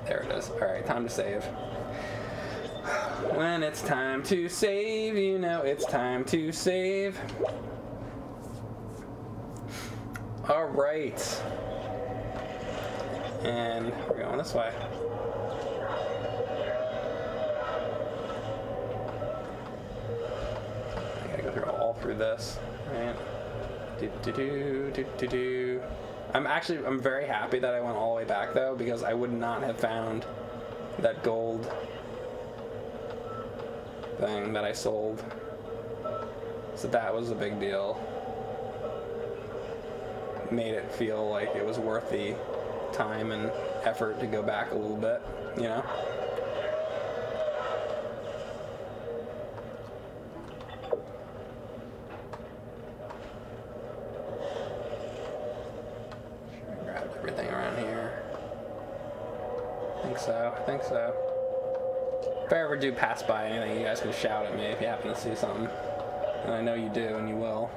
There it is. Alright, time to save. When it's time to save, you know it's time to save. All right. And we're going this way. I gotta go through all through this. Right. Do, do, do, do, do, do. I'm actually I'm very happy that I went all the way back though because I would not have found that gold thing that I sold. So that was a big deal made it feel like it was worth the time and effort to go back a little bit, you know? Grab everything around here. I think so. I think so. If I ever do pass by anything, you guys can shout at me if you happen to see something. And I know you do, and you will.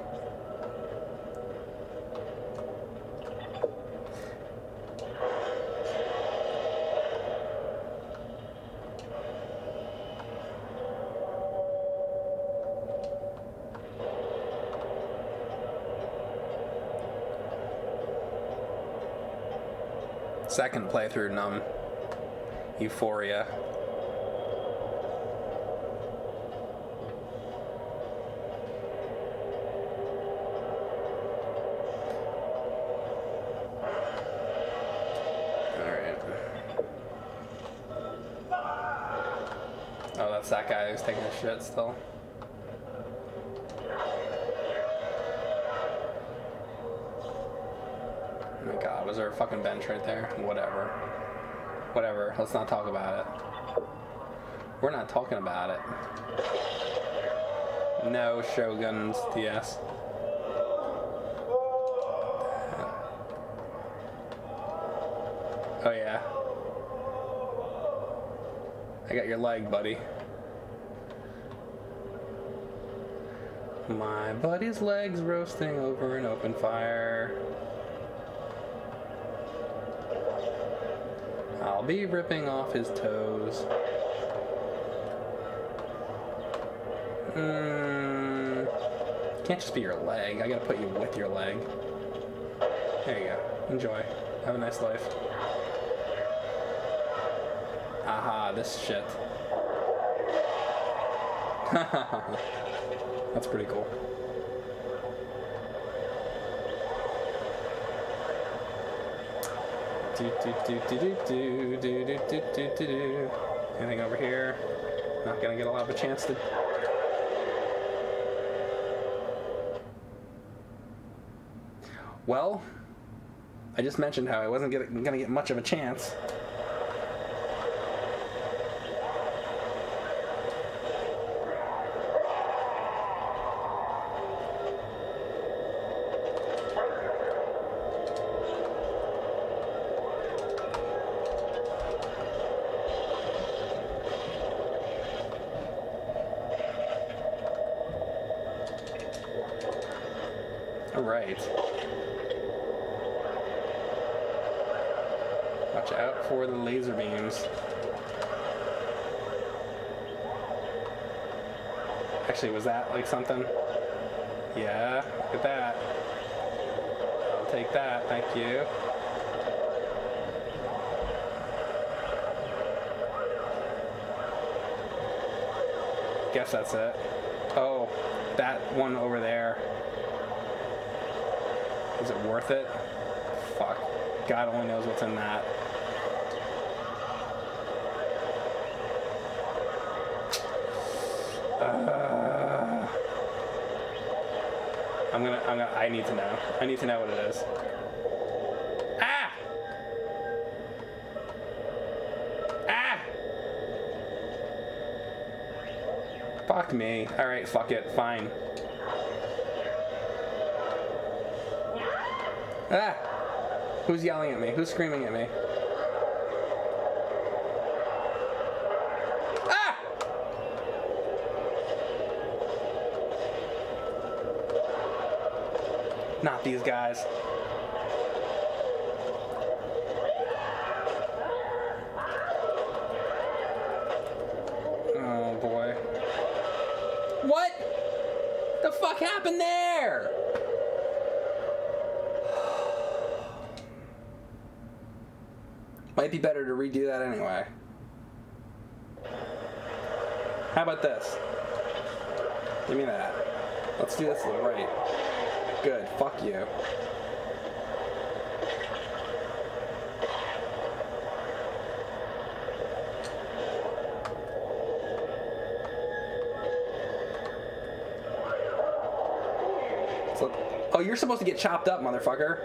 Second playthrough, Numb. Euphoria. Oh, that's that guy who's taking a shit still. Oh my god, was there a fucking bench right there? Whatever. Whatever, let's not talk about it. We're not talking about it. No Shoguns DS. Oh yeah. I got your leg, buddy. My buddy's legs roasting over an open fire. Be ripping off his toes. Mm, can't just be your leg. I gotta put you with your leg. There you go. Enjoy. Have a nice life. Aha, this shit. That's pretty cool. Anything over here? Not gonna get a lot of a chance to. Well, I just mentioned how I wasn't gonna get much of a chance. All right. Watch out for the laser beams. Actually, was that like something? Yeah, look at that. I'll take that, thank you. Guess that's it. Oh, that one over there. Is it worth it? Fuck. God only knows what's in that. Uh, I'm gonna, I need to know. I need to know what it is. Ah! Ah! Fuck me. Alright, fuck it. Fine. Ah! Who's yelling at me? Who's screaming at me? Guys. Oh boy. What? The fuck happened there? Might be better to redo that anyway. How about this? Give me that. Let's do this the right. Good. Fuck you. Oh, you're supposed to get chopped up, motherfucker.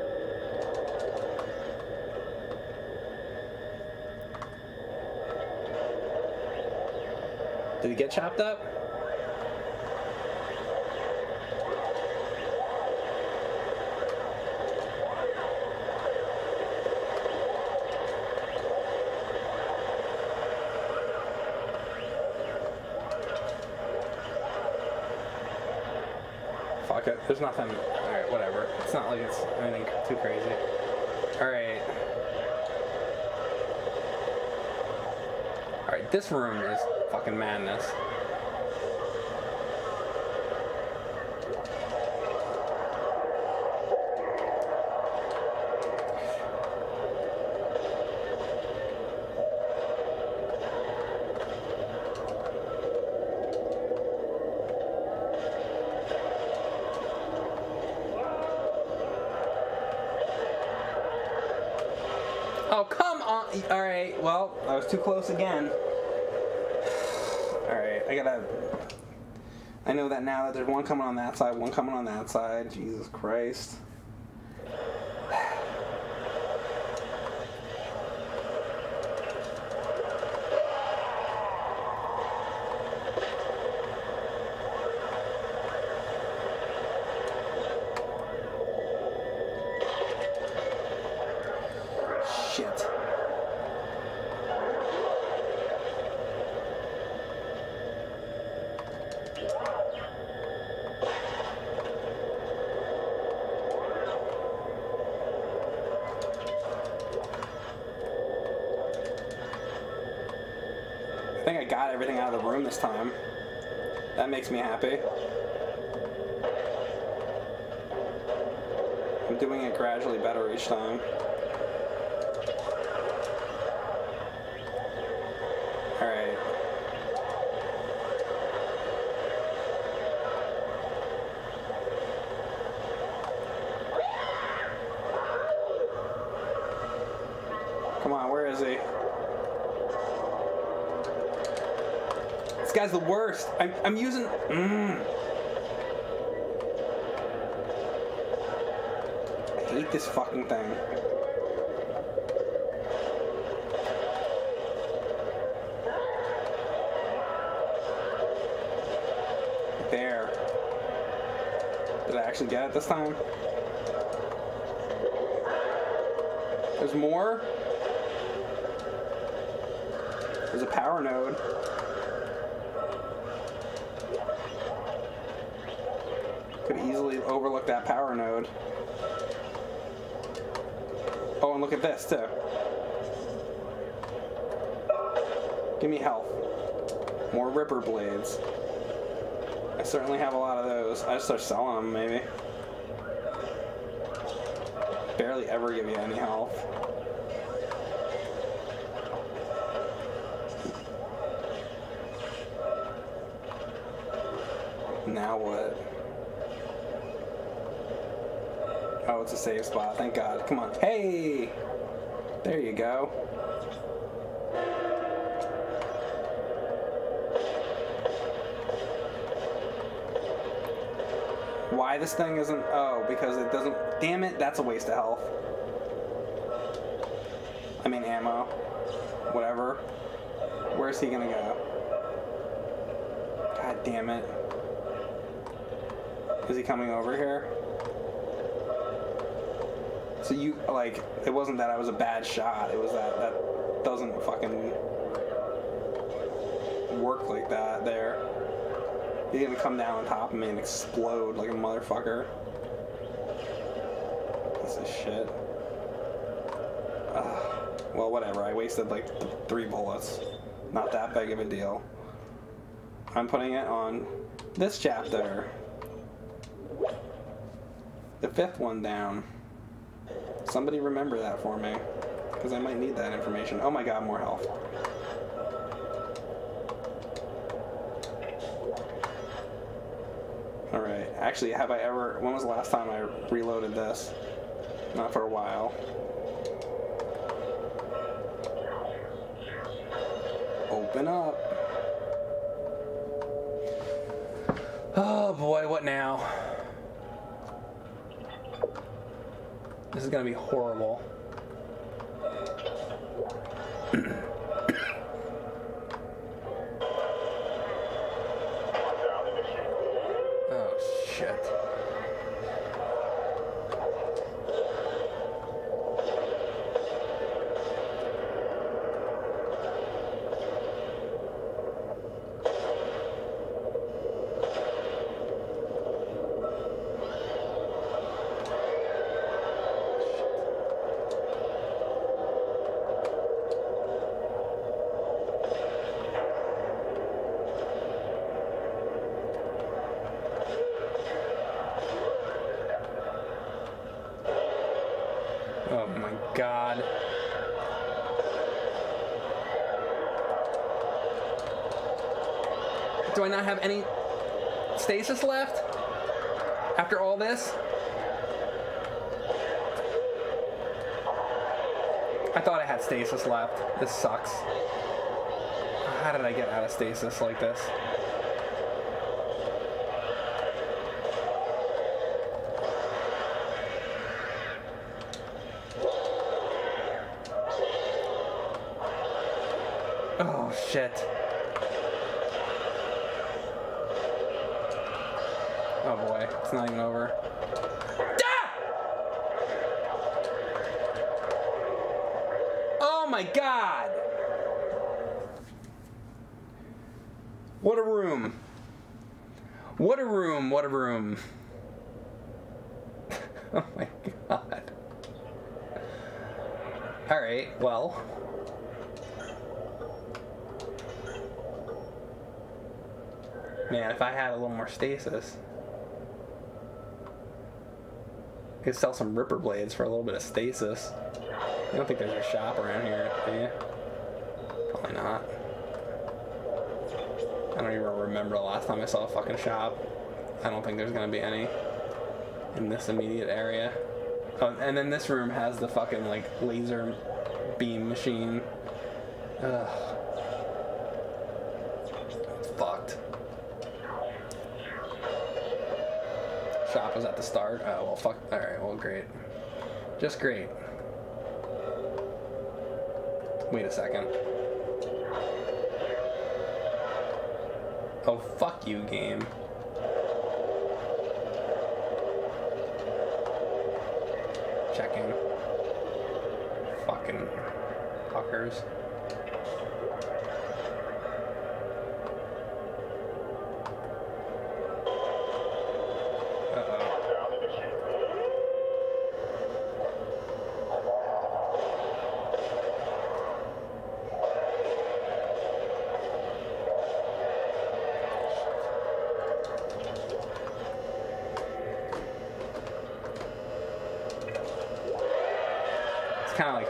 Did he get chopped up? Fuck it. Nothing. Alright, whatever. It's not like it's anything too crazy. Alright. Alright, this room is fucking madness. Oh, come on. All right. Well, I was too close again. All right. I gotta. I know that now that there's one coming on that side, one coming on that side. Jesus Christ. Makes me happy. I'm doing it gradually better each time. Alright. Come on, where is he? This worst. I'm, I'm using. Mm. I hate this fucking thing. There. Did I actually get it this time? There's more? There's a power node. Overlook that power node. Oh, and look at this too. Give me health. More Ripper blades. I certainly have a lot of those. I just start selling them, maybe. Barely ever give you any health. Now what? It's a save spot. Thank God. Come on. Hey! There you go. Why this thing isn't. Oh, because it doesn't. Damn it, that's a waste of health. I mean, ammo. Whatever. Where's he gonna go? God damn it. Is he coming over here? So you like it wasn't that I was a bad shot. It was that that doesn't fucking work like that there. He's gonna come down on top of me and explode like a motherfucker. This is shit. Ugh. Well, whatever. I wasted like th- three bullets. Not that big of a deal. I'm putting it on this chapter. The fifth one down. Somebody remember that for me. Because I might need that information. Oh my god, more health. Alright. Actually, have I ever. When was the last time I reloaded this? Not for a while. Open up. Oh boy, what now? This is gonna be horrible. oh shit. Oh my god. Do I not have any stasis left? After all this? I thought I had stasis left. This sucks. How did I get out of stasis like this? Oh shit. Oh boy, it's not even over. Ah! Oh my god! What a room. What a room, what a room. oh my god. Alright, well. Man, if I had a little more stasis. I could sell some ripper blades for a little bit of stasis. I don't think there's a shop around here, do you? Probably not. I don't even remember the last time I saw a fucking shop. I don't think there's gonna be any in this immediate area. Oh, and then this room has the fucking like laser beam machine. Ugh. Was at the start. Oh well, fuck. All right, well, great. Just great. Wait a second. Oh, fuck you, game. Checking. Fucking fuckers.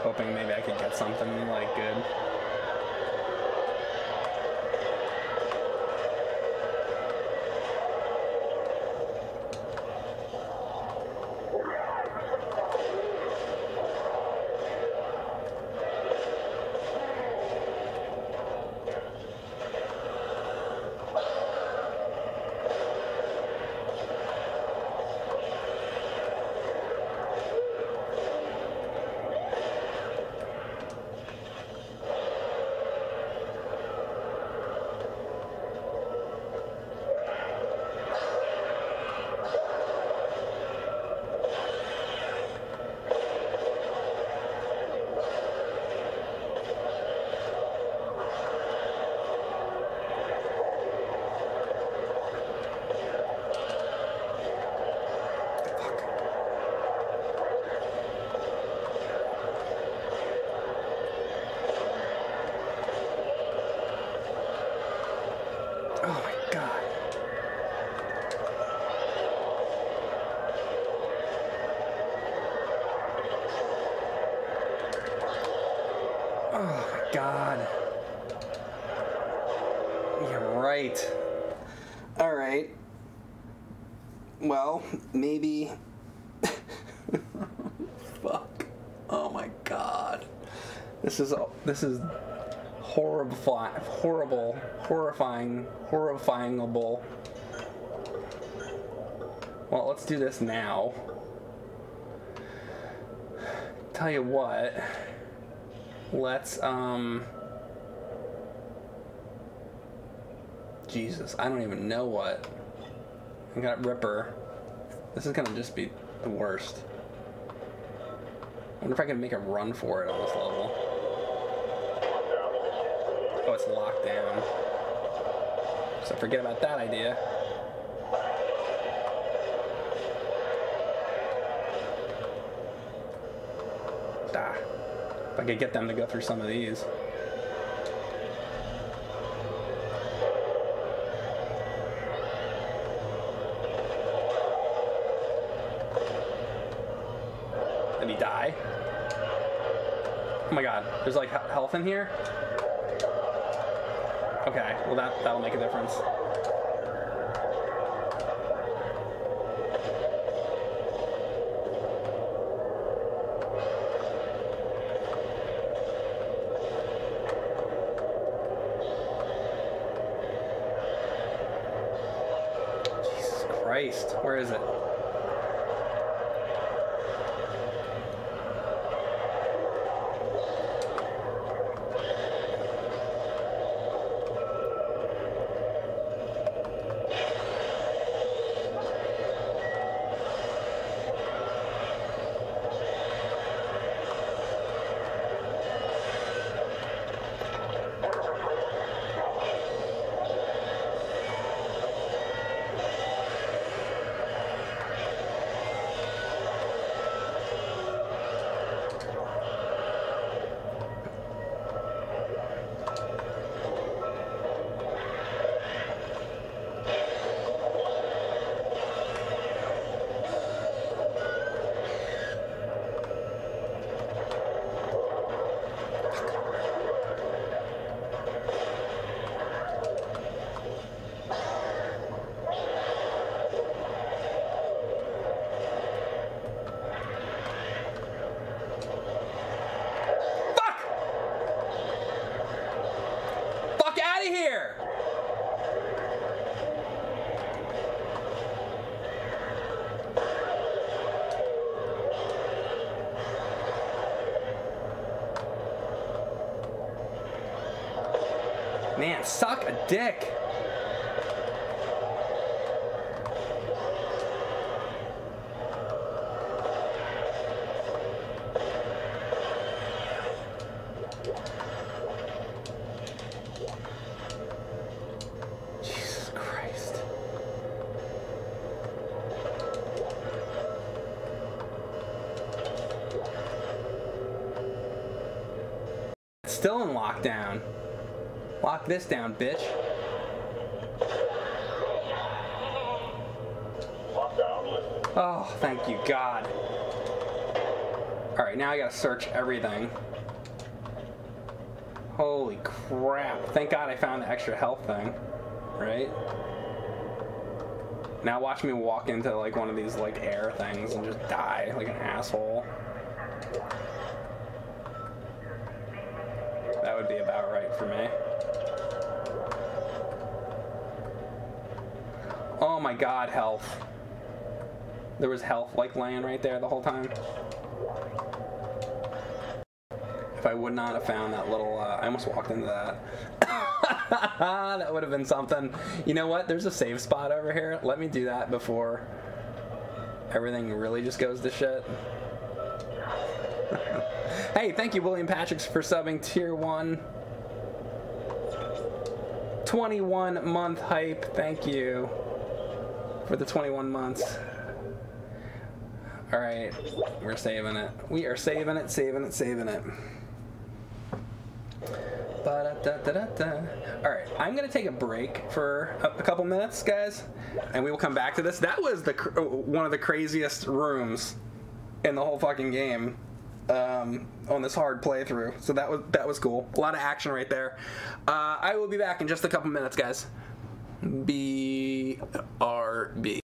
Hoping maybe I could get something like good. Oh my god. Oh my god. You're right. Alright. Well, maybe. Fuck. Oh my god. This is this is horrible, horrible, horrifying, horrifyingable. Well, let's do this now. Tell you what. Let's um. Jesus, I don't even know what. I got Ripper. This is gonna just be the worst. I wonder if I can make a run for it on this level. It's locked down. So forget about that idea. Ah. If I could get them to go through some of these. Did he die? Oh my god, there's like health in here? Okay, well that that'll make a difference. Jesus Christ, where is it? Dick. Jesus Christ. Still in lockdown. Lock this down, bitch. You, God. Alright, now I gotta search everything. Holy crap. Thank God I found the extra health thing. Right? Now watch me walk into like one of these like air things and just die like an asshole. That would be about right for me. Oh my god, health. There was health like laying right there the whole time. If I would not have found that little, uh, I almost walked into that. that would have been something. You know what? There's a save spot over here. Let me do that before everything really just goes to shit. hey, thank you, William Patricks, for subbing tier one. 21 month hype. Thank you for the 21 months. All right, we're saving it. We are saving it, saving it, saving it. Ba-da-da-da-da-da. All right, I'm gonna take a break for a, a couple minutes, guys, and we will come back to this. That was the cr- one of the craziest rooms in the whole fucking game um, on this hard playthrough. So that was that was cool. A lot of action right there. Uh, I will be back in just a couple minutes, guys. B R B.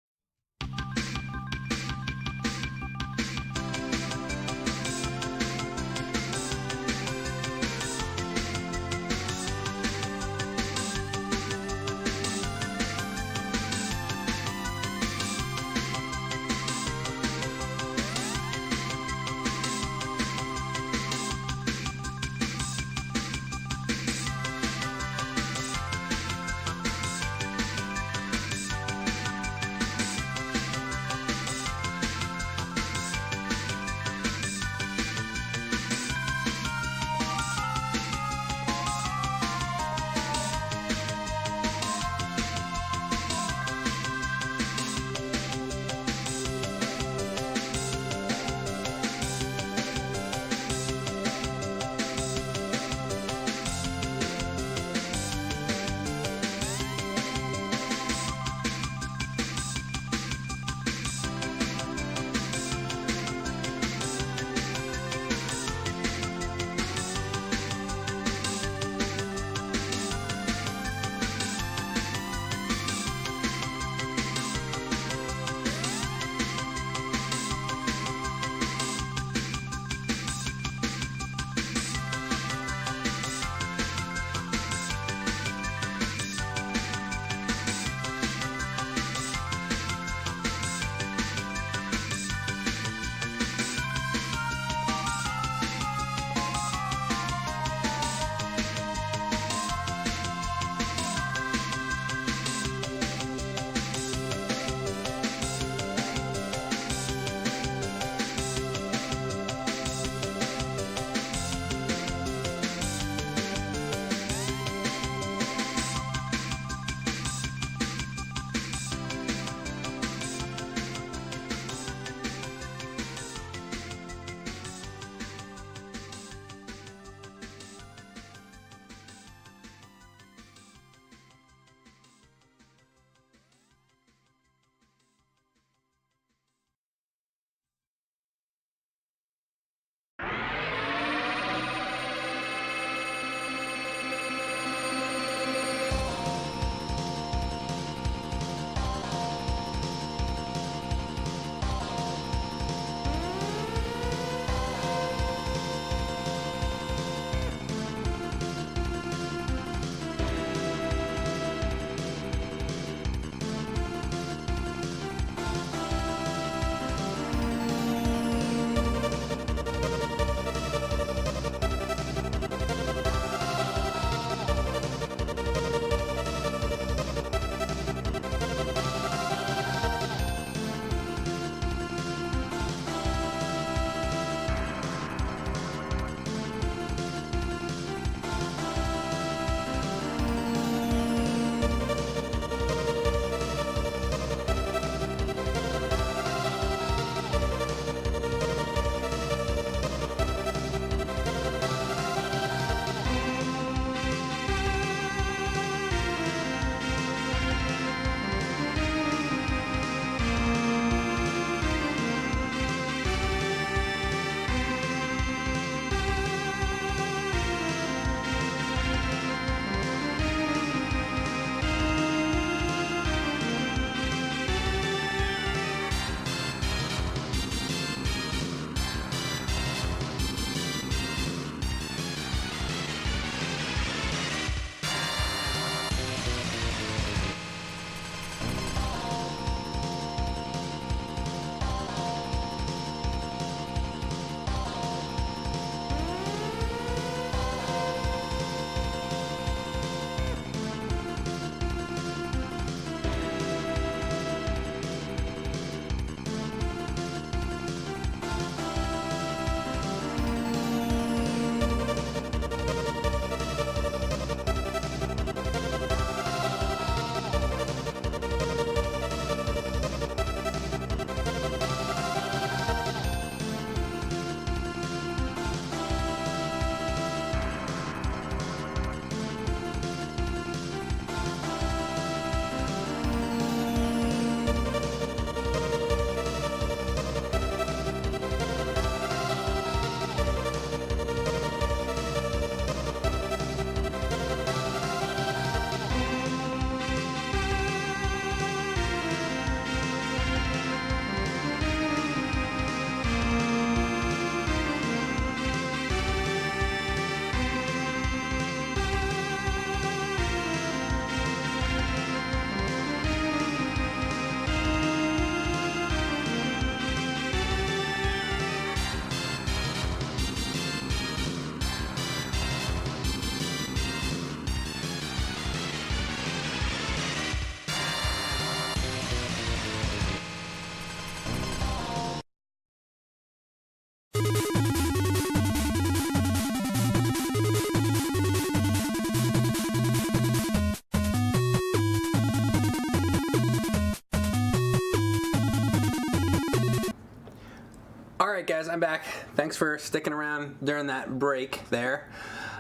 right, guys, I'm back. Thanks for sticking around during that break there.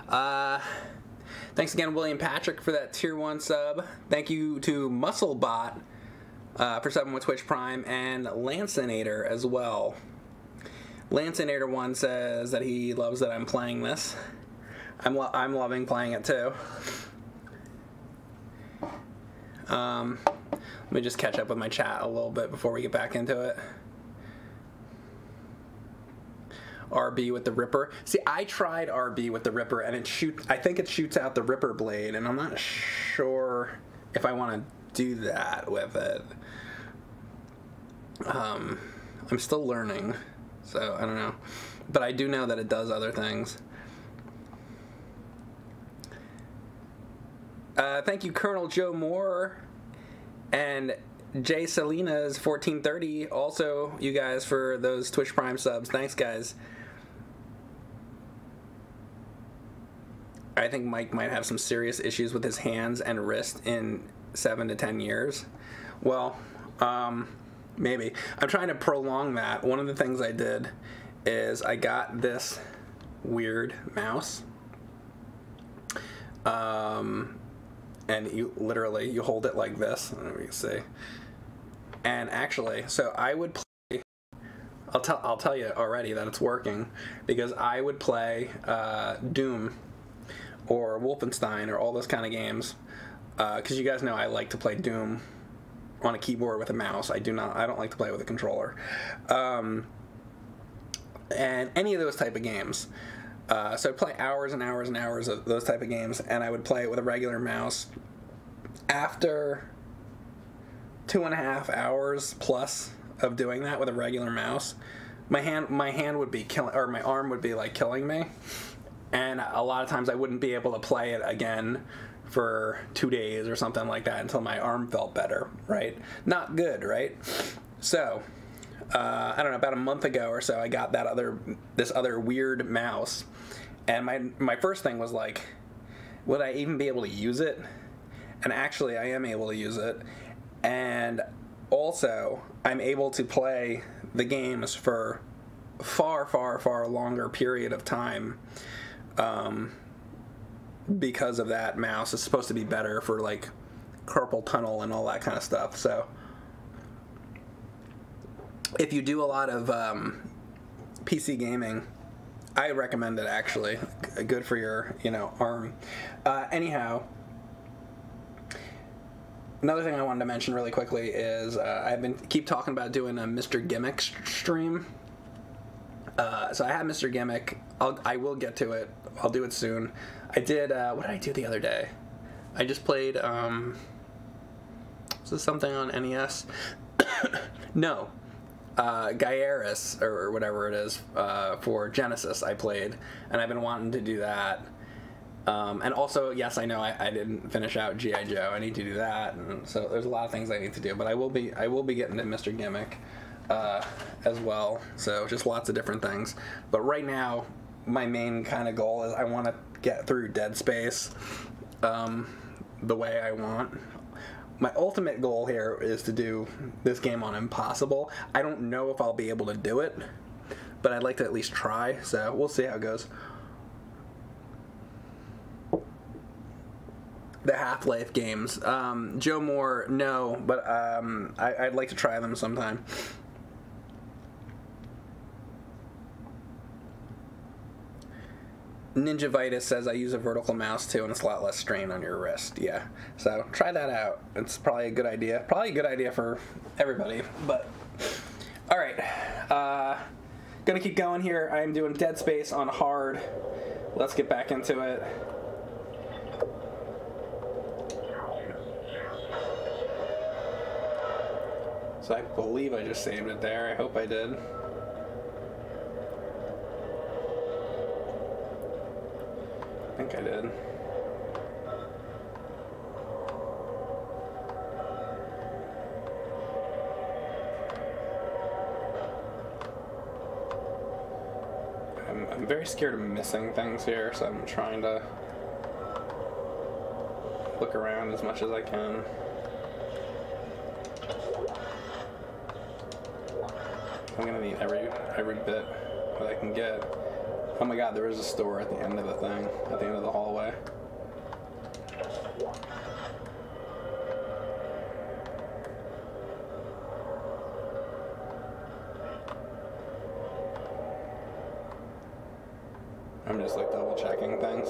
Uh, thanks again, William Patrick, for that tier one sub. Thank you to MuscleBot uh, for subbing with Twitch Prime and Lancinator as well. Lancinator one says that he loves that I'm playing this. I'm lo- I'm loving playing it too. Um, let me just catch up with my chat a little bit before we get back into it. RB with the Ripper. See, I tried RB with the Ripper, and it shoot. I think it shoots out the Ripper blade, and I'm not sure if I want to do that with it. Um, I'm still learning, so I don't know, but I do know that it does other things. Uh, thank you, Colonel Joe Moore, and Jay Salinas 1430. Also, you guys for those Twitch Prime subs. Thanks, guys. I think Mike might have some serious issues with his hands and wrist in seven to ten years. Well, um, maybe. I'm trying to prolong that. One of the things I did is I got this weird mouse. Um, and you literally you hold it like this. Let me see. And actually, so I would play. I'll tell I'll tell you already that it's working because I would play uh, Doom or Wolfenstein or all those kind of games because you guys know I like to play Doom on a keyboard with a mouse. I do not. I don't like to play with a controller. Um, and any of those type of games. Uh, so I'd play hours and hours and hours of those type of games, and I would play it with a regular mouse. After two and a half hours plus of doing that with a regular mouse, my hand my hand would be killing, or my arm would be like killing me, and a lot of times I wouldn't be able to play it again for two days or something like that until my arm felt better. Right? Not good, right? So uh, I don't know, about a month ago or so, I got that other this other weird mouse, and my my first thing was like, would I even be able to use it? And actually, I am able to use it, and also I'm able to play the games for far, far, far longer period of time. Um, because of that mouse, it's supposed to be better for like carpal tunnel and all that kind of stuff. So if you do a lot of um, PC gaming, I recommend it actually. Good for your, you know, arm. Uh, anyhow, another thing I wanted to mention really quickly is uh, I've been keep talking about doing a Mr. Gimmick stream. Uh, so I have Mr. Gimmick. I'll, I will get to it. I'll do it soon. I did. Uh, what did I do the other day? I just played. Um, was this something on NES? no, uh, Gaiares or whatever it is uh, for Genesis. I played, and I've been wanting to do that. Um, and also, yes, I know I, I didn't finish out GI Joe. I need to do that, and so there's a lot of things I need to do. But I will be I will be getting to Mr. Gimmick uh, as well. So just lots of different things. But right now, my main kind of goal is I want to get through Dead Space um, the way I want. My ultimate goal here is to do this game on Impossible. I don't know if I'll be able to do it, but I'd like to at least try. So we'll see how it goes. The Half Life games. Um, Joe Moore, no, but um, I, I'd like to try them sometime. Ninja Vitus says I use a vertical mouse too, and it's a lot less strain on your wrist. Yeah, so try that out. It's probably a good idea. Probably a good idea for everybody. But all right, uh, gonna keep going here. I'm doing Dead Space on hard. Let's get back into it. So I believe I just saved it there. I hope I did. Think I did. I'm, I'm very scared of missing things here, so I'm trying to look around as much as I can. I'm gonna need every every bit that I can get. Oh my god, there is a store at the end of the thing, at the end of the hallway. I'm just like double checking things.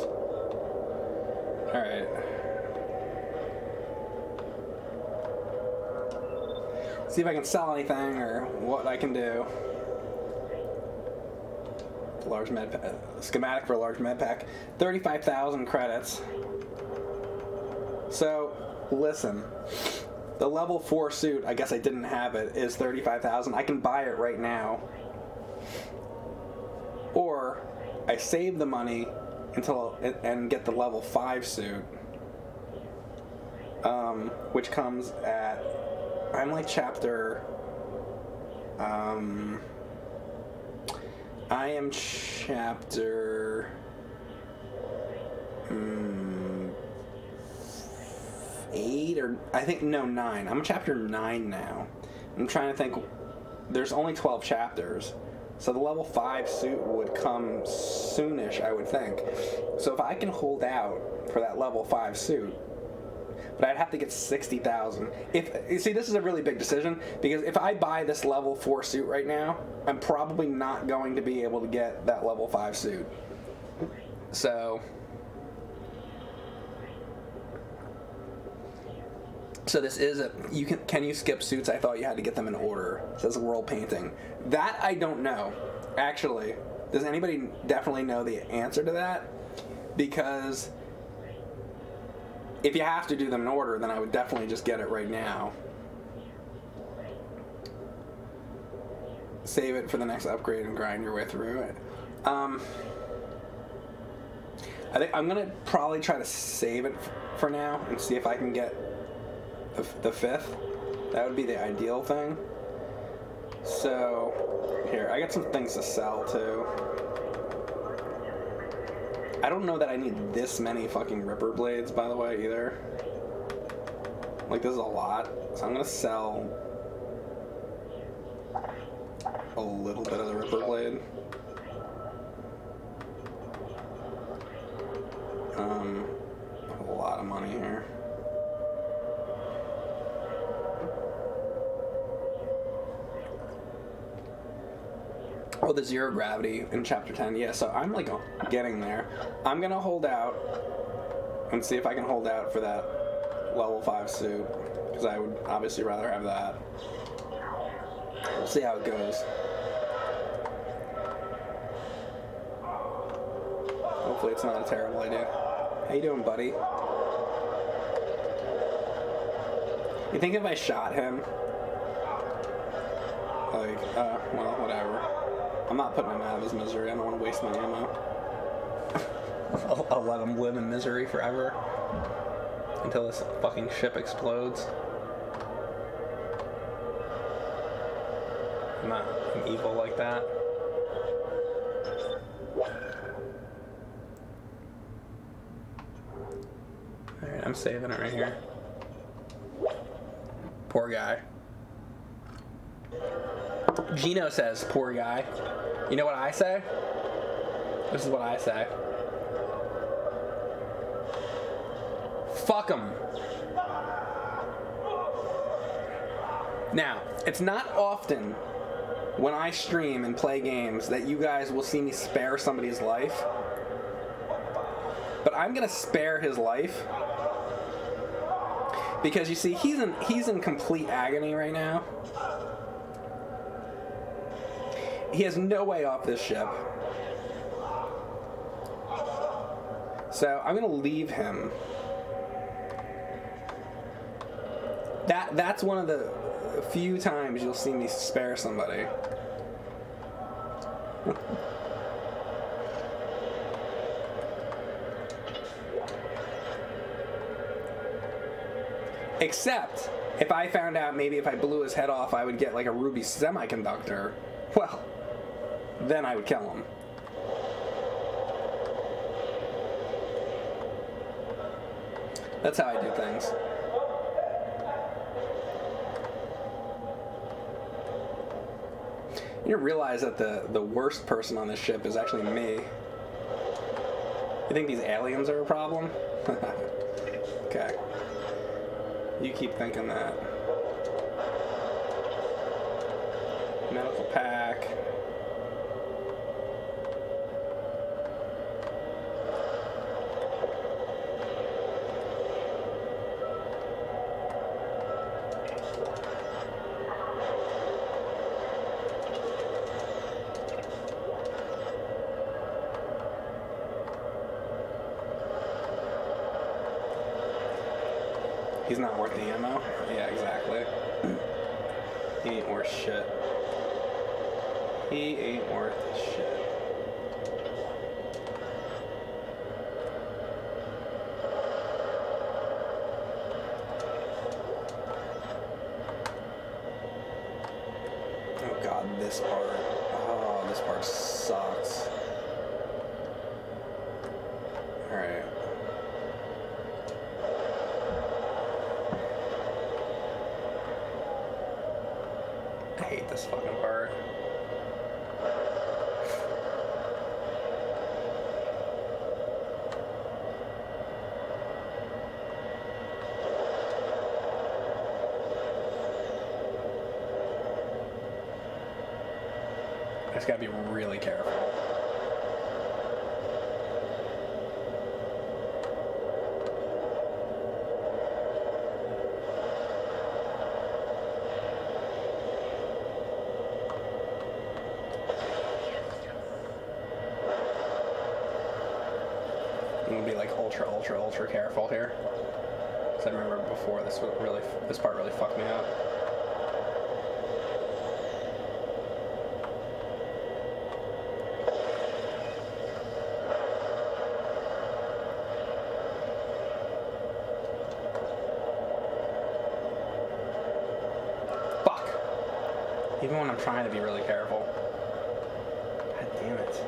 Alright. See if I can sell anything or what I can do. Large med schematic for a large med pack. 35,000 credits. So, listen. The level 4 suit, I guess I didn't have it, is 35,000. I can buy it right now. Or I save the money until and get the level 5 suit. Um, which comes at I'm like chapter um I am chapter mm, 8 or I think no 9. I'm chapter 9 now. I'm trying to think there's only 12 chapters. So the level 5 suit would come soonish, I would think. So if I can hold out for that level 5 suit, but I'd have to get 60,000. If you see this is a really big decision because if I buy this level 4 suit right now, I'm probably not going to be able to get that level 5 suit. So So this is a you can can you skip suits? I thought you had to get them in order. It says world painting. That I don't know. Actually, does anybody definitely know the answer to that? Because if you have to do them in order, then I would definitely just get it right now. Save it for the next upgrade and grind your way through it. Um, I think I'm gonna probably try to save it for now and see if I can get the, the fifth. That would be the ideal thing. So, here, I got some things to sell too. I don't know that I need this many fucking Ripper blades, by the way, either. Like, this is a lot. So I'm gonna sell a little bit of the Ripper blade. Um, a lot of money here. Oh, the zero gravity in chapter 10. Yeah, so I'm like getting there. I'm gonna hold out and see if I can hold out for that level 5 suit. Because I would obviously rather have that. We'll see how it goes. Hopefully it's not a terrible idea. How you doing, buddy? You think if I shot him, like, uh, well, whatever. I'm not putting him out of his misery. I don't want to waste my ammo. I'll, I'll let him live in misery forever until this fucking ship explodes. I'm not I'm evil like that. Alright, I'm saving it right here. Poor guy. Gino says, poor guy. You know what I say? This is what I say. Fuck him. Now, it's not often when I stream and play games that you guys will see me spare somebody's life. But I'm gonna spare his life because you see, he's in he's in complete agony right now. He has no way off this ship. So I'm gonna leave him. That that's one of the few times you'll see me spare somebody. Except if I found out maybe if I blew his head off, I would get like a ruby semiconductor. Well, then I would kill him. That's how I do things. You realize that the the worst person on this ship is actually me. You think these aliens are a problem? okay. You keep thinking that. Medical pack. He's not worth the ammo. Yeah, exactly. He ain't worth shit. Worth shit. Oh god, this part. Oh, this part sucks. Alright. I hate this fucking part. I just gotta be really careful. I'm be like ultra, ultra, ultra careful here. Cause I remember before this really, this part really fucked me up. Fuck. When I'm trying to be really careful. God damn it.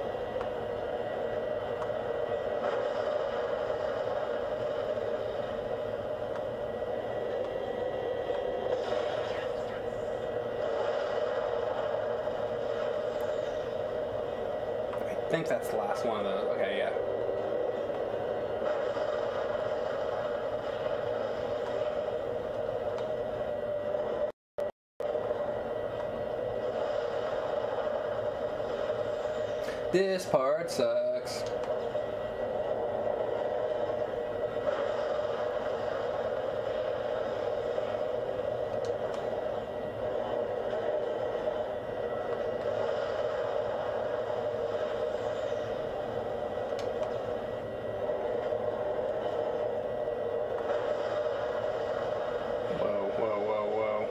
I think that's the last one of those. Okay, yeah. This part sucks. Whoa, whoa, whoa, whoa.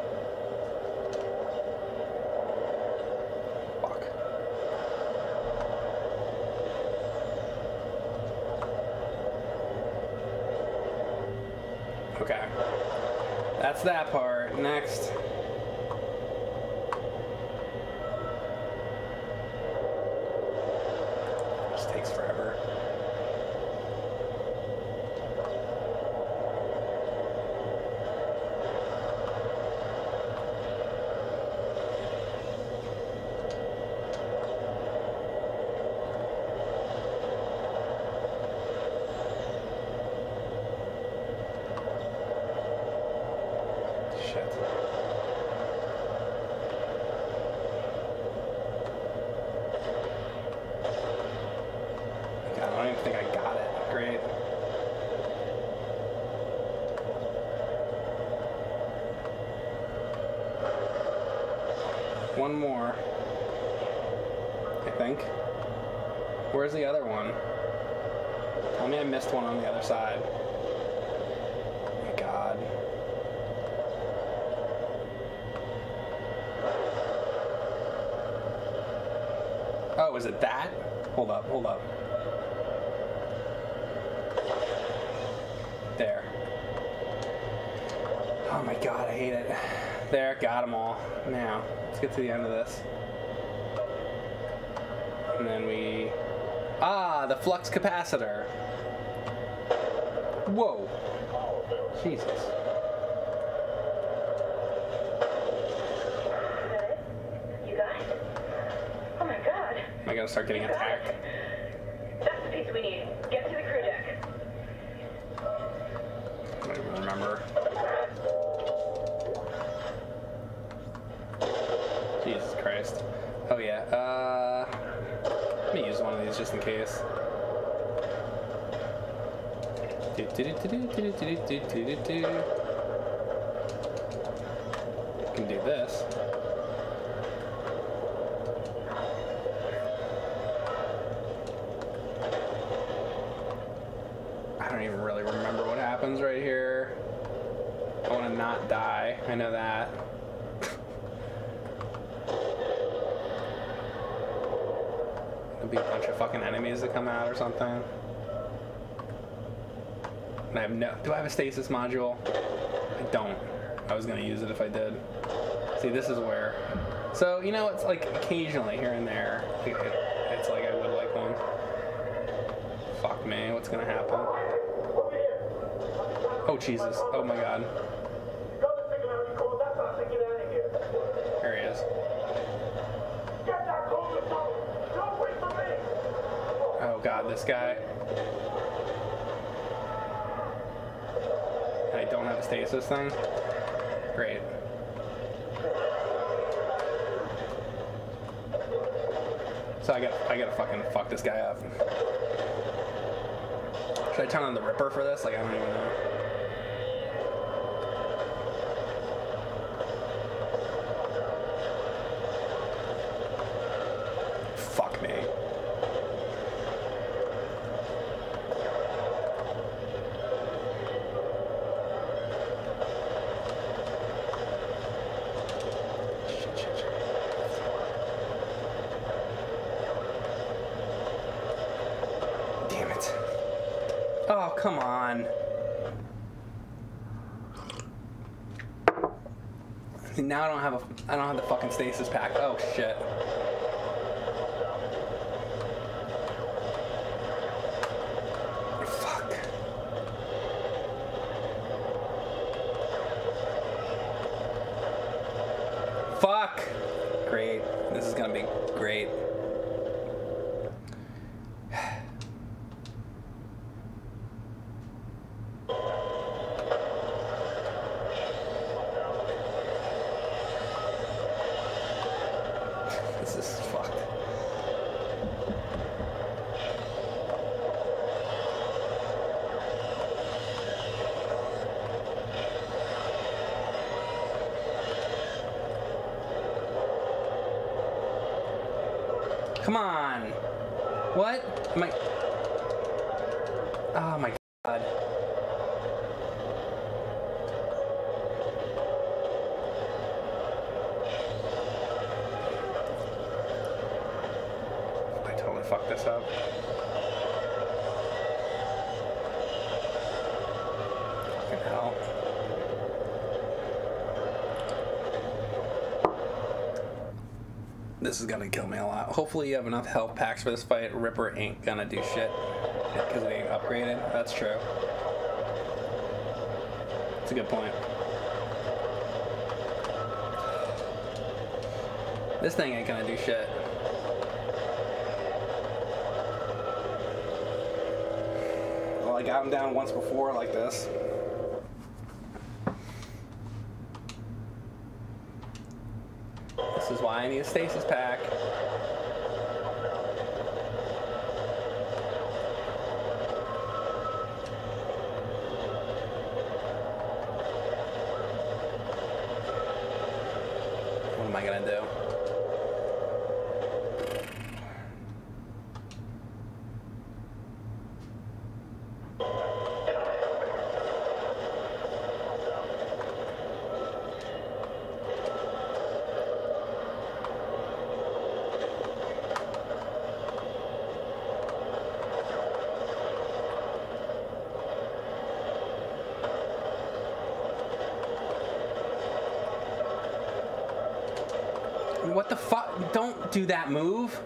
Fuck. Okay. That's that part. Next. Just takes forever. Shit. God, I don't even think I got it. Great. One more. I think. Where's the other one? Tell me I missed one on the other side. Oh my God. Oh, is it that? Hold up, hold up. There. Oh my god, I hate it. There, got them all. Now, let's get to the end of this. Flux capacitor. Whoa. Jesus. Can do this. I don't even really remember what happens right here. I want to not die. I know that. There'll be a bunch of fucking enemies that come out or something. And I have no. Do I have a stasis module? I don't. I was gonna use it if I did. See, this is where. So you know, it's like occasionally here and there, it, it- it's like I would like one. Fuck me, what's gonna happen? Oh Jesus! Oh my God! Here he is. Oh God, this guy. And I don't stasis thing. Great. So I got I gotta fucking fuck this guy up. Should I turn on the Ripper for this? Like I don't even know. Fuck me. Shit, shit, shit. Damn it. Oh, come on. Now I don't have the fucking stasis pack. Oh shit. Fuck. Fuck. Great. This is gonna be great. This is fucked. Come on. What? Am I? Oh my god. I totally fucked this up. Fucking hell. This is gonna kill me a lot. Hopefully you have enough health packs for this fight. Ripper ain't gonna do shit because it ain't upgraded. That's true. It's a good point. This thing ain't gonna do shit. Well, I got him down once before like this. This is why I need a stasis pack. What am I gonna do? What the fuck? Don't do that move.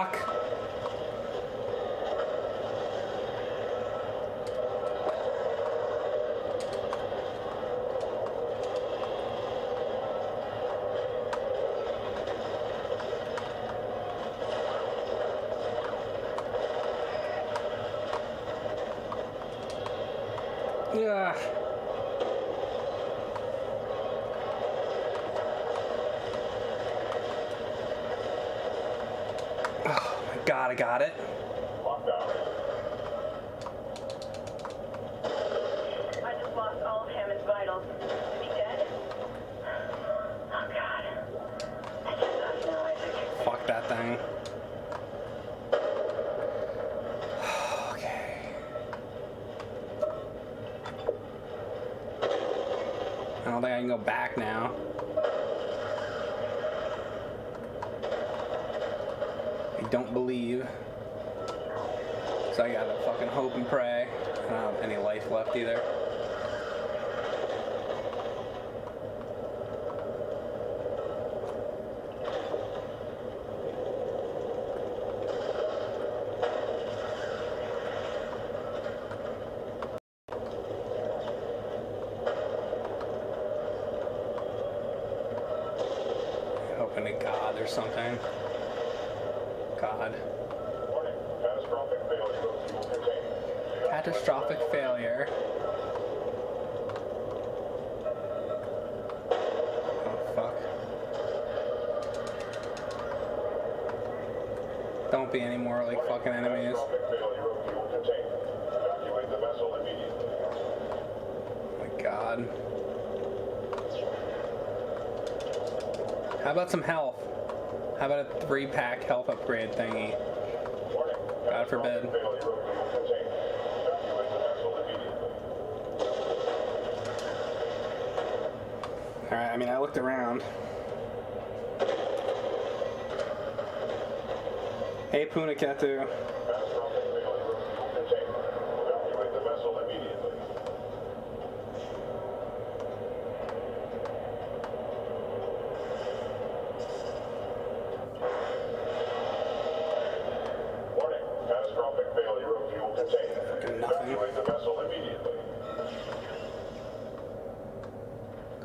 Fuck. Yeah. I got it. I just lost all of Hammond's vitals. Is he dead? Oh god. That just sucks now, Isaac. Fuck that thing. okay. I don't think I can go back now. I don't believe. So I gotta fucking hope and pray. I don't have any life left either. Hoping to God or something. God. Warning. Catastrophic failure of fuel containment. Catastrophic failure. Oh, fuck. Don't be any more like fucking enemies. Oh my god. How about some health? How about a three pack health upgrade thingy? God forbid. Catastrophic failure of fuel containment. Evacuate the vessel immediately. Alright, I looked around. Hey, Punakatu. Catastrophic failure of fuel containment. Evacuate the vessel immediately. Warning. Catastrophic failure of fuel containment. Nothing. Evacuate the vessel immediately.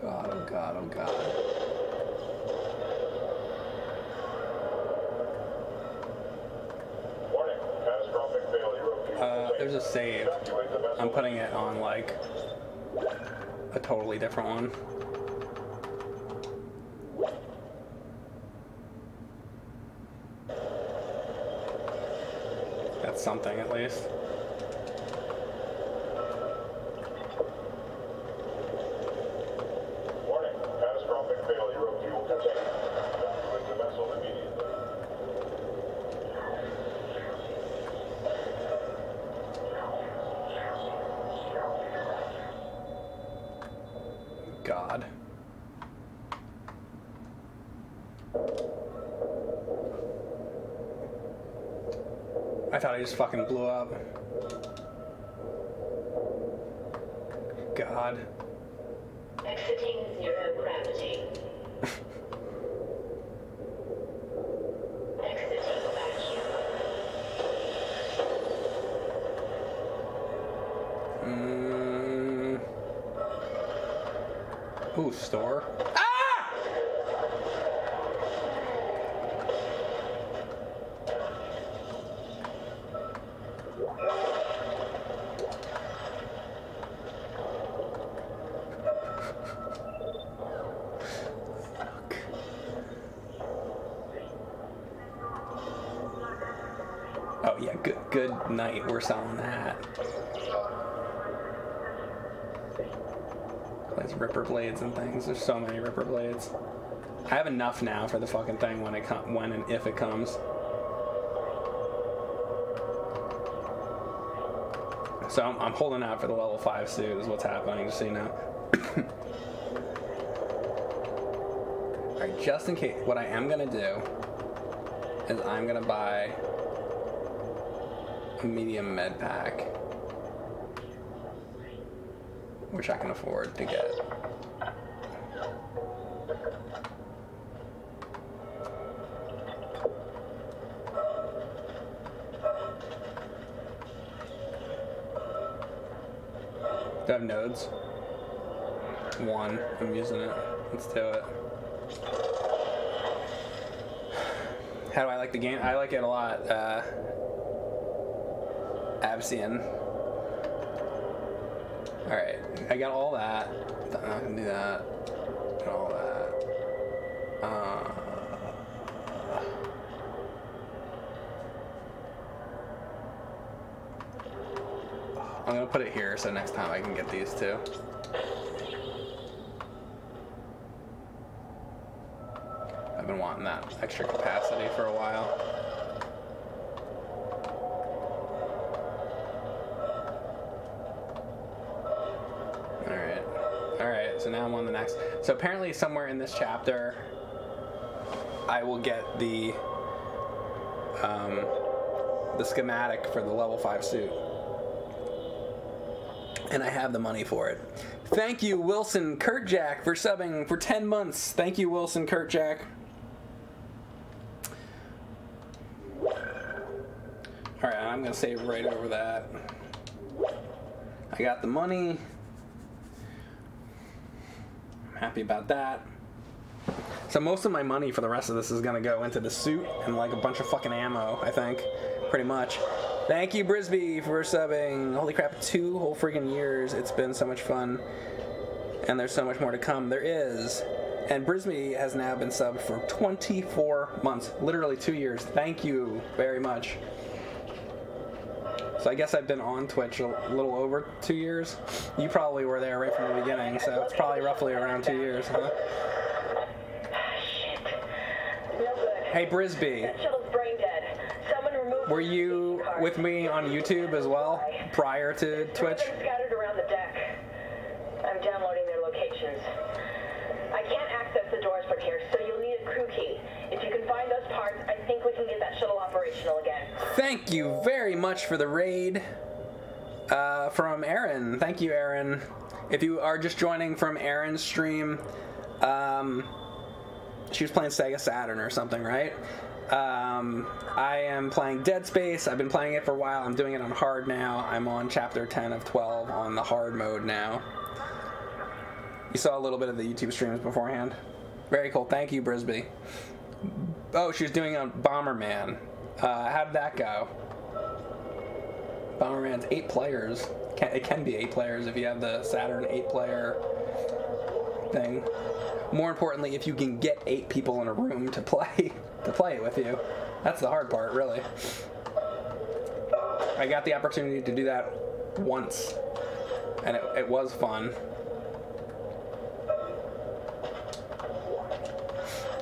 God, oh god, oh god. Warning. Catastrophic failure of fuel Uh, there's a containment. save. Evacuate the vessel I'm putting it on like a totally different one. That's something at least. Warning. Catastrophic failure of fuel containment. Evacuate the vessel immediately. God. I thought I just fucking blew up. Night. We're selling that. There's Ripper blades and things. There's so many Ripper blades. I have enough now for the fucking thing when it com- when and if it comes. So I'm, I'm holding out for the level five suit. Is what's happening. Just so you know. All right, just in case, what I am gonna do is I'm gonna buy medium med pack, which I can afford to get. Do I have nodes? One. I'm using it. Let's do it. How do I like the game? I like it a lot. Uh, Alright, I got all that. I'm do that. Got all that. Uh, I'm gonna put it here so next time I can get these two. I've been wanting that extra capacity for a while. So apparently somewhere in this chapter I will get the um, the schematic for the level 5 suit. And I have the money for it. Thank you, Wilson Kurtjack, for subbing for 10 months. Thank you, Wilson Kurtjack. Alright, I'm gonna save right over that. I got the money. I'm happy about that. So most of my money for the rest of this is gonna go into the suit and like a bunch of fucking ammo, I think. Pretty much. Thank you, Brisby, for subbing. Holy crap, two whole freaking years. It's been so much fun. And there's so much more to come. There is. And Brisby has now been subbed for 24 months. Literally two years. Thank you very much. So I guess I've been on Twitch a little over two years. You probably were there right from the beginning, so it's probably roughly around two years, huh? Hey, Brisby, were you with me on YouTube as well prior to Twitch? Operational again. Thank you very much for the raid uh, from Erin. Thank you, Erin. If you are just joining from Erin's stream, um, she was playing Sega Saturn or something, right? Um, I am playing Dead Space. I've been playing it for a while. I'm doing it on hard now. I'm on chapter 10 of 12 on the hard mode now. You saw a little bit of the YouTube streams beforehand. Very cool. Thank you, Brisby. Oh, she was doing a Bomberman. Uh, how did that go? Bomberman's eight players. Can, it can be eight players if you have the Saturn eight player thing. More importantly, if you can get eight people in a room to play to play it with you. That's the hard part, really. I got the opportunity to do that once, and it, it was fun.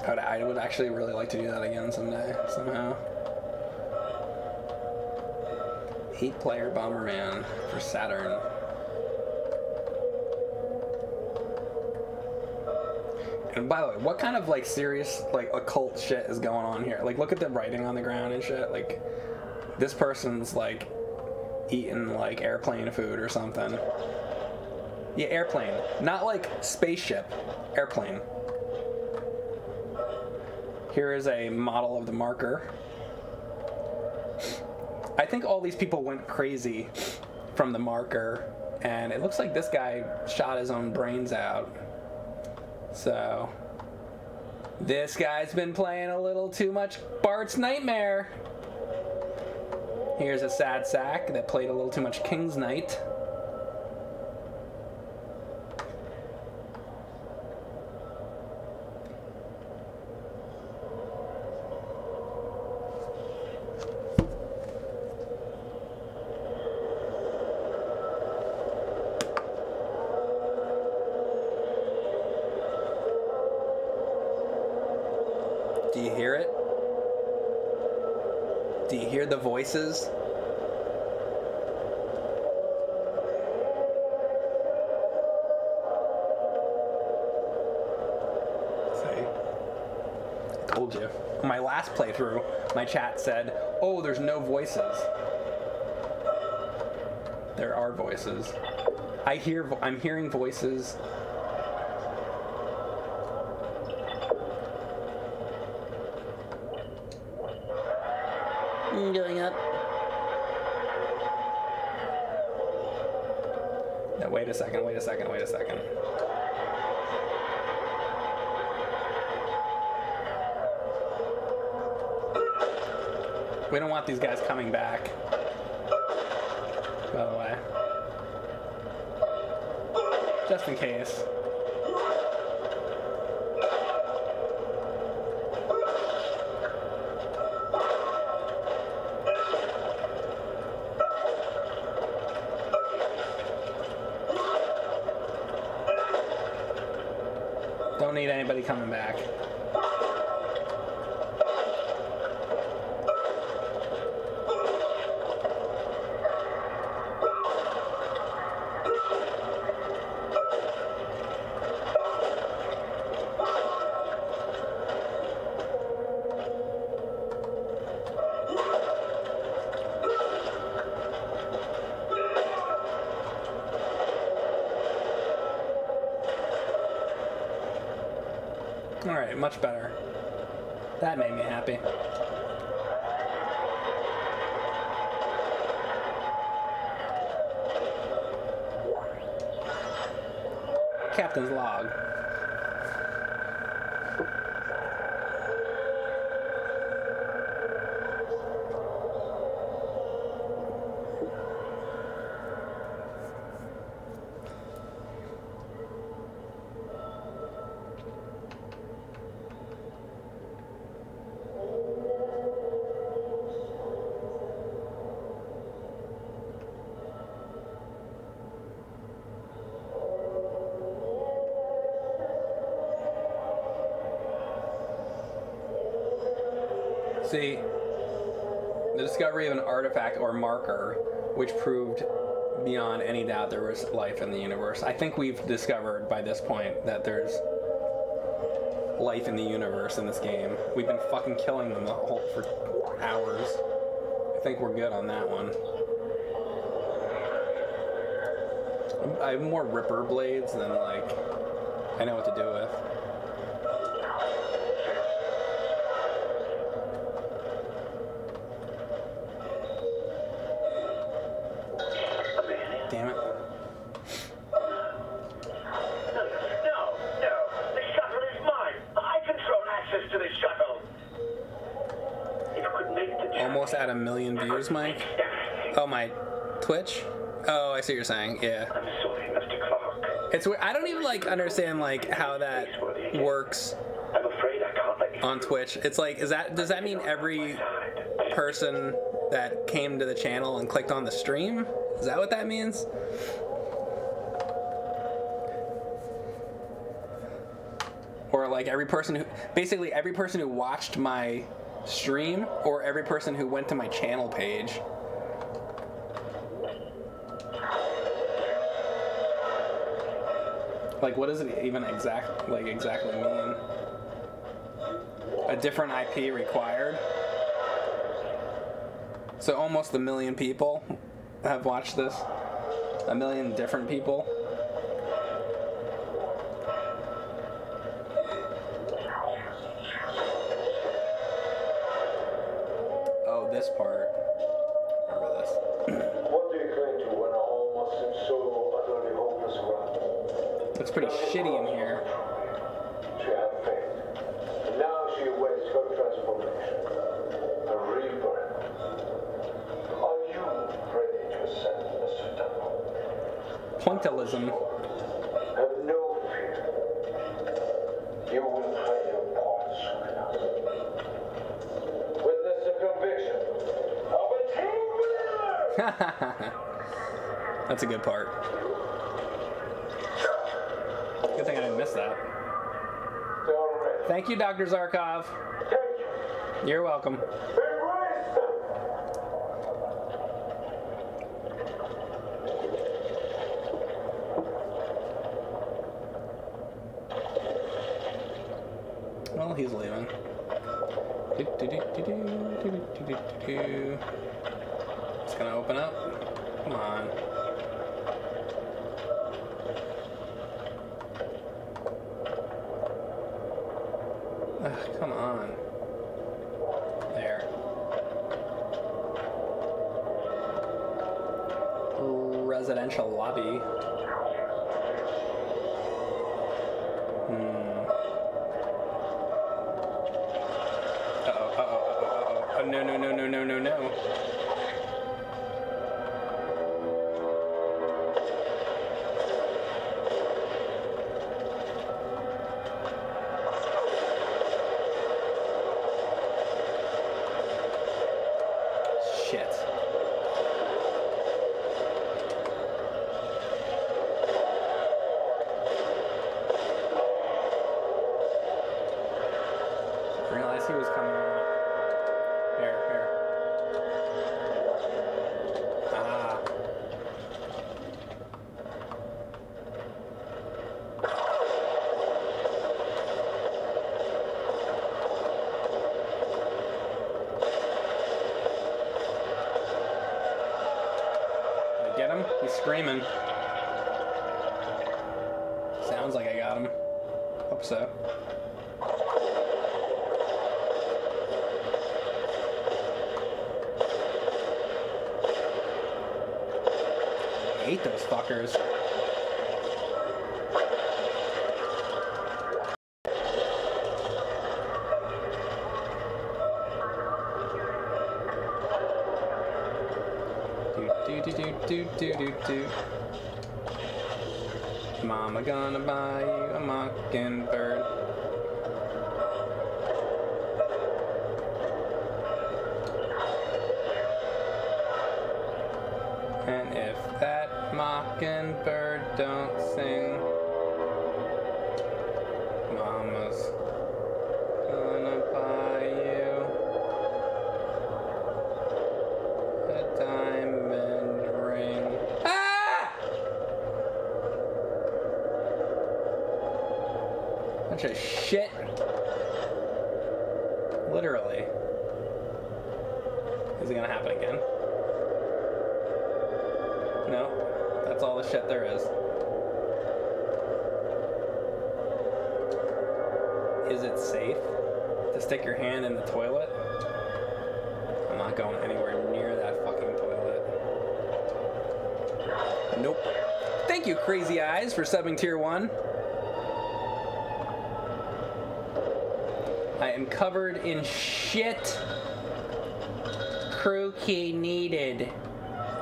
I would, I would actually really like to do that again someday, somehow. Eight player Bomberman for Saturn. And by the way, what kind of like serious like occult shit is going on here? Like look at the writing on the ground and shit. Like this person's like eating like airplane food or something. Yeah, airplane. Not like spaceship. Airplane. Here is a model of the marker. I think all these people went crazy from the marker, and it looks like this guy shot his own brains out. So, this guy's been playing a little too much Bart's Nightmare. Here's a sad sack that played a little too much King's Knight. the voices. See? Told you. My last playthrough, my chat said, "Oh, there's no voices." There are voices. I hear. vo- I'm hearing voices. Mm, Going up. No, wait a second. Wait a second. Wait a second. We don't want these guys coming back. By the way. Just in case. Discovery of an artifact or marker which proved beyond any doubt there was life in the universe. I think we've discovered by this point that there's life in the universe in this game. We've been fucking killing them the whole, for hours. I think we're good on that one. I have more Ripper blades than like I know what to do with. Twitch? Oh, I see what you're saying. Yeah. It's. I don't even like understand like how that works on Twitch. It's like is that does that mean every person that came to the channel and clicked on the stream? Is that what that means? Or like every person who basically every person who watched my stream or every person who went to my channel page. Like what does it even exact like exactly mean? A different IP required? So almost a million people have watched this. A million different people. Welcome. Hate those fuckers. Do do do do do do do. Mama gonna buy stick your hand in the toilet? I'm not going anywhere near that fucking toilet. Nope. Thank you, Crazy Eyes, for subbing tier one. I am covered in shit. Crew key needed.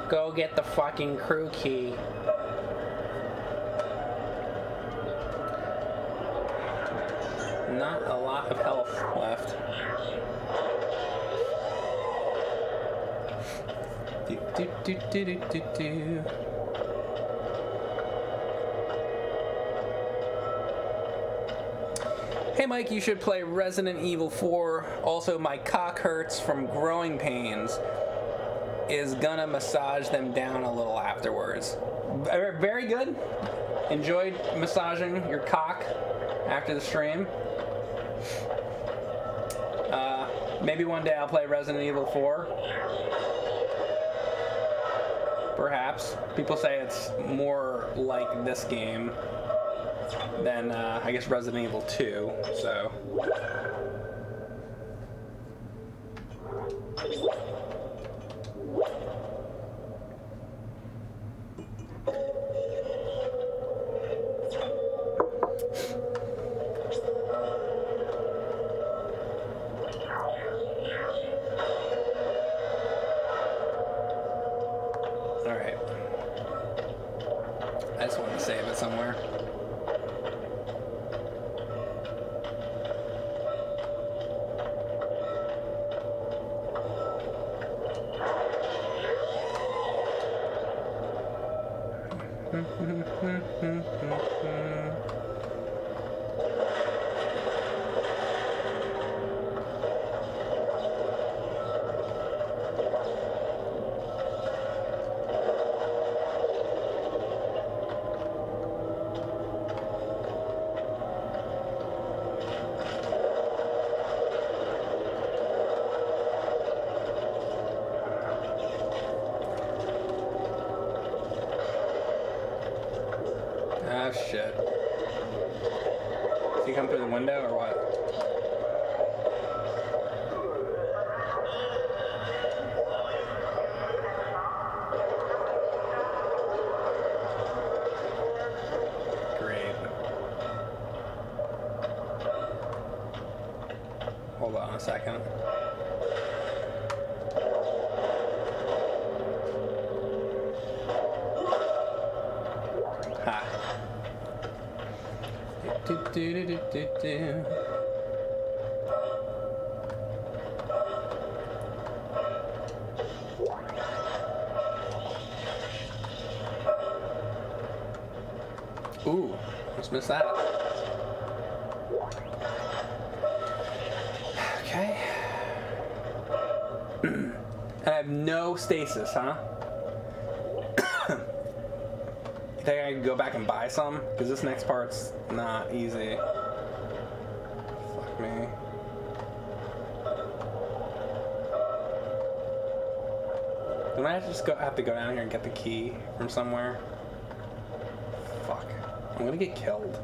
Go get the fucking crew key. Do, do, do, do, do. Hey Mike, you should play Resident Evil 4. Also, my cock hurts from growing pains is gonna massage them down a little afterwards. Very good. Enjoyed massaging your cock after the stream. Uh, maybe one day I'll play Resident Evil 4. Perhaps. People say it's more like this game than, uh, I guess, Resident Evil 2, so. Oh shit. Does he come through the window or what? Stasis, huh? You think I can go back and buy some? Because this next part's not easy. Fuck me. Don't I just go have to go down here and get the key from somewhere? Fuck. I'm gonna get killed.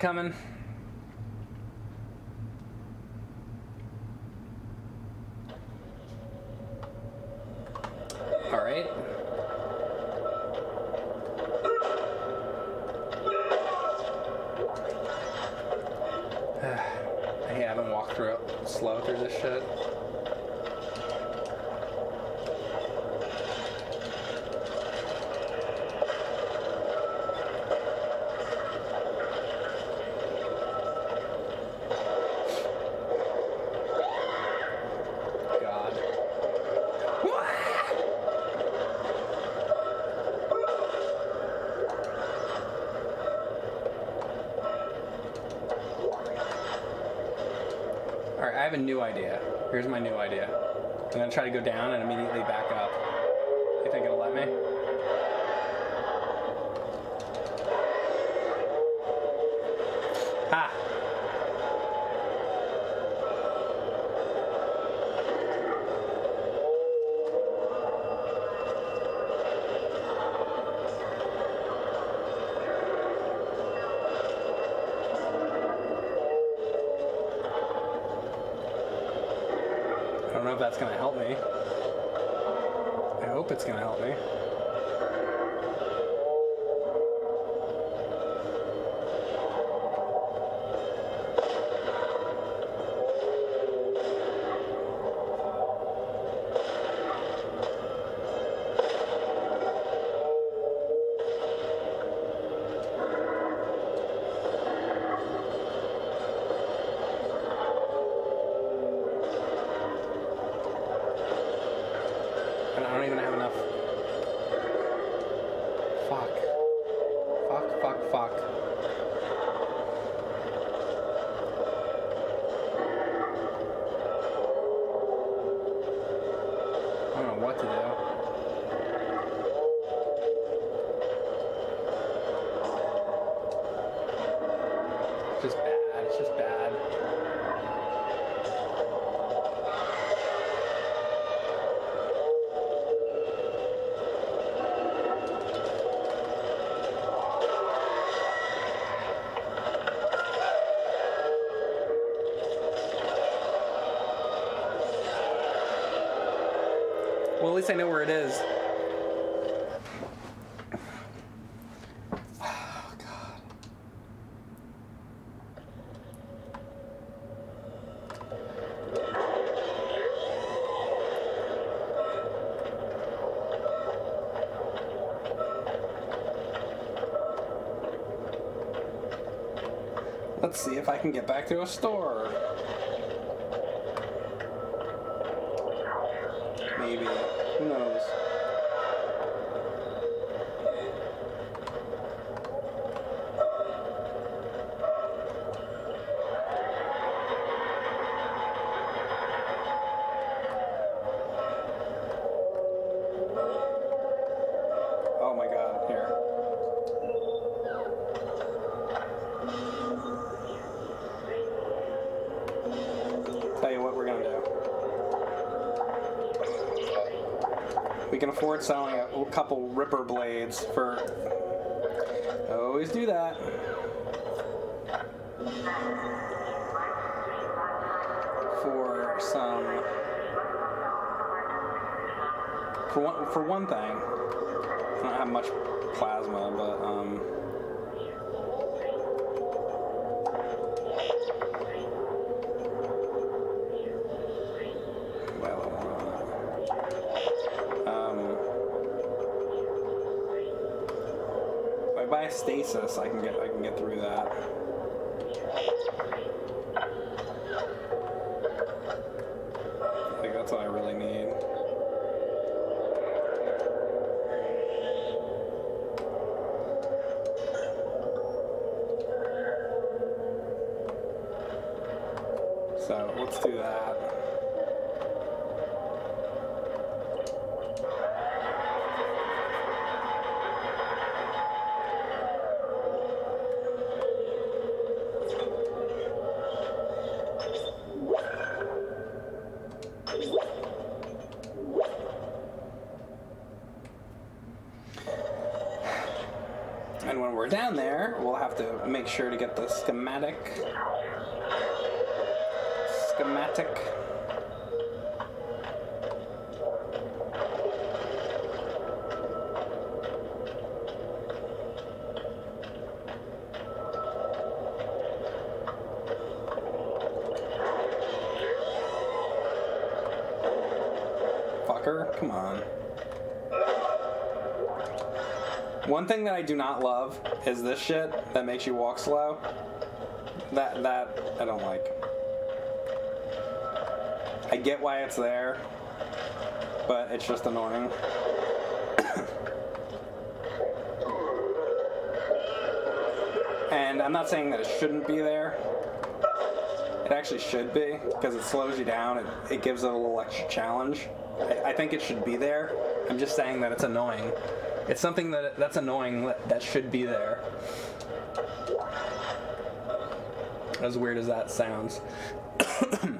Coming. Have a new idea. Here's my new idea. I'm gonna try to go down and immediately I know where it is. Oh. Let's see if I can get back to a store. Couple ripper blades for. Always do that. For some. For one, for one thing, I don't have much plasma, but stasis, I can get I can get through that. Have to make sure to get the schematic. Schematic. One thing that I do not love is this shit that makes you walk slow. That that I don't like. I get why it's there, but it's just annoying. and I'm not saying that it shouldn't be there. It actually should be because it slows you down. It, it gives it a little extra challenge. I, I think it should be there. I'm just saying that it's annoying. It's something that that's annoying that, that should be there. As weird as that sounds.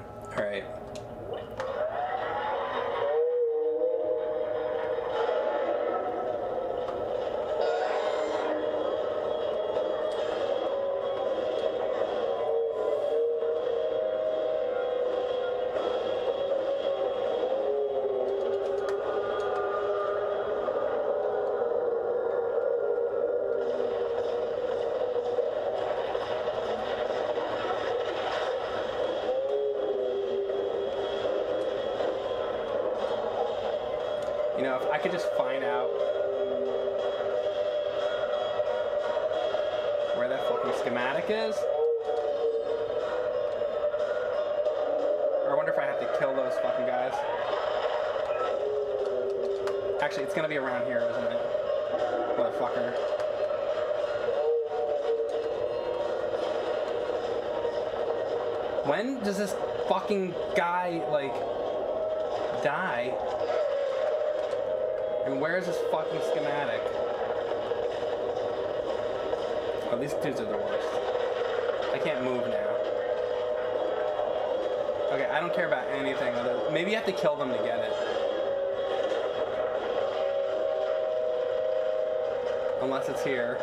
fucking schematic? Oh, these dudes are the worst. I can't move now. Okay, I don't care about anything other. Maybe you have to kill them to get it. Unless it's here.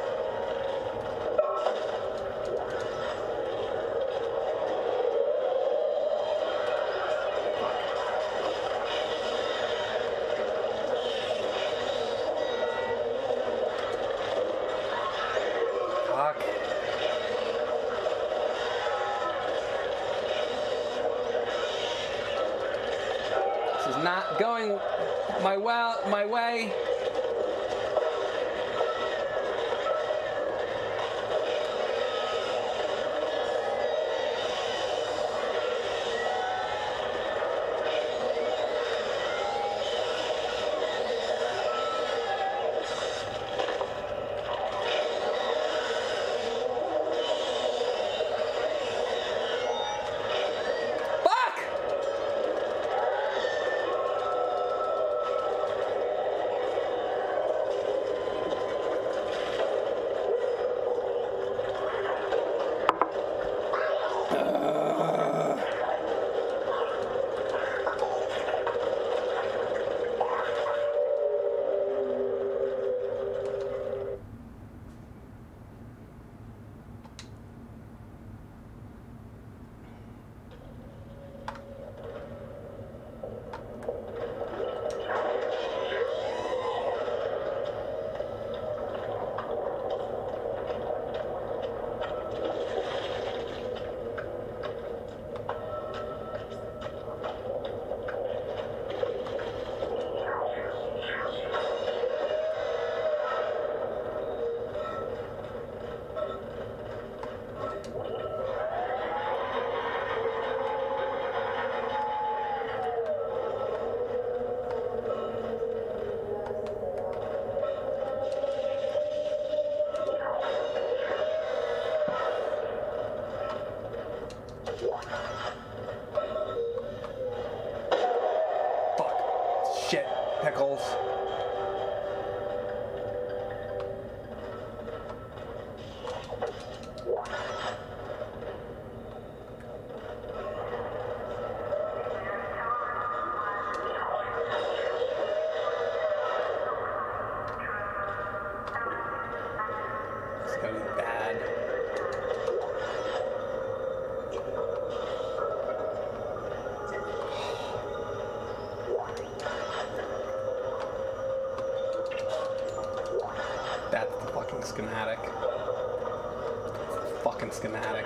Schematic.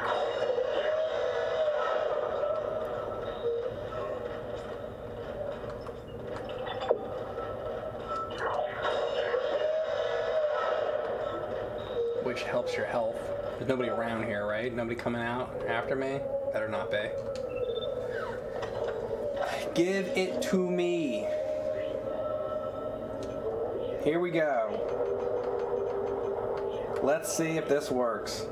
Which helps your health. There's nobody around here, right? Nobody coming out after me? Better not be. Give it to me. Here we go. Let's see if this works.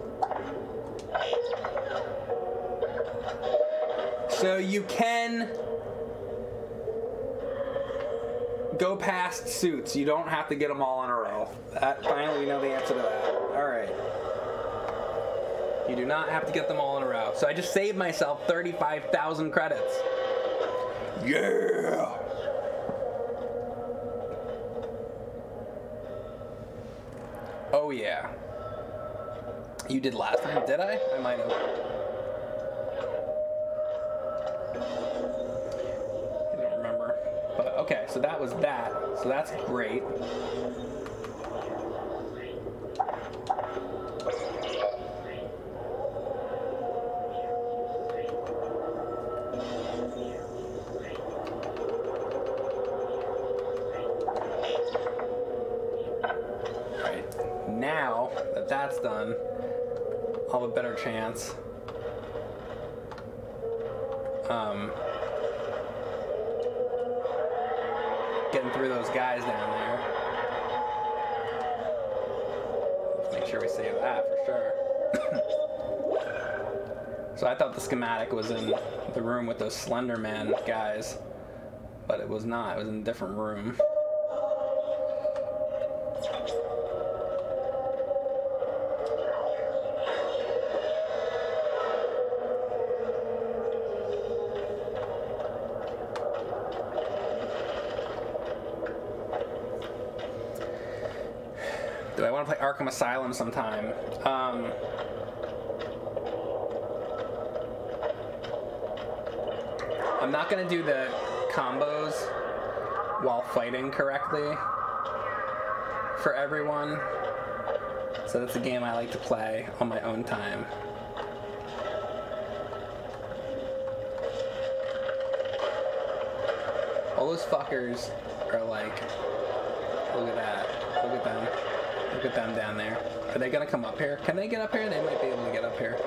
You can go past suits. You don't have to get them all in a row. That, finally, we know the answer to that. All right. You do not have to get them all in a row. So I just saved myself 35,000 credits. Yeah! Oh, yeah. You did last done, I'll have a better chance. Um, getting through those guys down there. Let's make sure we save that for sure. so I thought the schematic was in the room with those Slender Man guys, but it was not. It was in a different room. Sometime? Um, I'm not gonna do the combos while fighting correctly for everyone. So that's a game I like to play on my own time. All those fuckers are like, look at that. Look at them. Look at them down there. Are they gonna come up here? Can they get up here? They might be able to get up here.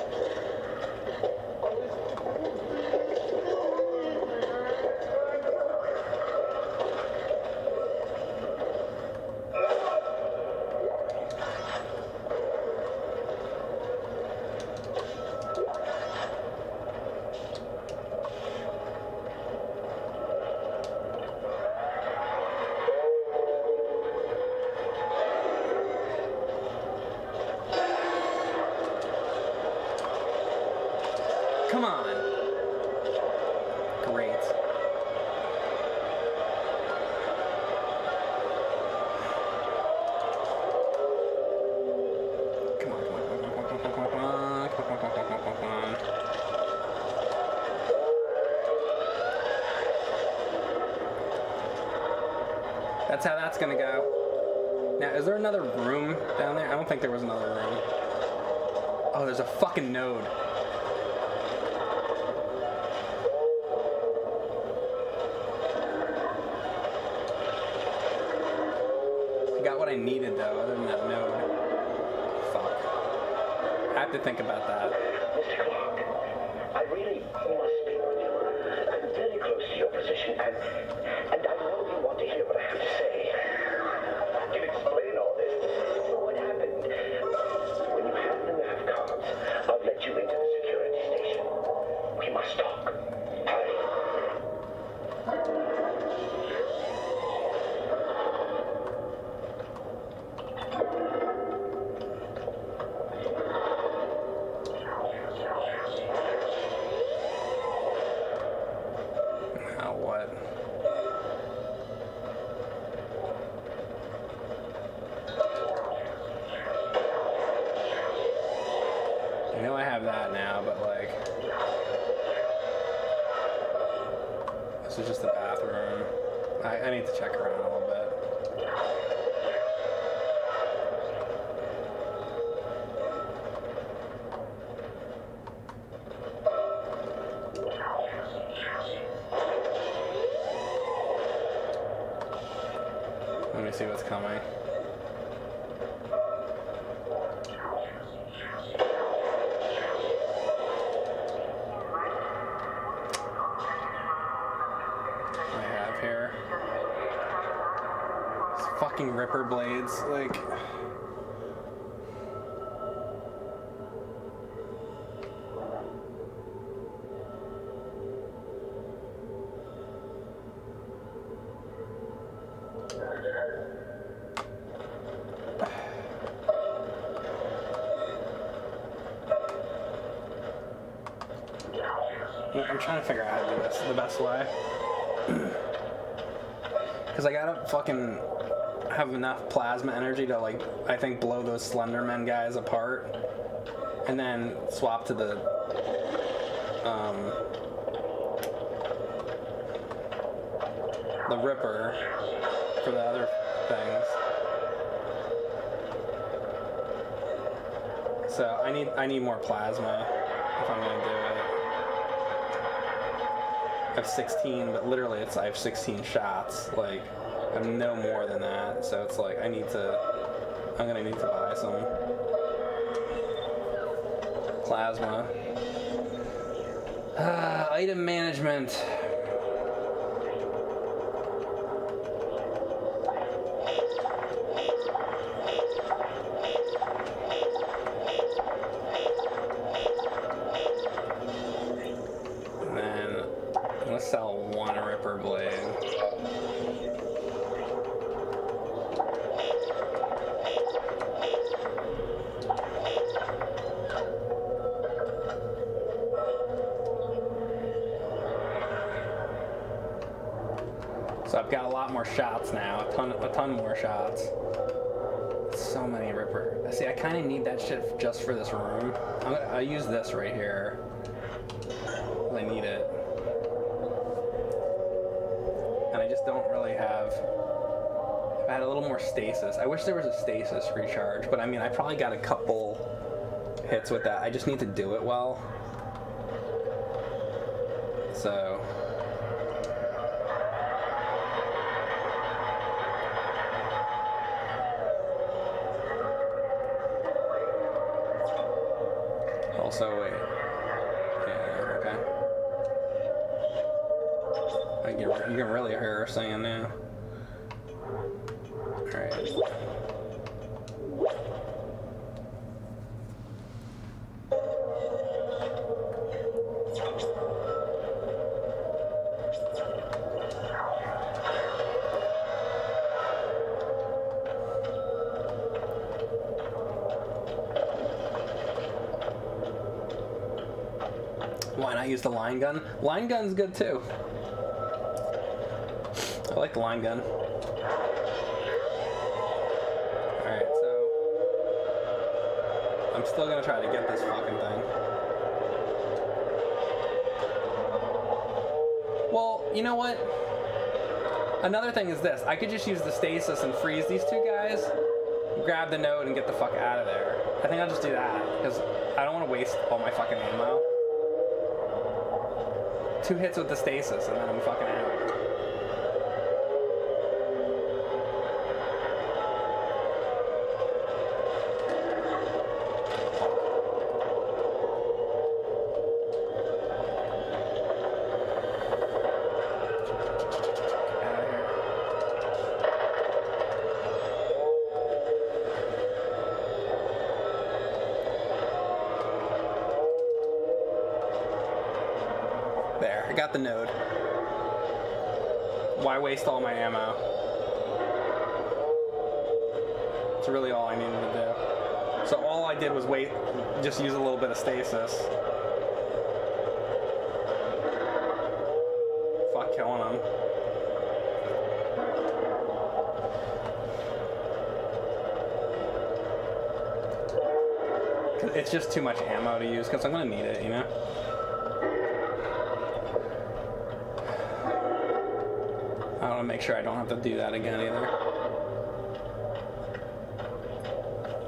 That's gonna go. Now, is there another room down there? I don't think there was another room. Oh, there's a fucking node. I got what I needed though, other than that node. Fuck. I have to think about that. Ripper blades, like. I'm trying to figure out how to do this the best way. Because I gotta fucking enough plasma energy to, like, I think blow those Slenderman guys apart. And then swap to the. Um. The Ripper for the other things. So I need I need more plasma if I'm gonna do it. I have 16, but literally it's I have 16 shots. Like I have no more than that. So it's like I need to. I'm gonna need to buy some plasma. Ah, item management. For this room. I'm I use this right here. I need it. And I just don't really have. I had a little more stasis. I wish there was a stasis recharge, but I mean, I probably got a couple hits with that. I just need to do it well. So. Also, wait. Yeah, okay. I can, you can really hear her saying now. The line gun? Line gun's good too. I like the line gun. Alright, so. I'm still gonna try to get this fucking thing. Well, you know what? Another thing is this I could just use the stasis and freeze these two guys, grab the node, and get the fuck out of there. I think I'll just do that, because I don't want to waste all my fucking ammo. Two hits with the stasis, and then I'm fucking out. Just too much ammo to use because I'm gonna need it, you know. I want to make sure I don't have to do that again either.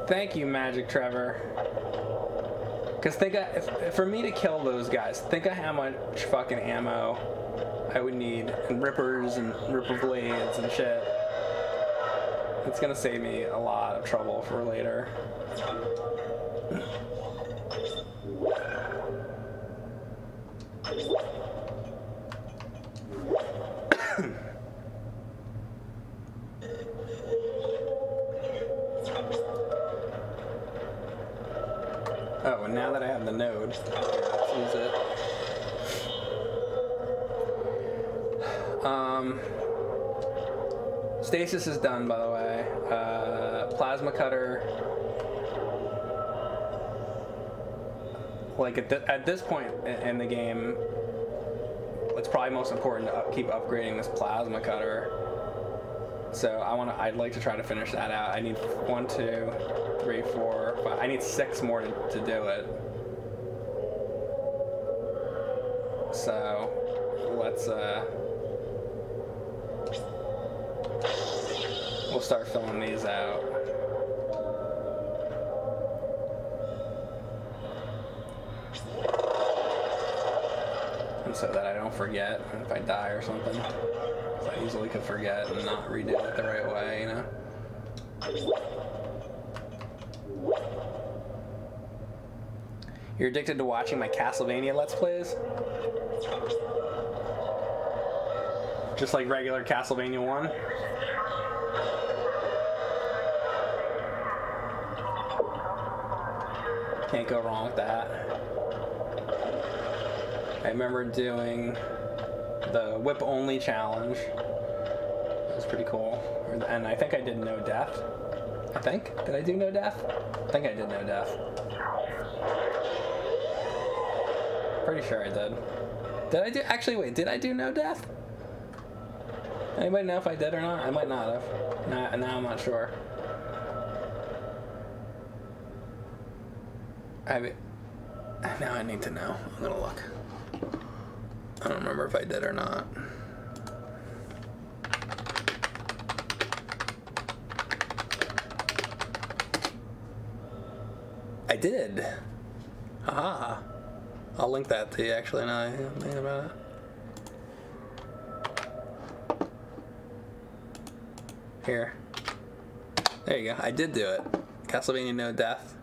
Thank you, Magic Trevor. Because think of, if, for me to kill those guys, think of how much fucking ammo I would need, and rippers and ripper blades and shit. It's gonna save me a lot of trouble for later. At, th- at this point in, the game, it's probably most important to keep upgrading this plasma cutter. So I want to. I'd like to try to finish that out. I need one, two, three, four, five. I need six more to, to do it. So let's. uh We'll start filling these something. I easily could forget and not redo it the right way, you know? You're addicted to watching my Castlevania Let's Plays? Just like regular Castlevania 1? Can't go wrong with that. I remember doing the whip only challenge. Was pretty cool. And I think I did no death. I think. Did I do no death? I think I did no death. Pretty sure I did. Did I do? Actually, wait. Did I do no death? Anybody know if I did or not? I might not have. Now, now I'm not sure. I now I need to know. I'm gonna look. I don't remember if I did or not. I did. Aha. I'll link that to you actually now I'm thinking about it. Here. There you go. I did do it. Castlevania No Death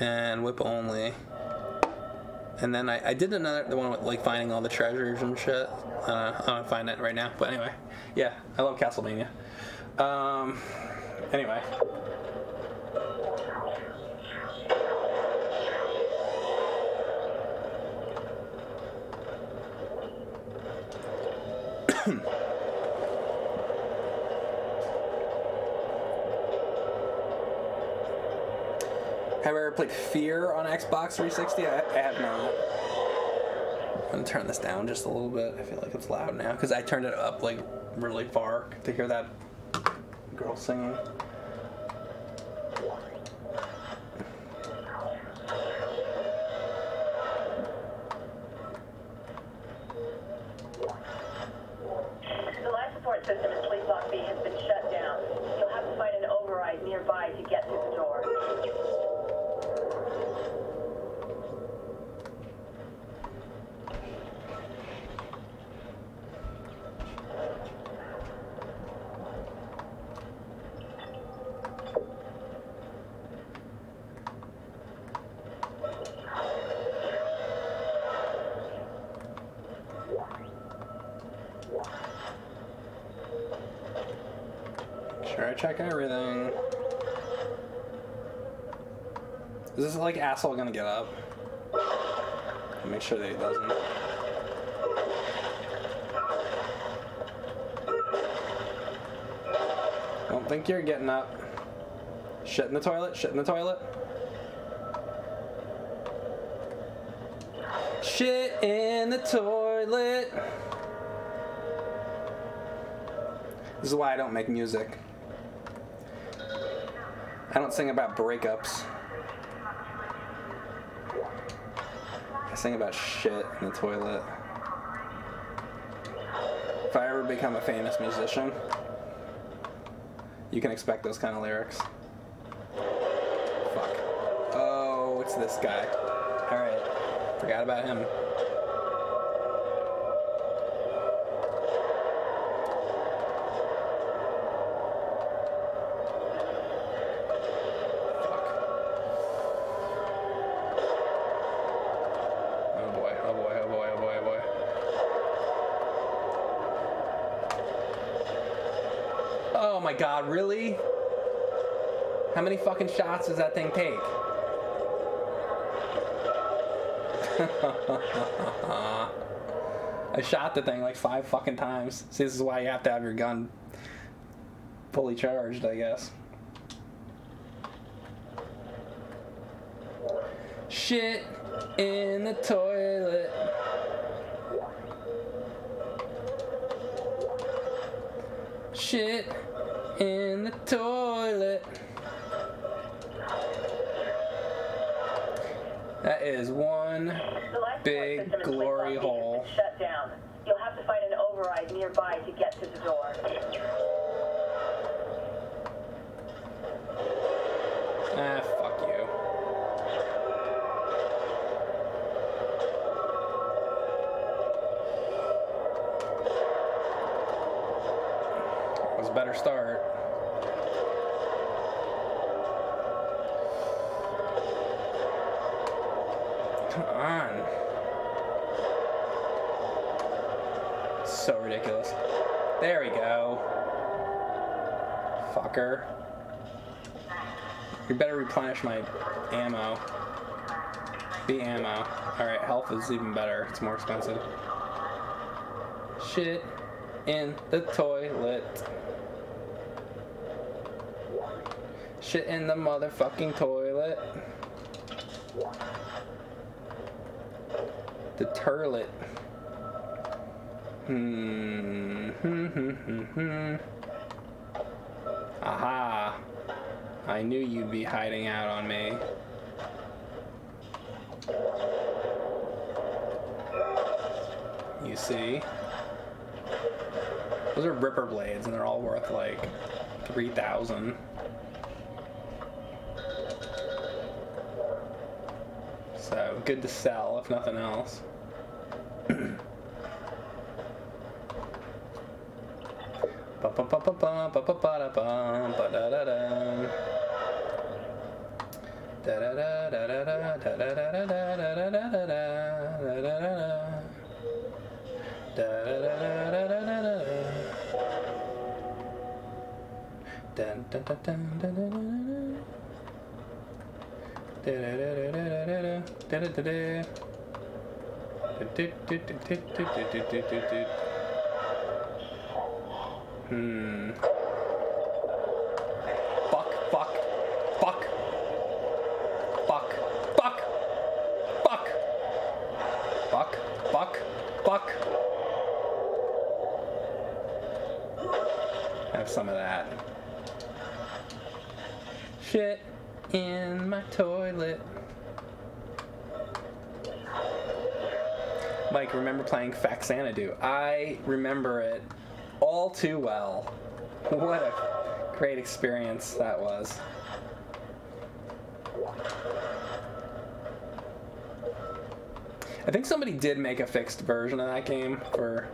and Whip Only. And then I, I did another the one with like finding all the treasures and shit. Uh, I don't find it right now, but anyway, yeah, I love Castlevania. Um, anyway, played Fear on Xbox 360? I, I have not. I'm gonna turn this down just a little bit. I feel like it's loud now because I turned it up like really far to hear that girl singing. Gonna get up? Make sure that he doesn't. Don't think you're getting up. Shit in the toilet, shit in the toilet. Shit in the toilet. This is why I don't make music. I don't sing about breakups. Sing about shit in the toilet. If I ever become a famous musician, you can expect those kind of lyrics. Fuck. Oh, it's this guy. Alright. Forgot about him. Oh boy, oh boy, oh boy, oh boy, oh boy. Oh my god, really? How many fucking shots does that thing take? I shot the thing like five fucking times. See, this is why you have to have your gun fully charged, I guess. Shit in the toilet. Shit in the toilet. That is one Fucker. You better replenish my ammo. The ammo. Alright, health is even better. It's more expensive. Shit in the toilet. Shit in the motherfucking toilet. The turlet. Hmm. Hmm. Hmm. Hmm. Hmm. I knew you'd be hiding out on me. You see? Those are ripper blades and they're all worth like 3,000. So, good to sell if nothing else. Ba-ba-ba-ba-ba, ba-ba-da-da-da. Da-da-da-da-da-da, da-da-da-da-da-da-da-da-da, da-da-da-da. Da-da-da-da-da-da-da-da. Dun, dun, dun, dun, dun, dun, Hmm. Fuck, fuck, fuck. Fuck, fuck, fuck. Fuck, fuck, fuck. Have some of that. Shit in my toilet. Mike, remember playing Faxanadu? I remember it all too well. What a great experience that was. I think somebody did make a fixed version of that game for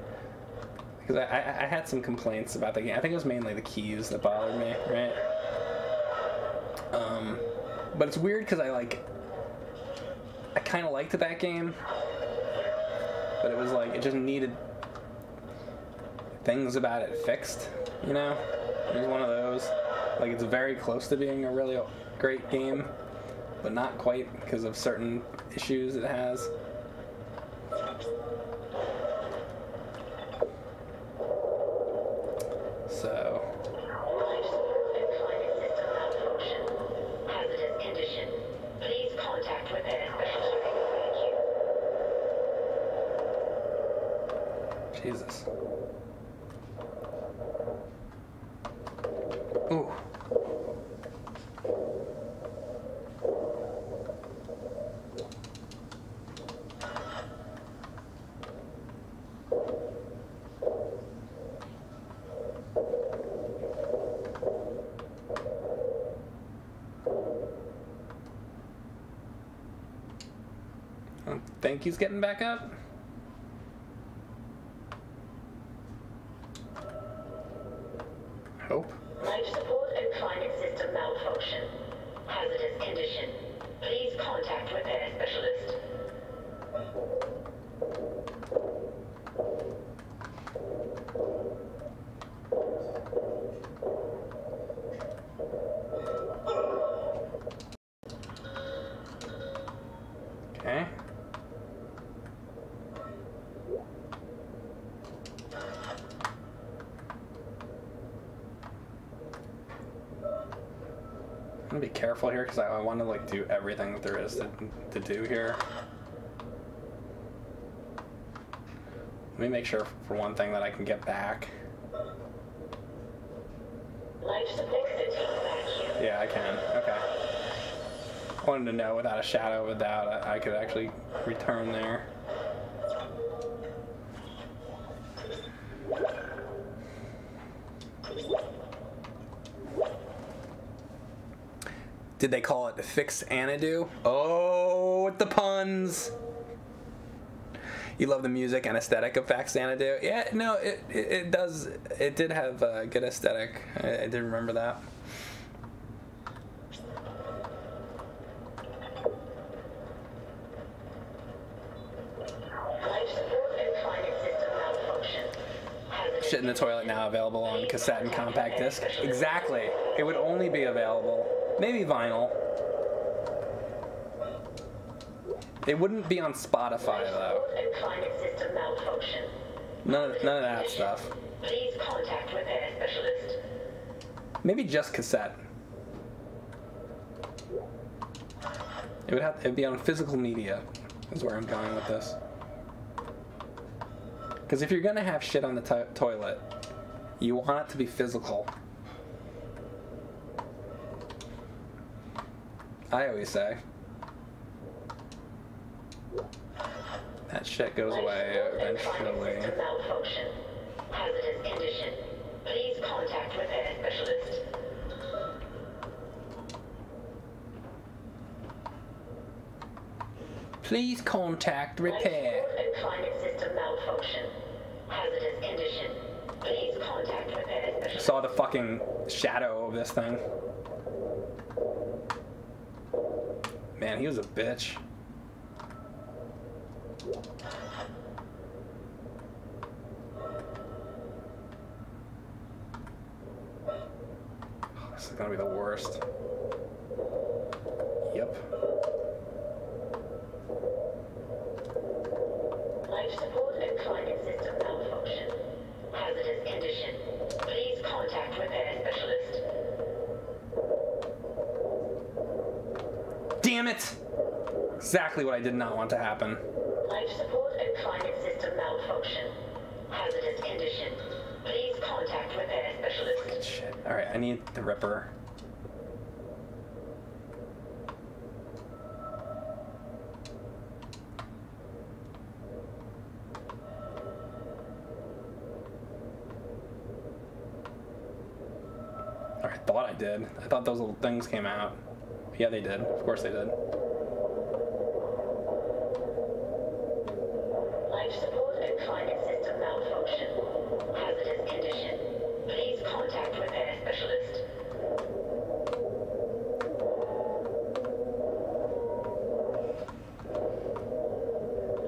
because I, I, I had some complaints about the game. I think it was mainly the keys that bothered me, right? Um, but it's weird because I like I kind of liked that game, but it was like it just needed things about it fixed. You know, it was one of those. Like it's very close to being a really great game, but not quite because of certain issues it has. So, Life support and climate system malfunction. Hazardous condition. Please contact repair specialist. Thank you. Jesus. Ooh. I don't think he's getting back up. Because I, I want to like do everything that there is to, to do here. Let me make sure for one thing that I can get back. Life support system vacuum. Yeah, I can. Okay. I wanted to know without a shadow of a doubt I, I could actually return there. Did they call it Fix Anadu? Oh, with the puns! You love the music and aesthetic of Faxanadu? Yeah, no, it, it, it does. It did have a good aesthetic. I, I did remember that. Life support and climate system malfunction. Hazardous Shit in the toilet now available on cassette and compact disc. Exactly. It would only be available, maybe vinyl. It wouldn't be on Spotify though. support and climate system malfunction. None of, none of that stuff. Please contact repair specialist. Maybe just cassette. It would have. It'd be on physical media. Is where I'm going with this. Because if you're gonna have shit on the to- toilet, you want it to be physical. I always say. That shit goes away Life support and climate eventually. malfunction. Hazardous condition. Please contact repair specialist. Please contact repair. and climate system malfunction. Hazardous condition. Please contact repair specialist. Saw the fucking shadow of this thing. He was a bitch. This is gonna be the worst. Yep. Life support and climate system malfunction. Hazardous condition. Please contact repair specialist. Damn it! Exactly what I did not want to happen. Life support and climate system malfunction. Hazardous condition. Please contact repair specialist. Shit. Alright, I need the Ripper. I thought I did. I thought those little things came out. Yeah, they did. Of course they did. Life support and climate system malfunction. Hazardous condition. Please contact repair specialist.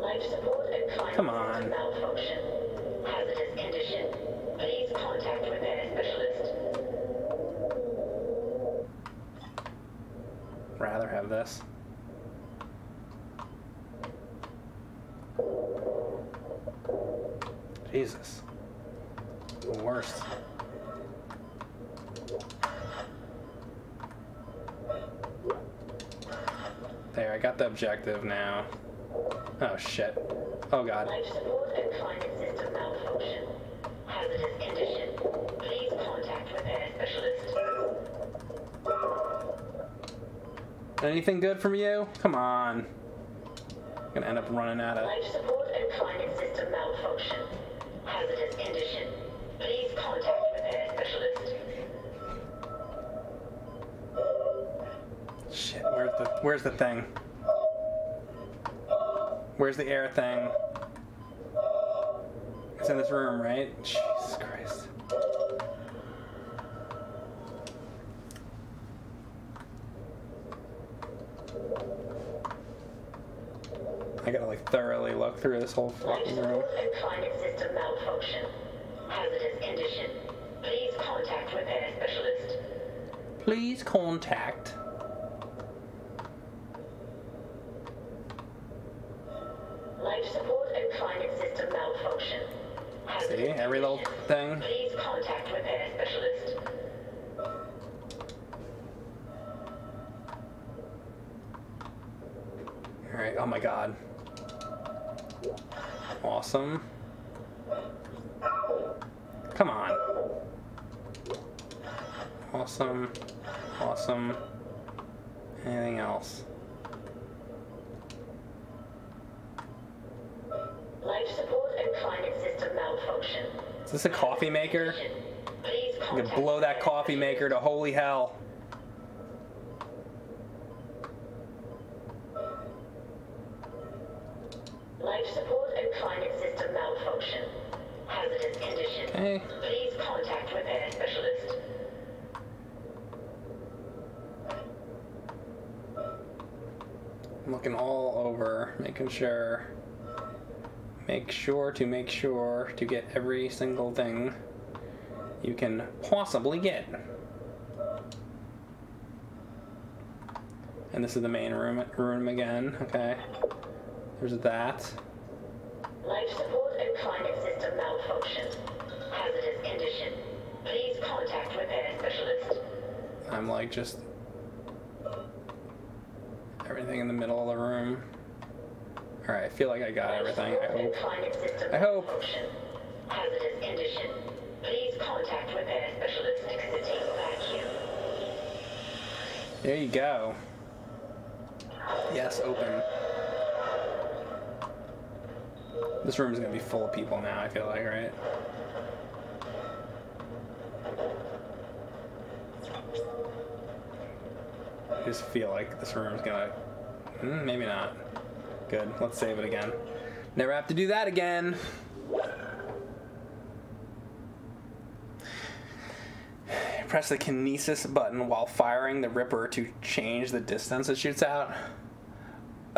Life support and climate Come on. system malfunction. Hazardous condition. Please contact repair specialist. Rather have this. Jesus. The worst. There, I got the objective now. Oh shit. Oh god. Life support and climate system malfunction. Hazardous condition. Please contact repair specialist. Anything good from you? Come on. I'm Gonna end up running out of. Life support and climate system malfunction. Hazardous condition. Please contact repair specialist. Shit, where's the where's the thing? Where's the air thing? It's in this room, right? Jesus Christ. I gotta like thoroughly look through this whole fucking room. support and climate system malfunction. Hazardous condition. Please contact repair specialist. Please contact. Life support and climate system malfunction. Hazardous See, every little thing. Please contact repair specialist. Alright, oh my god. Awesome. Come on. Awesome. Awesome. Anything else? Life support and climate system malfunction. Is this a coffee maker? I'm gonna blow that coffee maker to holy hell. Life support and climate system malfunction. Hazardous condition. Okay. Please contact repair specialist. I'm looking all over, making sure. Make sure to make sure to get every single thing you can possibly get. And this is the main room, room again. Okay. There's that. Life support and climate system malfunction. Hazardous condition. Please contact repair specialist. I'm like just everything in the middle of the room. All right, I feel like I got everything. I Life support and hope. I hope. Hazardous condition. Please contact repair specialist. Exiting vacuum. There you go. Yes, open. This room is gonna be full of people now. I feel like, right? I just feel like this room is gonna. Hmm, maybe not. Good. Let's save it again. Never have to do that again. Press the kinesis button while firing the Ripper to change the distance it shoots out.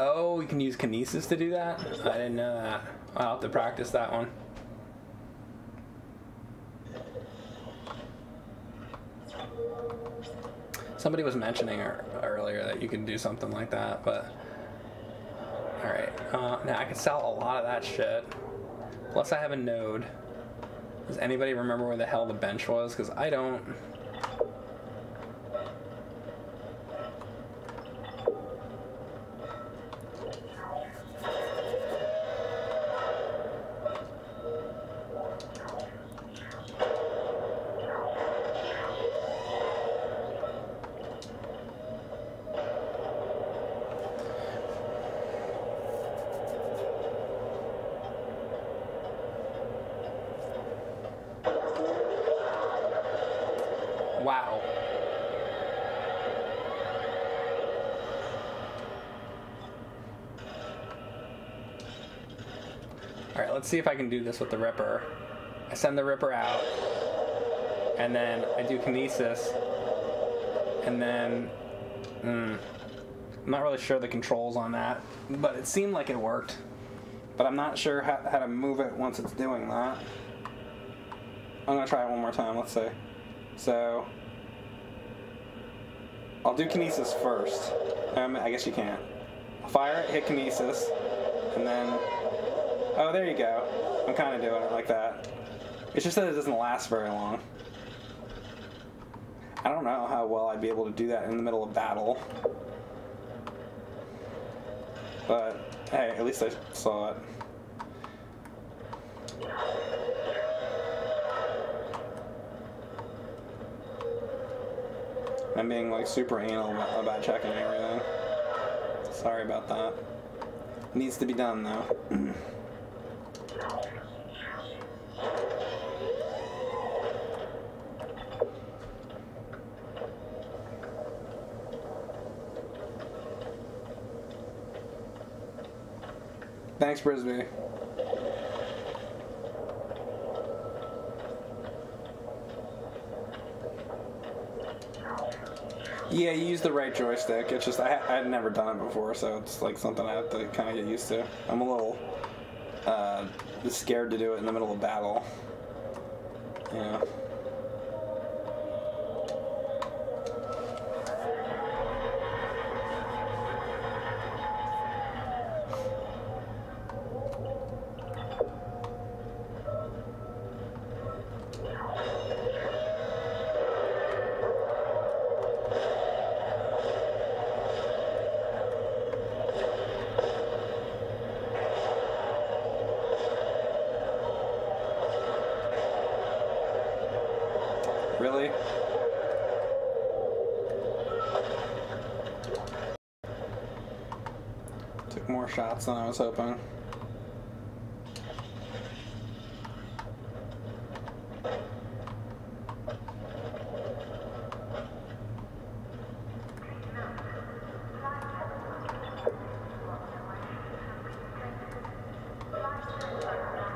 Oh, you can use kinesis to do that? I didn't know that. I'll have to practice that one. Somebody was mentioning earlier that you can do something like that, but. Alright, uh, now I can sell a lot of that shit. Plus, I have a node. Does anybody remember where the hell the bench was? Because I don't. Wow. Alright, see if I can do this with the Ripper. I send the Ripper out, and then I do Kinesis, and then. Mm, I'm not really sure the controls on that, but it seemed like it worked. But I'm not sure how, how to move it once it's doing that. I'm gonna try it one more time, let's see. So, I'll do kinesis first. Um, I guess you can't. Fire it, hit kinesis, and then. Oh, there you go. I'm kind of doing it like that. It's just that it doesn't last very long. I don't know how well I'd be able to do that in the middle of battle. But, hey, at least I saw it. I'm being like super anal about, checking everything. Sorry about that. Needs to be done though. Thanks, Brisby. Yeah, you use the right joystick. It's just I, I had never done it before, so it's like something I have to kind of get used to. I'm a little uh, scared to do it in the middle of battle. Yeah. Shots than I was hoping.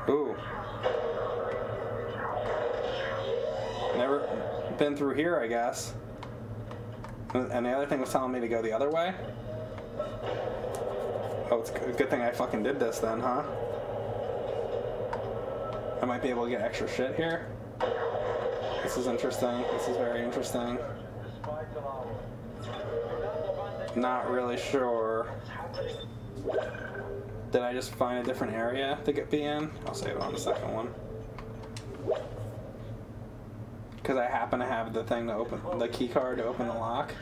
Ooh. Never been through here, I guess. And the other thing was telling me to go the other way. It's a good thing I fucking did this then, huh? I might be able to get extra shit here. This is interesting. This is very interesting. Not really sure. Did I just find a different area to get be in? I'll save it on the second one. Because I happen to have the thing to open the key card to open the lock.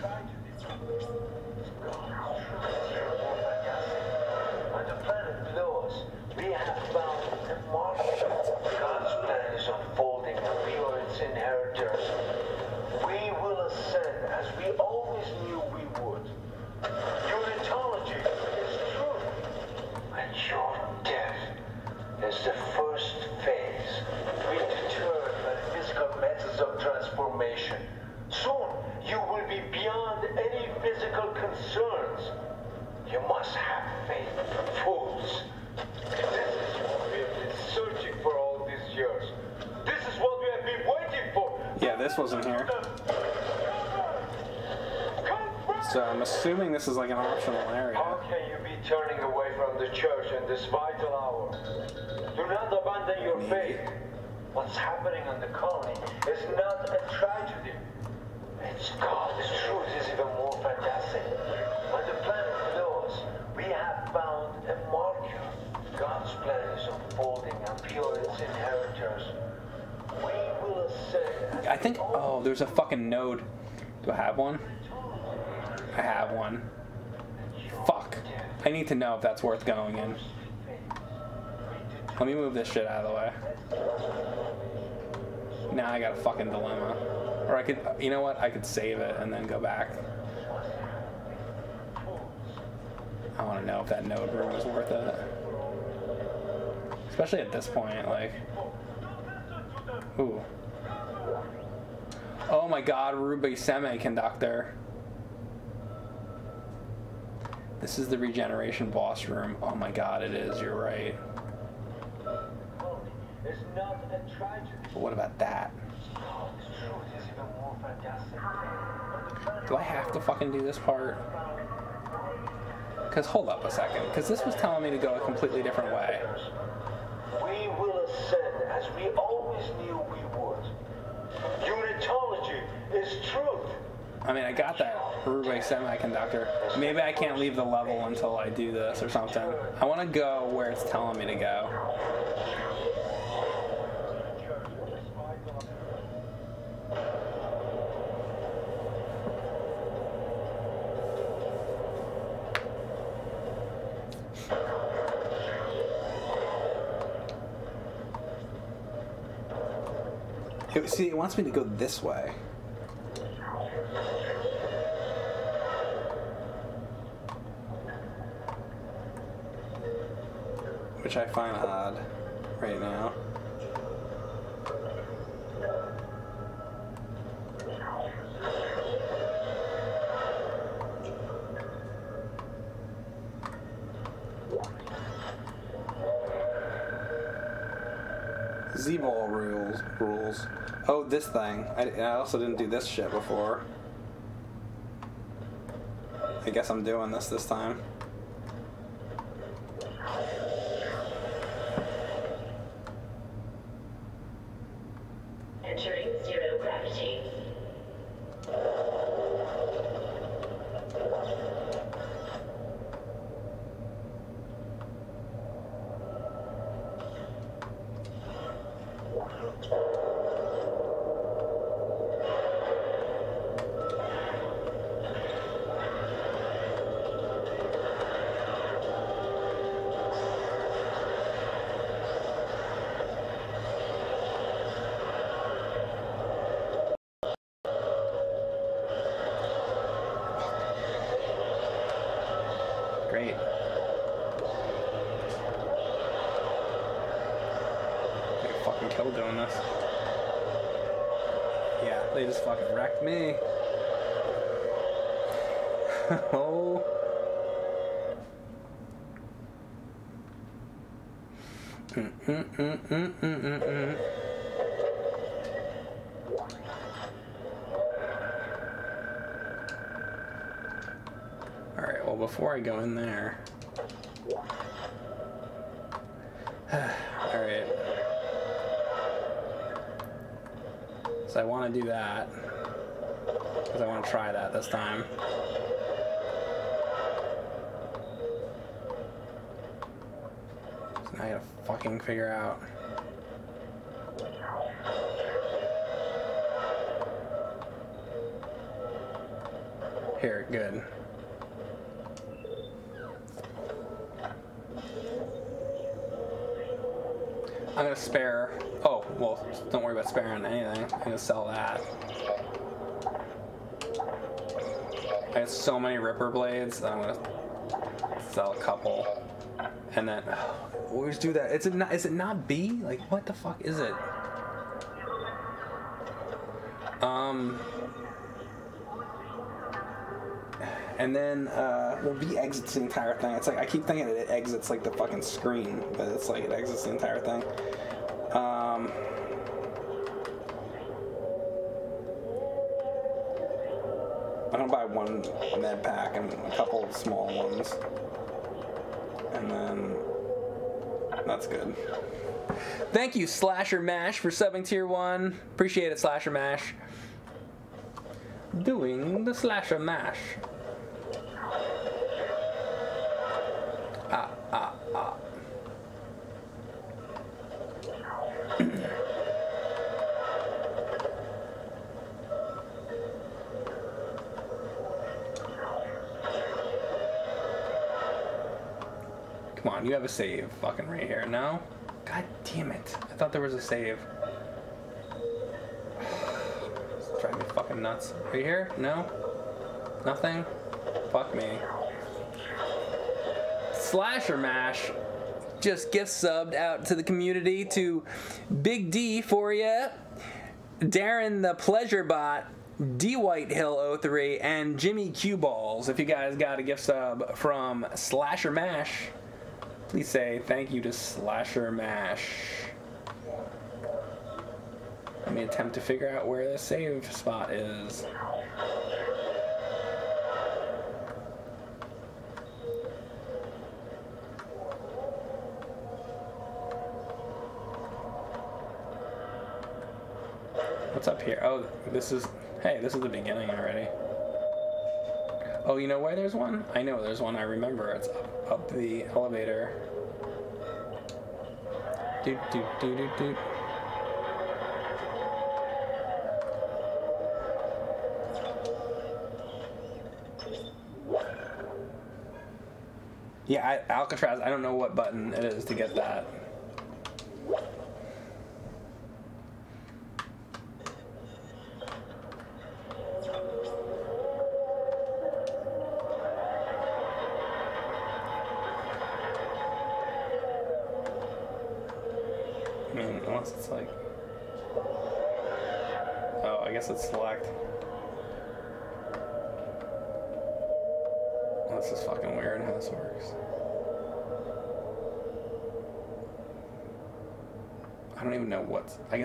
On the planet below us, we have found a Martian. God's plan is unfolding and we are its inheritors. We will ascend as we always knew we would. Unitology is truth. And your death is the first phase. We deterred by the physical methods of transformation. Soon, you will be beyond any physical concerns. You must have faith, fools. This is what we have been searching for all these years. This is what we have been waiting for. Yeah, this wasn't here. So I'm assuming this is like an optional area. How can you be turning away from the church in this vital hour? Do not abandon your faith. What's happening on the colony is not a tragedy. I think. Oh, there's a fucking node. Do I have one? I have one. Fuck. I need to know if that's worth going in. Let me move this shit out of the way. Now I got a fucking dilemma. Or I could, you know what? I could save it and then go back. I want to know if that node room is worth it. Especially at this point, like. Ooh. Oh my god, Ruby Semiconductor. This is the regeneration boss room. Oh my god, it is. You're right. It's not a tragedy. But what about that? Do I have to fucking do this part? Because hold up a second. Because this was telling me to go a completely different way. We will ascend as we always knew we would. Unitology is truth. I mean, I got that Ruby semiconductor. Maybe I can't leave the level until I do this or something. I want to go where it's telling me to go. It- see, it wants me to go this way. Which I find odd right now. Z-Ball rules. Rules. Oh, this thing. I, I also didn't do this shit before. I guess I'm doing this this time. Entering zero gravity. Great. I get fucking killed doing this. Yeah, they just fucking wrecked me. oh. Mm, mm, mm, mm, mm, mm, mm. Alright, well, before I go in there. Alright. So I want to do that. Because I want to try that this time. So now I gotta fucking figure out. About sparing anything. I'm gonna sell that. I have so many Ripper blades that I'm gonna sell a couple, and then always do that. Is it not? Is it not B? Like what the fuck is it? Um. And then, uh, well, B exits the entire thing. It's like I keep thinking that it exits like the fucking screen, but it's like it exits the entire thing. Um, I'm gonna buy one med pack and a couple small ones, and then that's good. Thank you, Slasher Mash, for subbing tier one. Appreciate it, Slasher Mash. Doing the Slasher Mash. Come on, you have a save fucking right here. No? God damn it. I thought there was a save. It's driving me fucking nuts. Right here? No? Nothing? Fuck me. Slasher Mash just gift subbed out to the community to Big D for you, Darren the Pleasure Bot, D White Hill 03, and Jimmy Q Balls. If you guys got a gift sub from Slasher Mash, please say thank you to Slasher Mash. Let me attempt to figure out where the save spot is. What's up here? Oh, this is. Hey, this is the beginning already. Oh, you know why there's one? I know there's one. I remember. It's up, up the elevator. Yeah, I, Alcatraz. I don't know what button it is to get that.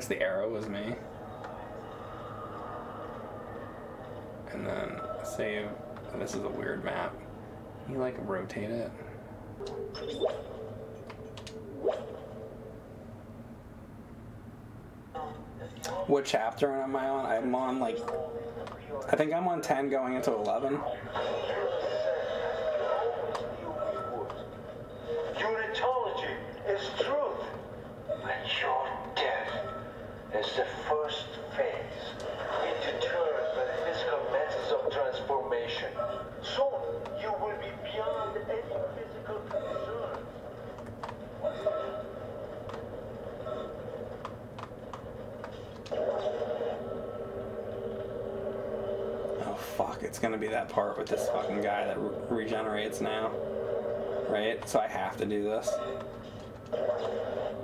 Guess the arrow was me. And then save. and this is a weird map. You like rotate it? What chapter am I on? I'm on like. I think I'm on 10 going into 11. It's gonna be that part with this fucking guy that re- regenerates now. Right? So I have to do this.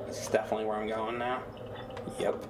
This is definitely where I'm going now. Yep.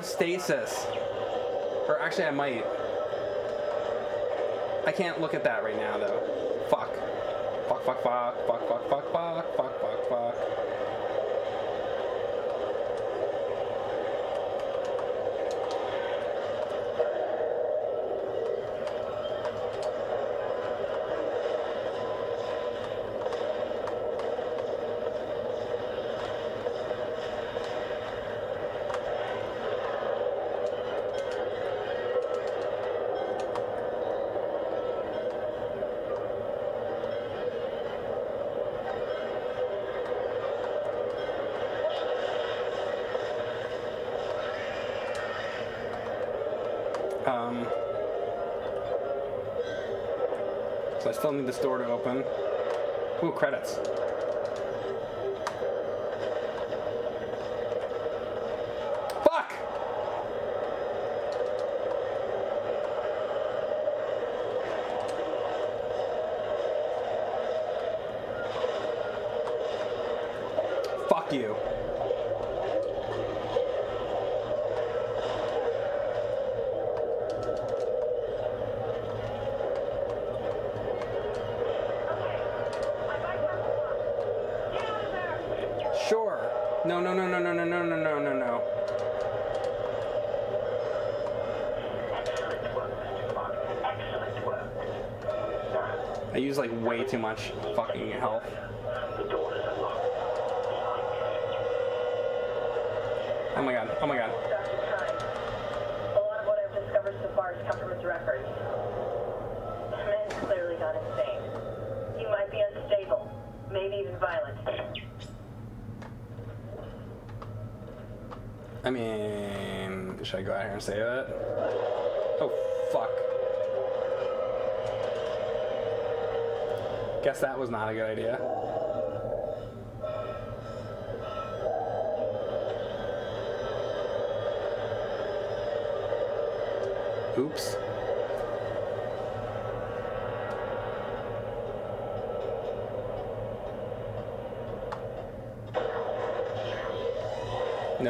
Have stasis. Or actually, I might. I can't look at that right now, though. Fuck. Fuck, fuck, fuck, fuck, fuck, fuck, fuck, fuck, still need this door to open. Ooh, credits. Should I go out here and save it? Oh, fuck. Guess that was not a good idea.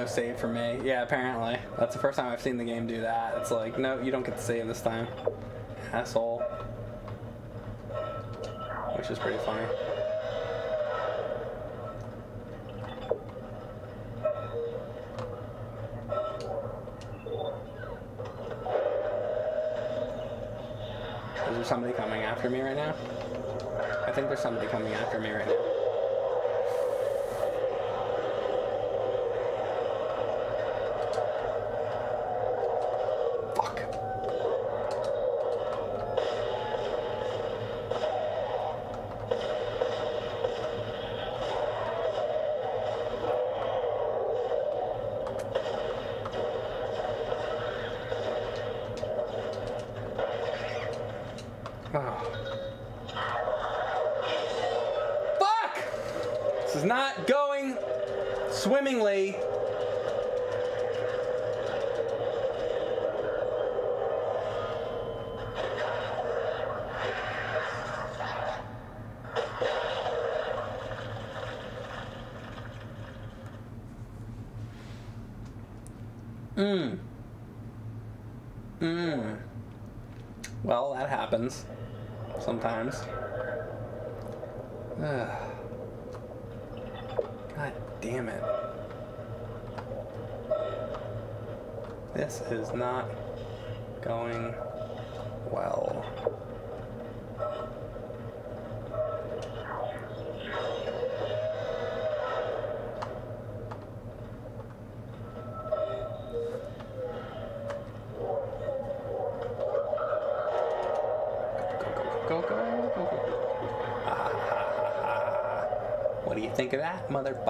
No save for me. Yeah, apparently. That's the first time I've seen the game do that. It's like, no, you don't get to save this time. Asshole. Which is pretty funny. Is there somebody coming after me right now? I think there's somebody coming after me right now. Fuck. Oh. Fuck! This is not going swimmingly. Mmm. Mmm. Well, that happens sometimes. Ugh. God damn it. This is not going well. Go, go, go, go, go, go. Ah, ha, ha, ha. What do you think of that, motherfucker?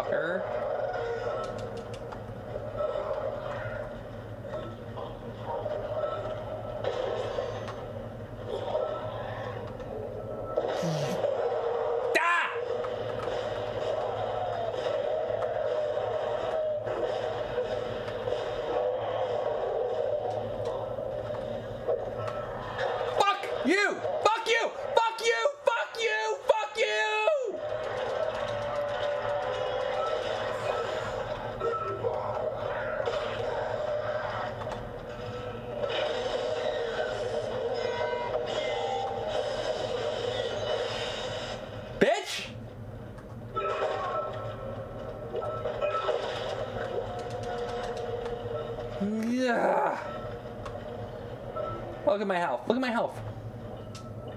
Look at my health. Look at my health.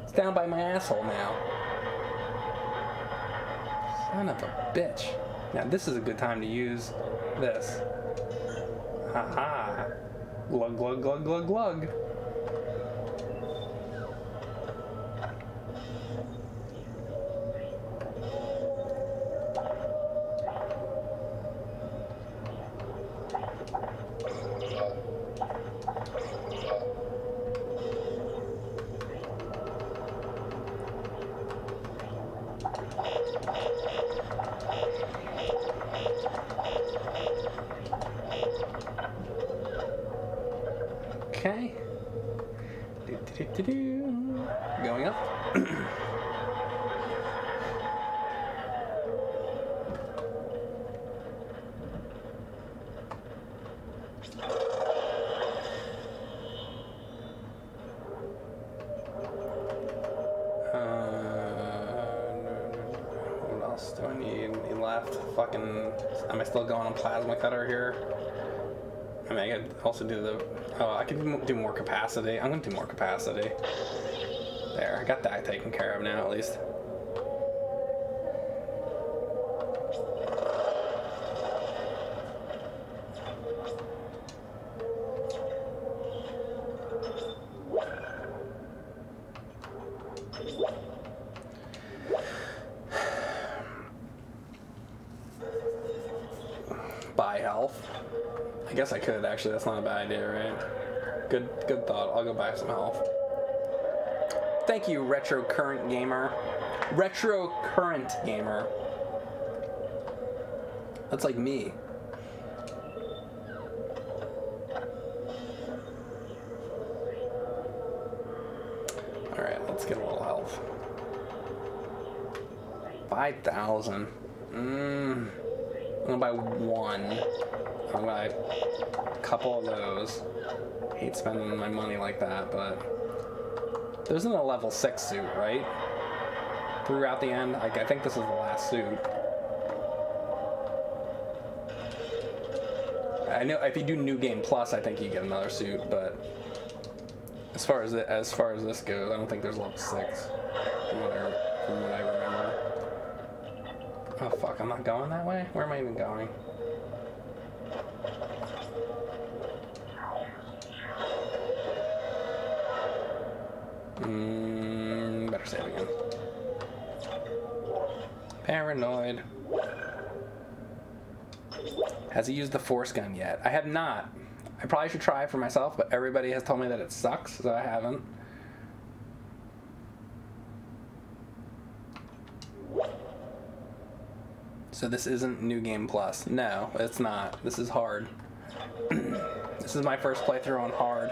It's down by my asshole now. Son of a bitch. Now this is a good time to use this. Still going on plasma cutter here? I mean, I could also do the. Oh, I could do more capacity. I'm gonna do more capacity. There, I got that taken care of now at least. Actually, that's not a bad idea, right? Good, good thought. I'll go buy some health. Thank you, Retro Current Gamer. Retro Current Gamer. That's like me. Alright, let's get a little health. 5,000. Couple of those. Hate spending my money like that, but there isn't a level six suit, right? Throughout the end, like I think this is the last suit. I know if you do New Game Plus, I think you get another suit, but as far as the, as far as this goes, I don't think there's level six. From what I, from what I remember. Oh fuck! I'm not going that way. Where am I even going? Mm, better save again. Paranoid. Has he used the force gun yet? I have not. I probably should try it for myself, but everybody has told me that it sucks, so I haven't. So this isn't New Game Plus. No, it's not. This is hard. this is my first playthrough on hard.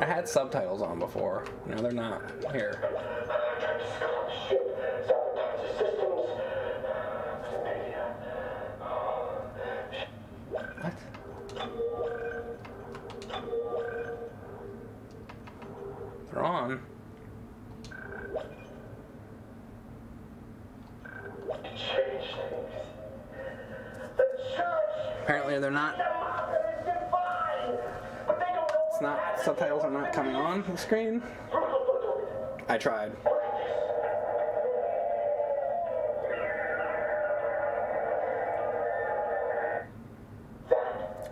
I had subtitles on before. No, they're not here. What? They're on. Apparently, they're not. Not. Subtitles are not coming on the screen. I tried.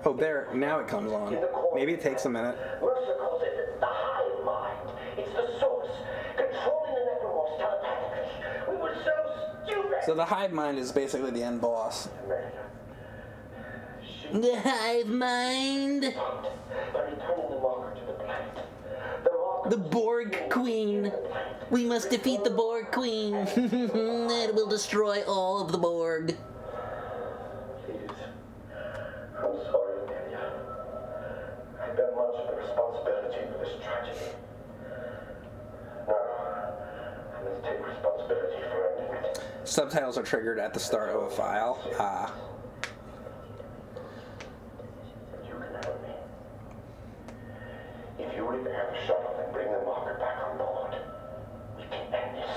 Oh, there. Now it comes on. Maybe it takes a minute. Mercer calls it the hive mind. It's the source, controlling the necromorphs telepathically. We were so stupid. So the hive mind is basically the end boss. The hive mind. by returning the marker to the planet. The Borg Queen. We must defeat the Borg Queen. it will destroy all of the Borg. Please. I'm sorry, Amelia. I bear much of the responsibility for this tragedy. Now, I must take responsibility for ending it. Subtitles are triggered at the start of a file. Ah. You can help me. If you repair the shuttle and bring the marker back on board, we can end this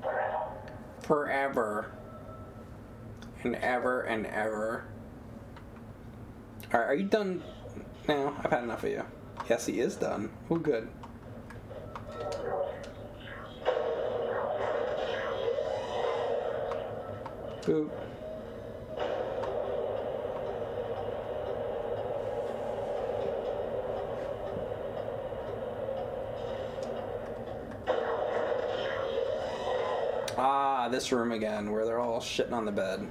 forever. Forever. And ever and ever. Alright, are you done now? I've had enough of you. Yes, he is done. Oh, good. Boop. This room again, where they're all shitting on the bed.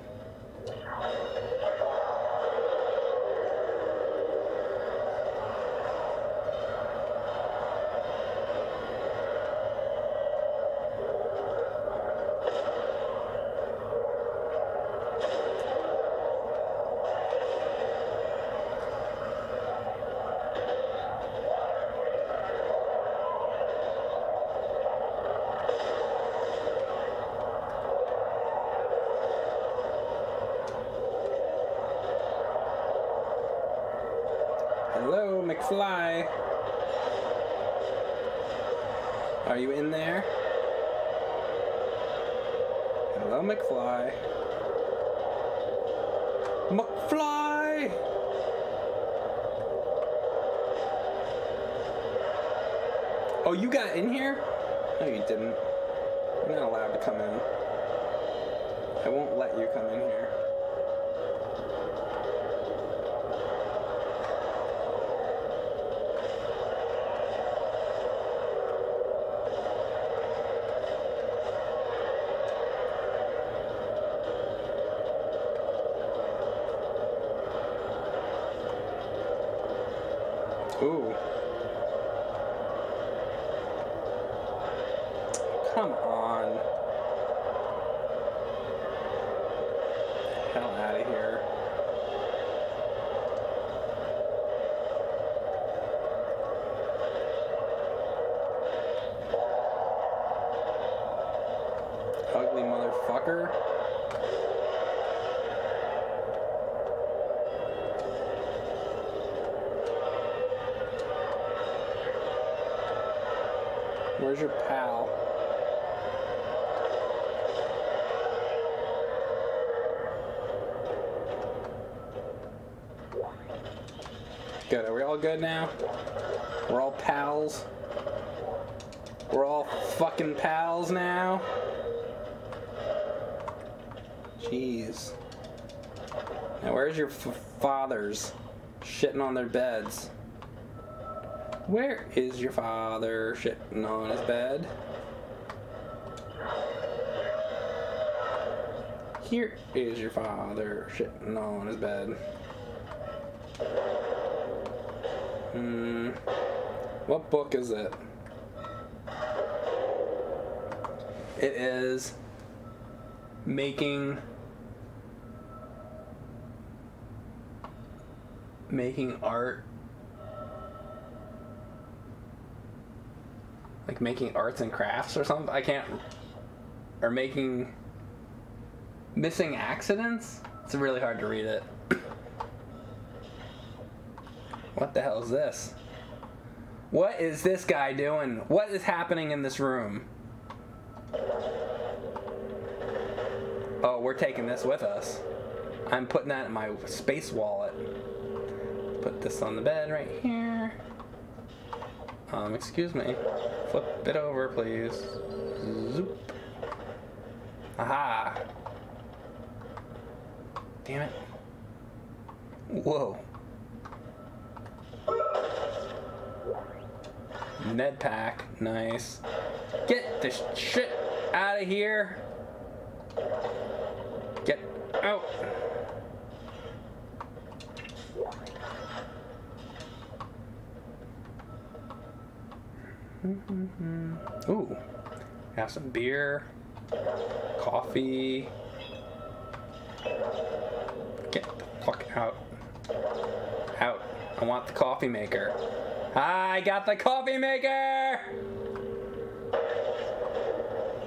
Hello, McFly. Are you in there? Hello, McFly. McFly! Oh, you got in here? No, you didn't. You're not allowed to come in. I won't let you come in here. Ooh. Come on. Hell out of here. Ugly motherfucker. Where's your pal? Good. Are we all good now? We're all pals. We're all fucking pals now. Jeez. Now, where's your fathers shitting on their beds? Where is your father shitting on his bed? Here is your father shitting on his bed. Hmm. What book is it? It is making making art making arts and crafts or something? I can't or making missing accidents? It's really hard to read it. What the hell is this? What is this guy doing? What is happening in this room? Oh we're taking this with us. I'm putting that in my space wallet. Put this on the bed right here um, excuse me. Flip it over, please. Zoop. Aha. Damn it. Whoa. Med pack. Nice. Get this shit out of here. Get out. Ooh, have some beer, coffee. Get the fuck out. Out. I want the coffee maker. I got the coffee maker!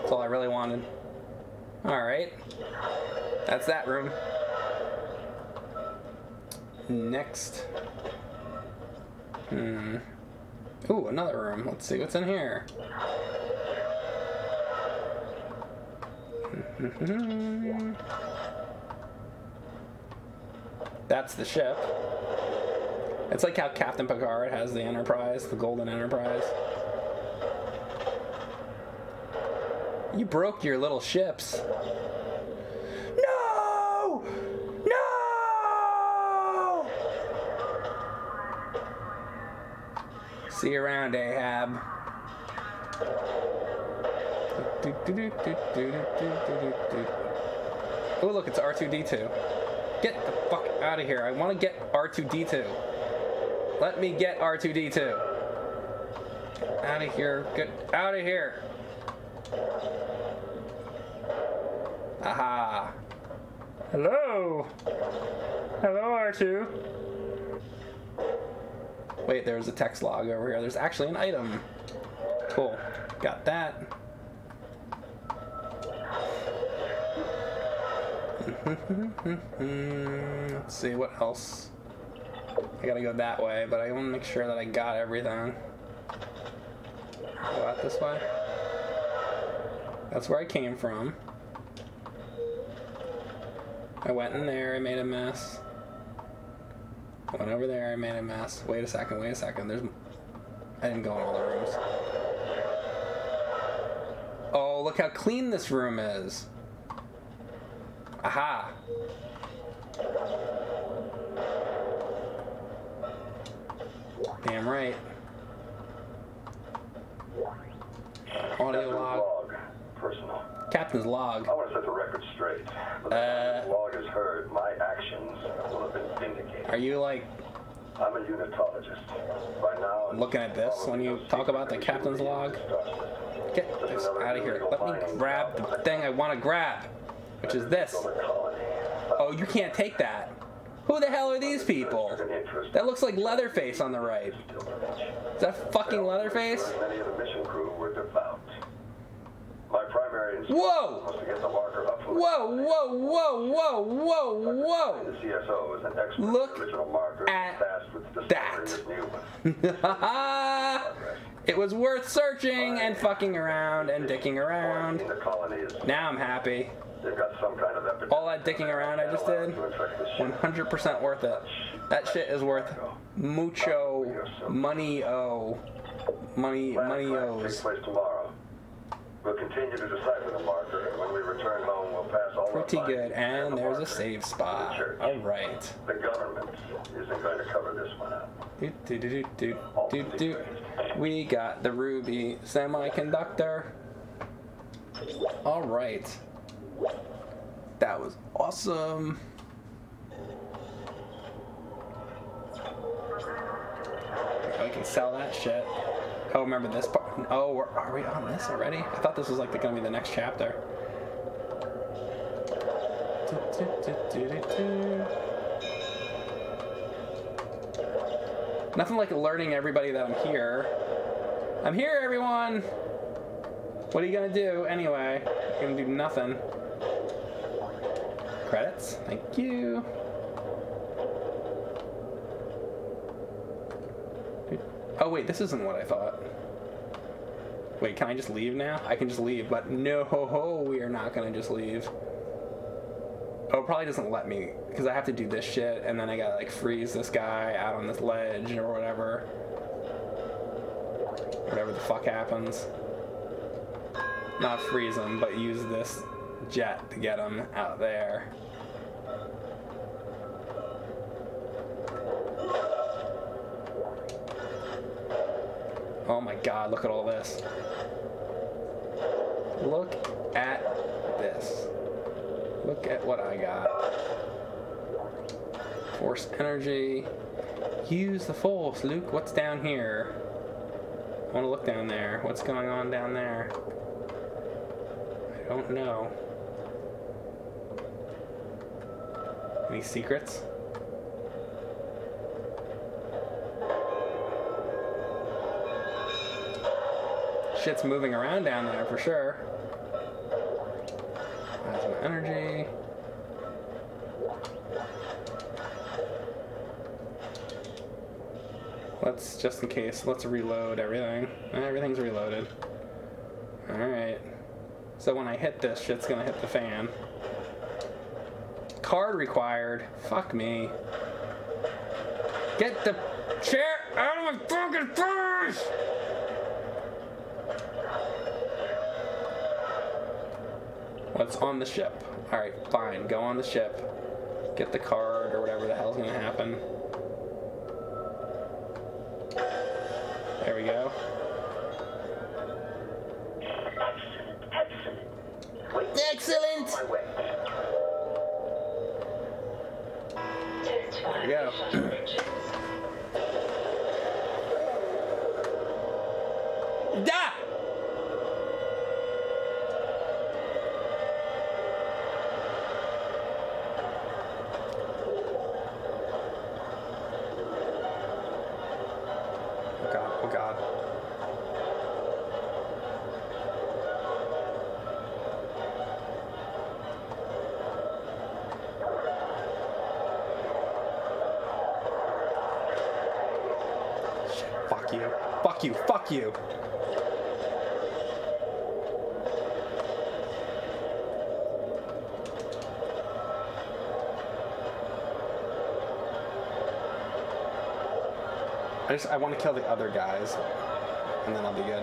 That's all I really wanted. Alright. That's that room. Next. Hmm. Ooh, another room. Let's see what's in here. That's the ship. It's like how Captain Picard has the Enterprise, the Golden Enterprise. You broke your little ships. No! No! See you around, Ahab. Oh, look, it's R2D2. Get the fuck out of here. I want to get R2D2. Let me get R2D2. Out of here. Get out of here. Aha. Hello. Hello, R2. Wait, there's a text log over here. There's actually an item. Cool. Got that. Let's see what else. I gotta go that way, but I want to make sure that I got everything. Go out this way. That's where I came from. I went in there, I made a mess. I went over there, I made a mess. Wait a second, wait a second. There's. I didn't go in all the rooms. Oh, look how clean this room is. Aha. Damn right. Audio log. log. Personal. Captain's log. I want to set the record straight. The Uh, log is heard, my Are you like I'm a unitologist. By now, I'm looking at this when you talk about the captain's log. Get this out of here. Let me grab the thing I want to grab, which is this. Oh, you can't take that. Who the hell are these people? That looks like Leatherface on the right. Is that fucking Leatherface? Many of the mission crew were devout. My primary instruction Whoa! was to get the marker up from Whoa, whoa, whoa, whoa, whoa, The whoa! CSO is an expert Look at tasked with discovering that. this new one. it was worth searching and fucking around and dicking around. The colony is Now I'm happy. they've got some kind of epidemic. All that dicking around I just did, to infect the ship. 100% worth it. That shit is worth mucho money oh. Money, Last We'll continue to decipher the marker, and when we return home, we'll pass all Pretty good. And the there's a save spot. Alright. The government isn't going to cover this one up. Do, do, do, do, do, do, do. We got the Ruby semiconductor. Alright. That was awesome. We can sell that shit. Oh, remember this part? Oh, are we on this already? I thought this was like gonna be the next chapter. Nothing like alerting everybody that I'm here. I'm here, everyone! What are you gonna do anyway? You're gonna do nothing. Credits? Thank you. Oh, wait, this isn't what I thought. Wait, can I just leave now? I can just leave, but no, ho, ho, we are not gonna just leave. Oh, probably doesn't let me because I have to do this shit, and then I gotta like freeze this guy out on this ledge or whatever. Whatever the fuck happens. Not freeze him, but use this jet to get him out there. Oh my god, look at all this. Look at this. Look at what I got. Force energy. Use the force, Luke. What's down here? I want to look down there. What's going on down there? I don't know. Any secrets? Shit's moving around down there for sure. Plasma energy. Let's, just in case, let's reload everything. Everything's reloaded. Alright. So when I hit this, shit's gonna hit the fan. Card required. Fuck me. Get the chair out of my fucking face! What's on the ship? Alright, fine. Go on the ship. Get the card or whatever the hell's gonna happen. There we go. Excellent! There we go. Da! I just I want to kill the other guys, and then I'll be good.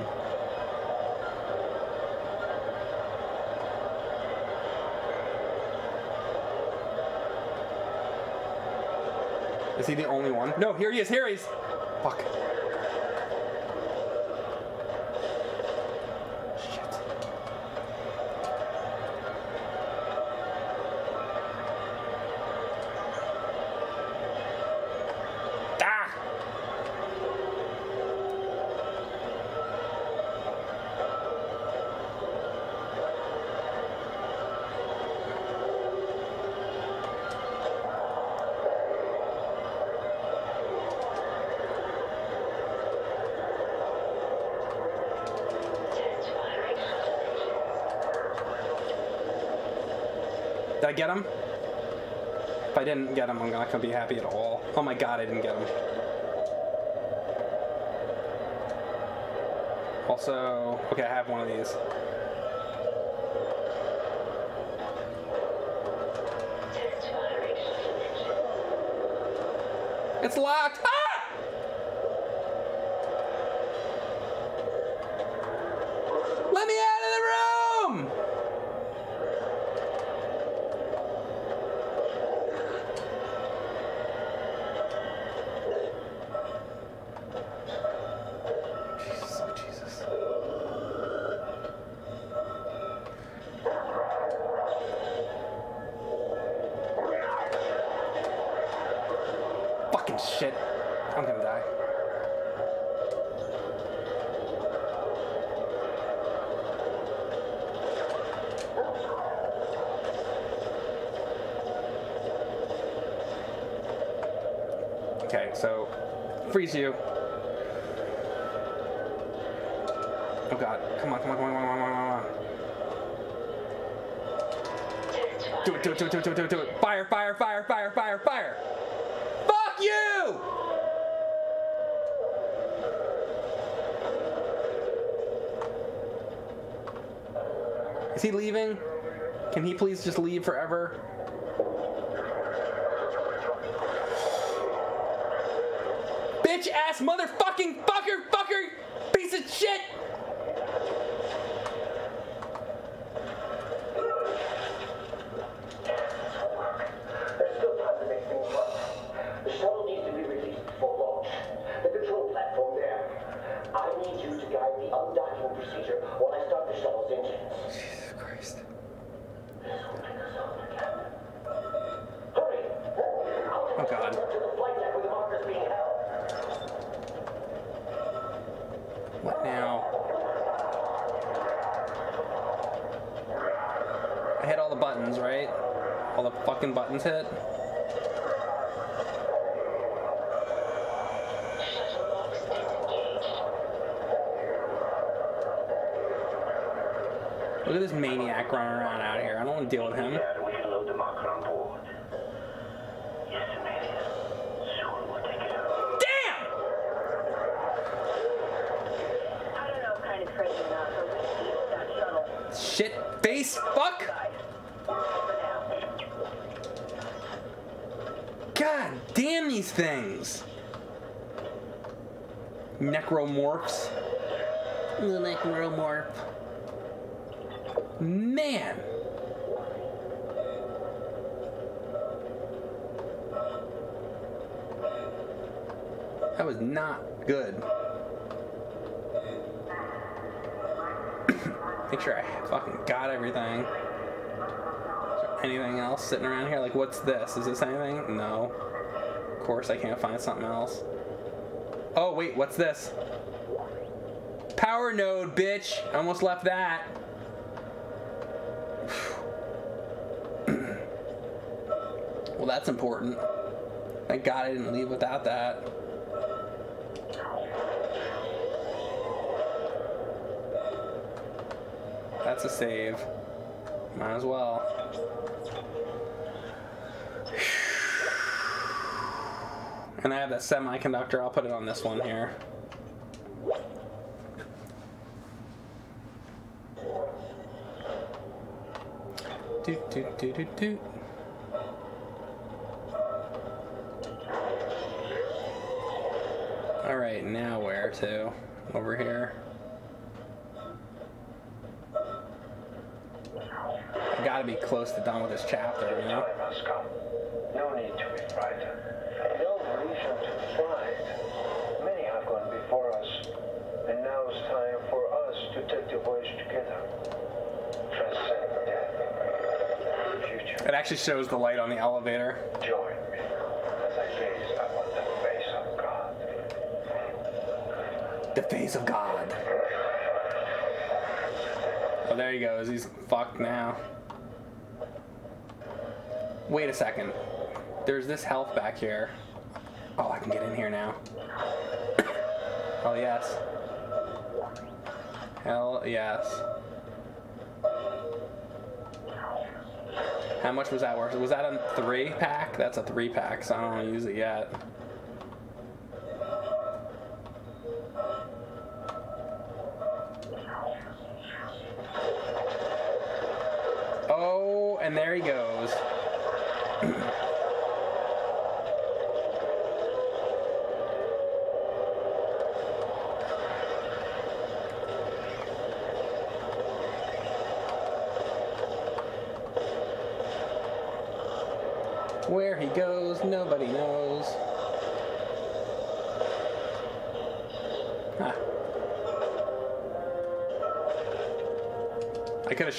Is he the only one? No, here he is. Here he is. Fuck. Get him? If I didn't get him, I'm not gonna be happy at all. Oh my god, I didn't get him. Also, okay, I have one of these. It's locked! Ah! Freeze you. Oh god, come on, come on, come on, come on, come on, come on. Do it, do it, do it, do it, do it, do it, do it. Fire, fire, fire, fire, fire, fire. Fuck you! Is he leaving? Can he please just leave forever? Bitch ass motherfucking fucker locks disengaged. Look at this maniac running around out here. I don't want to deal with him. It. Damn! I don't know kind of crazy enough, but we need that shuttle. Shit face fuck! Guys, for now. God damn these things! Necromorphs. The necromorph. Man! That was not good. Make sure I fucking got everything. Anything else sitting around here? Like, what's this? Is this anything? No. Of course, I can't find something else. Oh, wait, what's this? Power node, bitch! I almost left that. Well, that's important. Thank God I didn't leave without that. That's a save. Might as well. And I have that semiconductor. I'll put it on this one here. Doot, doot, doot, doot, doot. All right, now where to? Over here. I gotta be close to done with this chapter, you know? No need to be frightened. No reason to fight. Many have gone before us, and now it's time for us to take the voyage together. Transcend death. Future, It actually shows the light on the elevator. join me as I gaze upon the face of God. The face of God. Oh, there he goes. He's fucked now. Wait a second. There's this health back here. Oh, I can get in here now. Oh, yes. Hell yes. How much was that worth? Was that a three pack? That's a three pack, so I don't want to use it yet. Oh, and there he goes.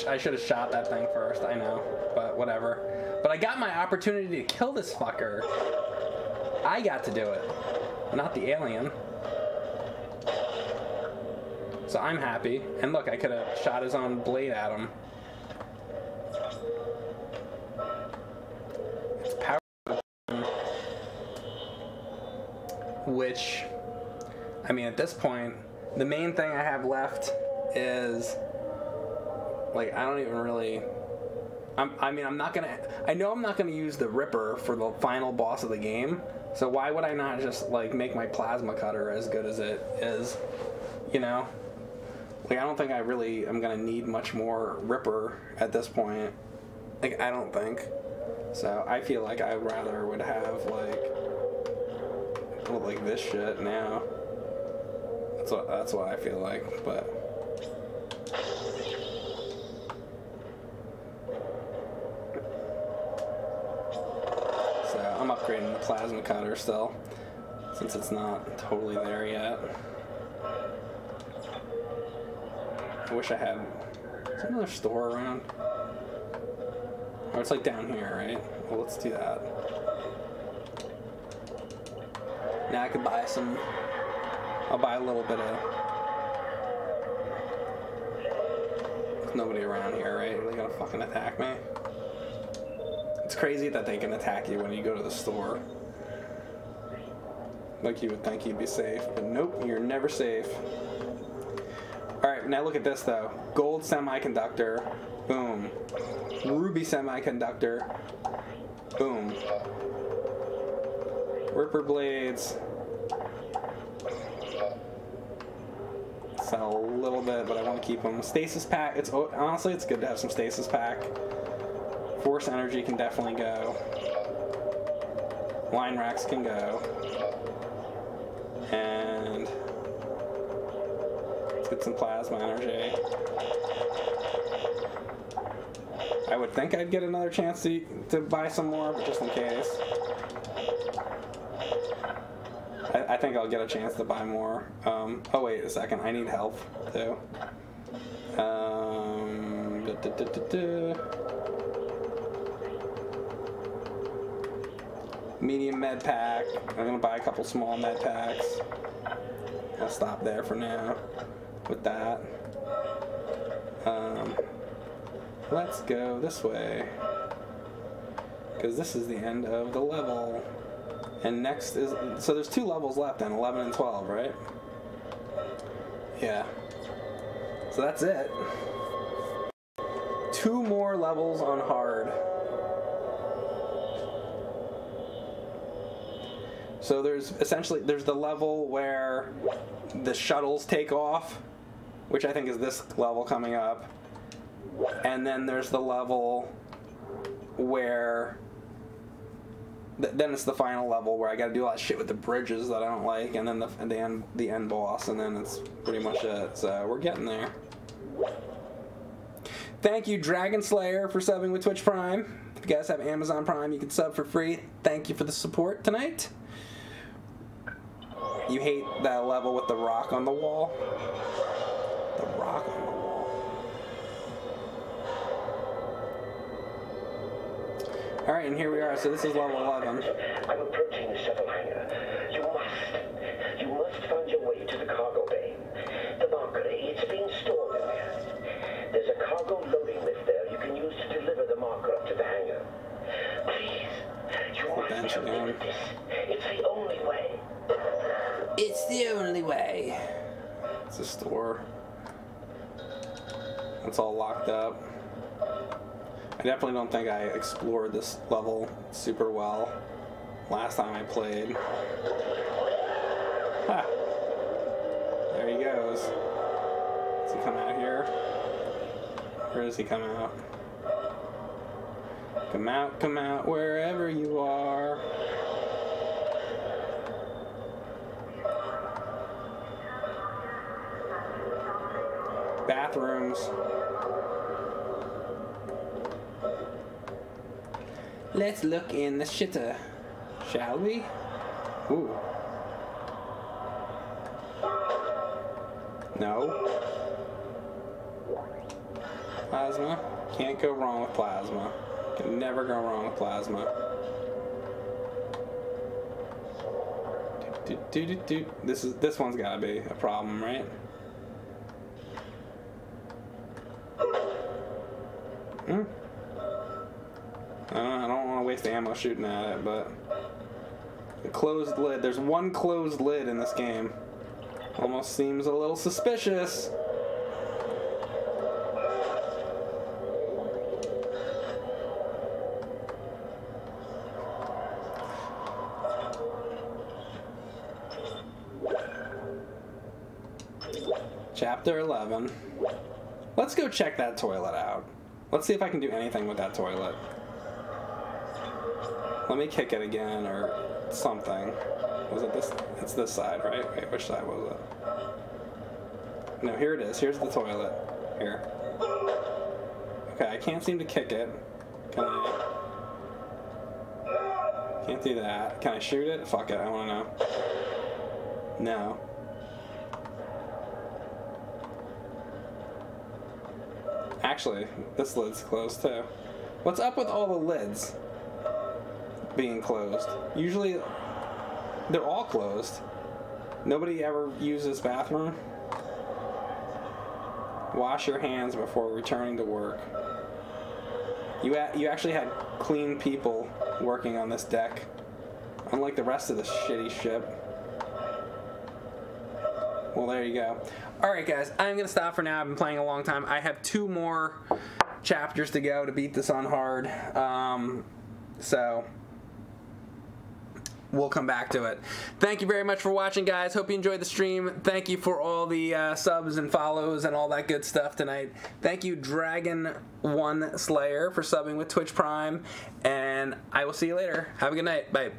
I should have shot that thing first. I know, but whatever. But I got my opportunity to kill this fucker. I got to do it, not the alien. So I'm happy. And look, I could have shot his own blade at him. It's power. Which, I mean, at this point, the main thing I have left is like I don't even really. I'm, I mean, I'm not gonna. I know I'm not gonna use the Ripper for the final boss of the game. So why would I not just like make my plasma cutter as good as it is? You know, like I don't think I really am gonna need much more Ripper at this point. Like I don't think. So I feel like I rather would have like, like this shit now. That's what that's what I feel like, but. The plasma cutter still, since it's not totally there yet. I wish I had. Another store around? Or it's like down here, right? Well, let's do that. Now I could buy some. I'll buy a little bit of. There's nobody around here, right? Are they gonna fucking attack me? It's crazy that they can attack you when you go to the store. Like you would think you'd be safe, but nope, you're never safe. Alright, now look at this though. Gold semiconductor. Boom. Ruby semiconductor. Boom. Ripper blades. Sell a little bit, but I want to keep them. Stasis pack. It's honestly, it's good to have some stasis pack. Force energy can definitely go. Line racks can go. And let's get some plasma energy. I would think I'd get another chance to, to buy some more, but just in case. I, I think I'll get a chance to buy more. Um, oh, wait a second. I need health, too. Um, da, da. Medium med pack. I'm gonna buy a couple small med packs. I'll stop there for now with that. Um, let's go this way. Because this is the end of the level. And next is. So there's two levels left then 11 and 12, right? Yeah. So that's it. Two more levels on hard. So there's essentially there's the level where the shuttles take off, which I think is this level coming up. And then there's the level where th- then it's the final level where I got to do a lot of shit with the bridges that I don't like, and then the the end the end boss, and then it's pretty much it. So we're getting there. Thank you, Dragon Slayer, for subbing with Twitch Prime. If you guys have Amazon Prime, you can sub for free. Thank you for the support tonight. You hate that level with the rock on the wall? The rock on the wall. Alright, and here we are. So this is level 11. I'm approaching the shuttle hangar. You must, you must find your way to the cargo bay. The marker, it's being stored in there. There's a cargo loading lift there you can use to deliver the marker up to the hangar. Please, you must help me with this. It's the only way. It's the only way. It's a store. It's all locked up. I definitely don't think I explored this level super well last time I played. There he goes. Does he come out here? Where does he come out? Come out, come out, wherever you are. Bathrooms. Let's look in the shitter, shall we? Ooh. No. Plasma. Can't go wrong with plasma. Can never go wrong with plasma. This is this one's gotta be a problem, right? Hmm. I don't, I don't want to waste ammo shooting at it, but the closed lid. There's one closed lid in this game. Almost seems a little suspicious. Chapter 11. Let's go check that toilet out. Let's see if I can do anything with that toilet. Let me kick it again or something. Was it this? It's this side, right? Wait, which side was it? No, here it is. Here's the toilet. Here. Okay, I can't seem to kick it. Can I? Can't do that. Can I shoot it? Fuck it, I wanna know. No. Actually, this lid's closed too. What's up with all the lids being closed? Usually, they're all closed. Nobody ever uses bathroom. Wash your hands before returning to work. You you actually had clean people working on this deck, unlike the rest of the shitty ship. Well, there you go. All right, guys, I'm gonna stop for now. I've been playing a long time. I have two more chapters to go to beat this on hard. Um, so we'll come back to it. Thank you very much for watching, guys. Hope you enjoyed the stream. Thank you for all the uh, subs and follows and all that good stuff tonight. Thank you, Dragon One Slayer, for subbing with Twitch Prime, and I will see you later. Have a good night. Bye.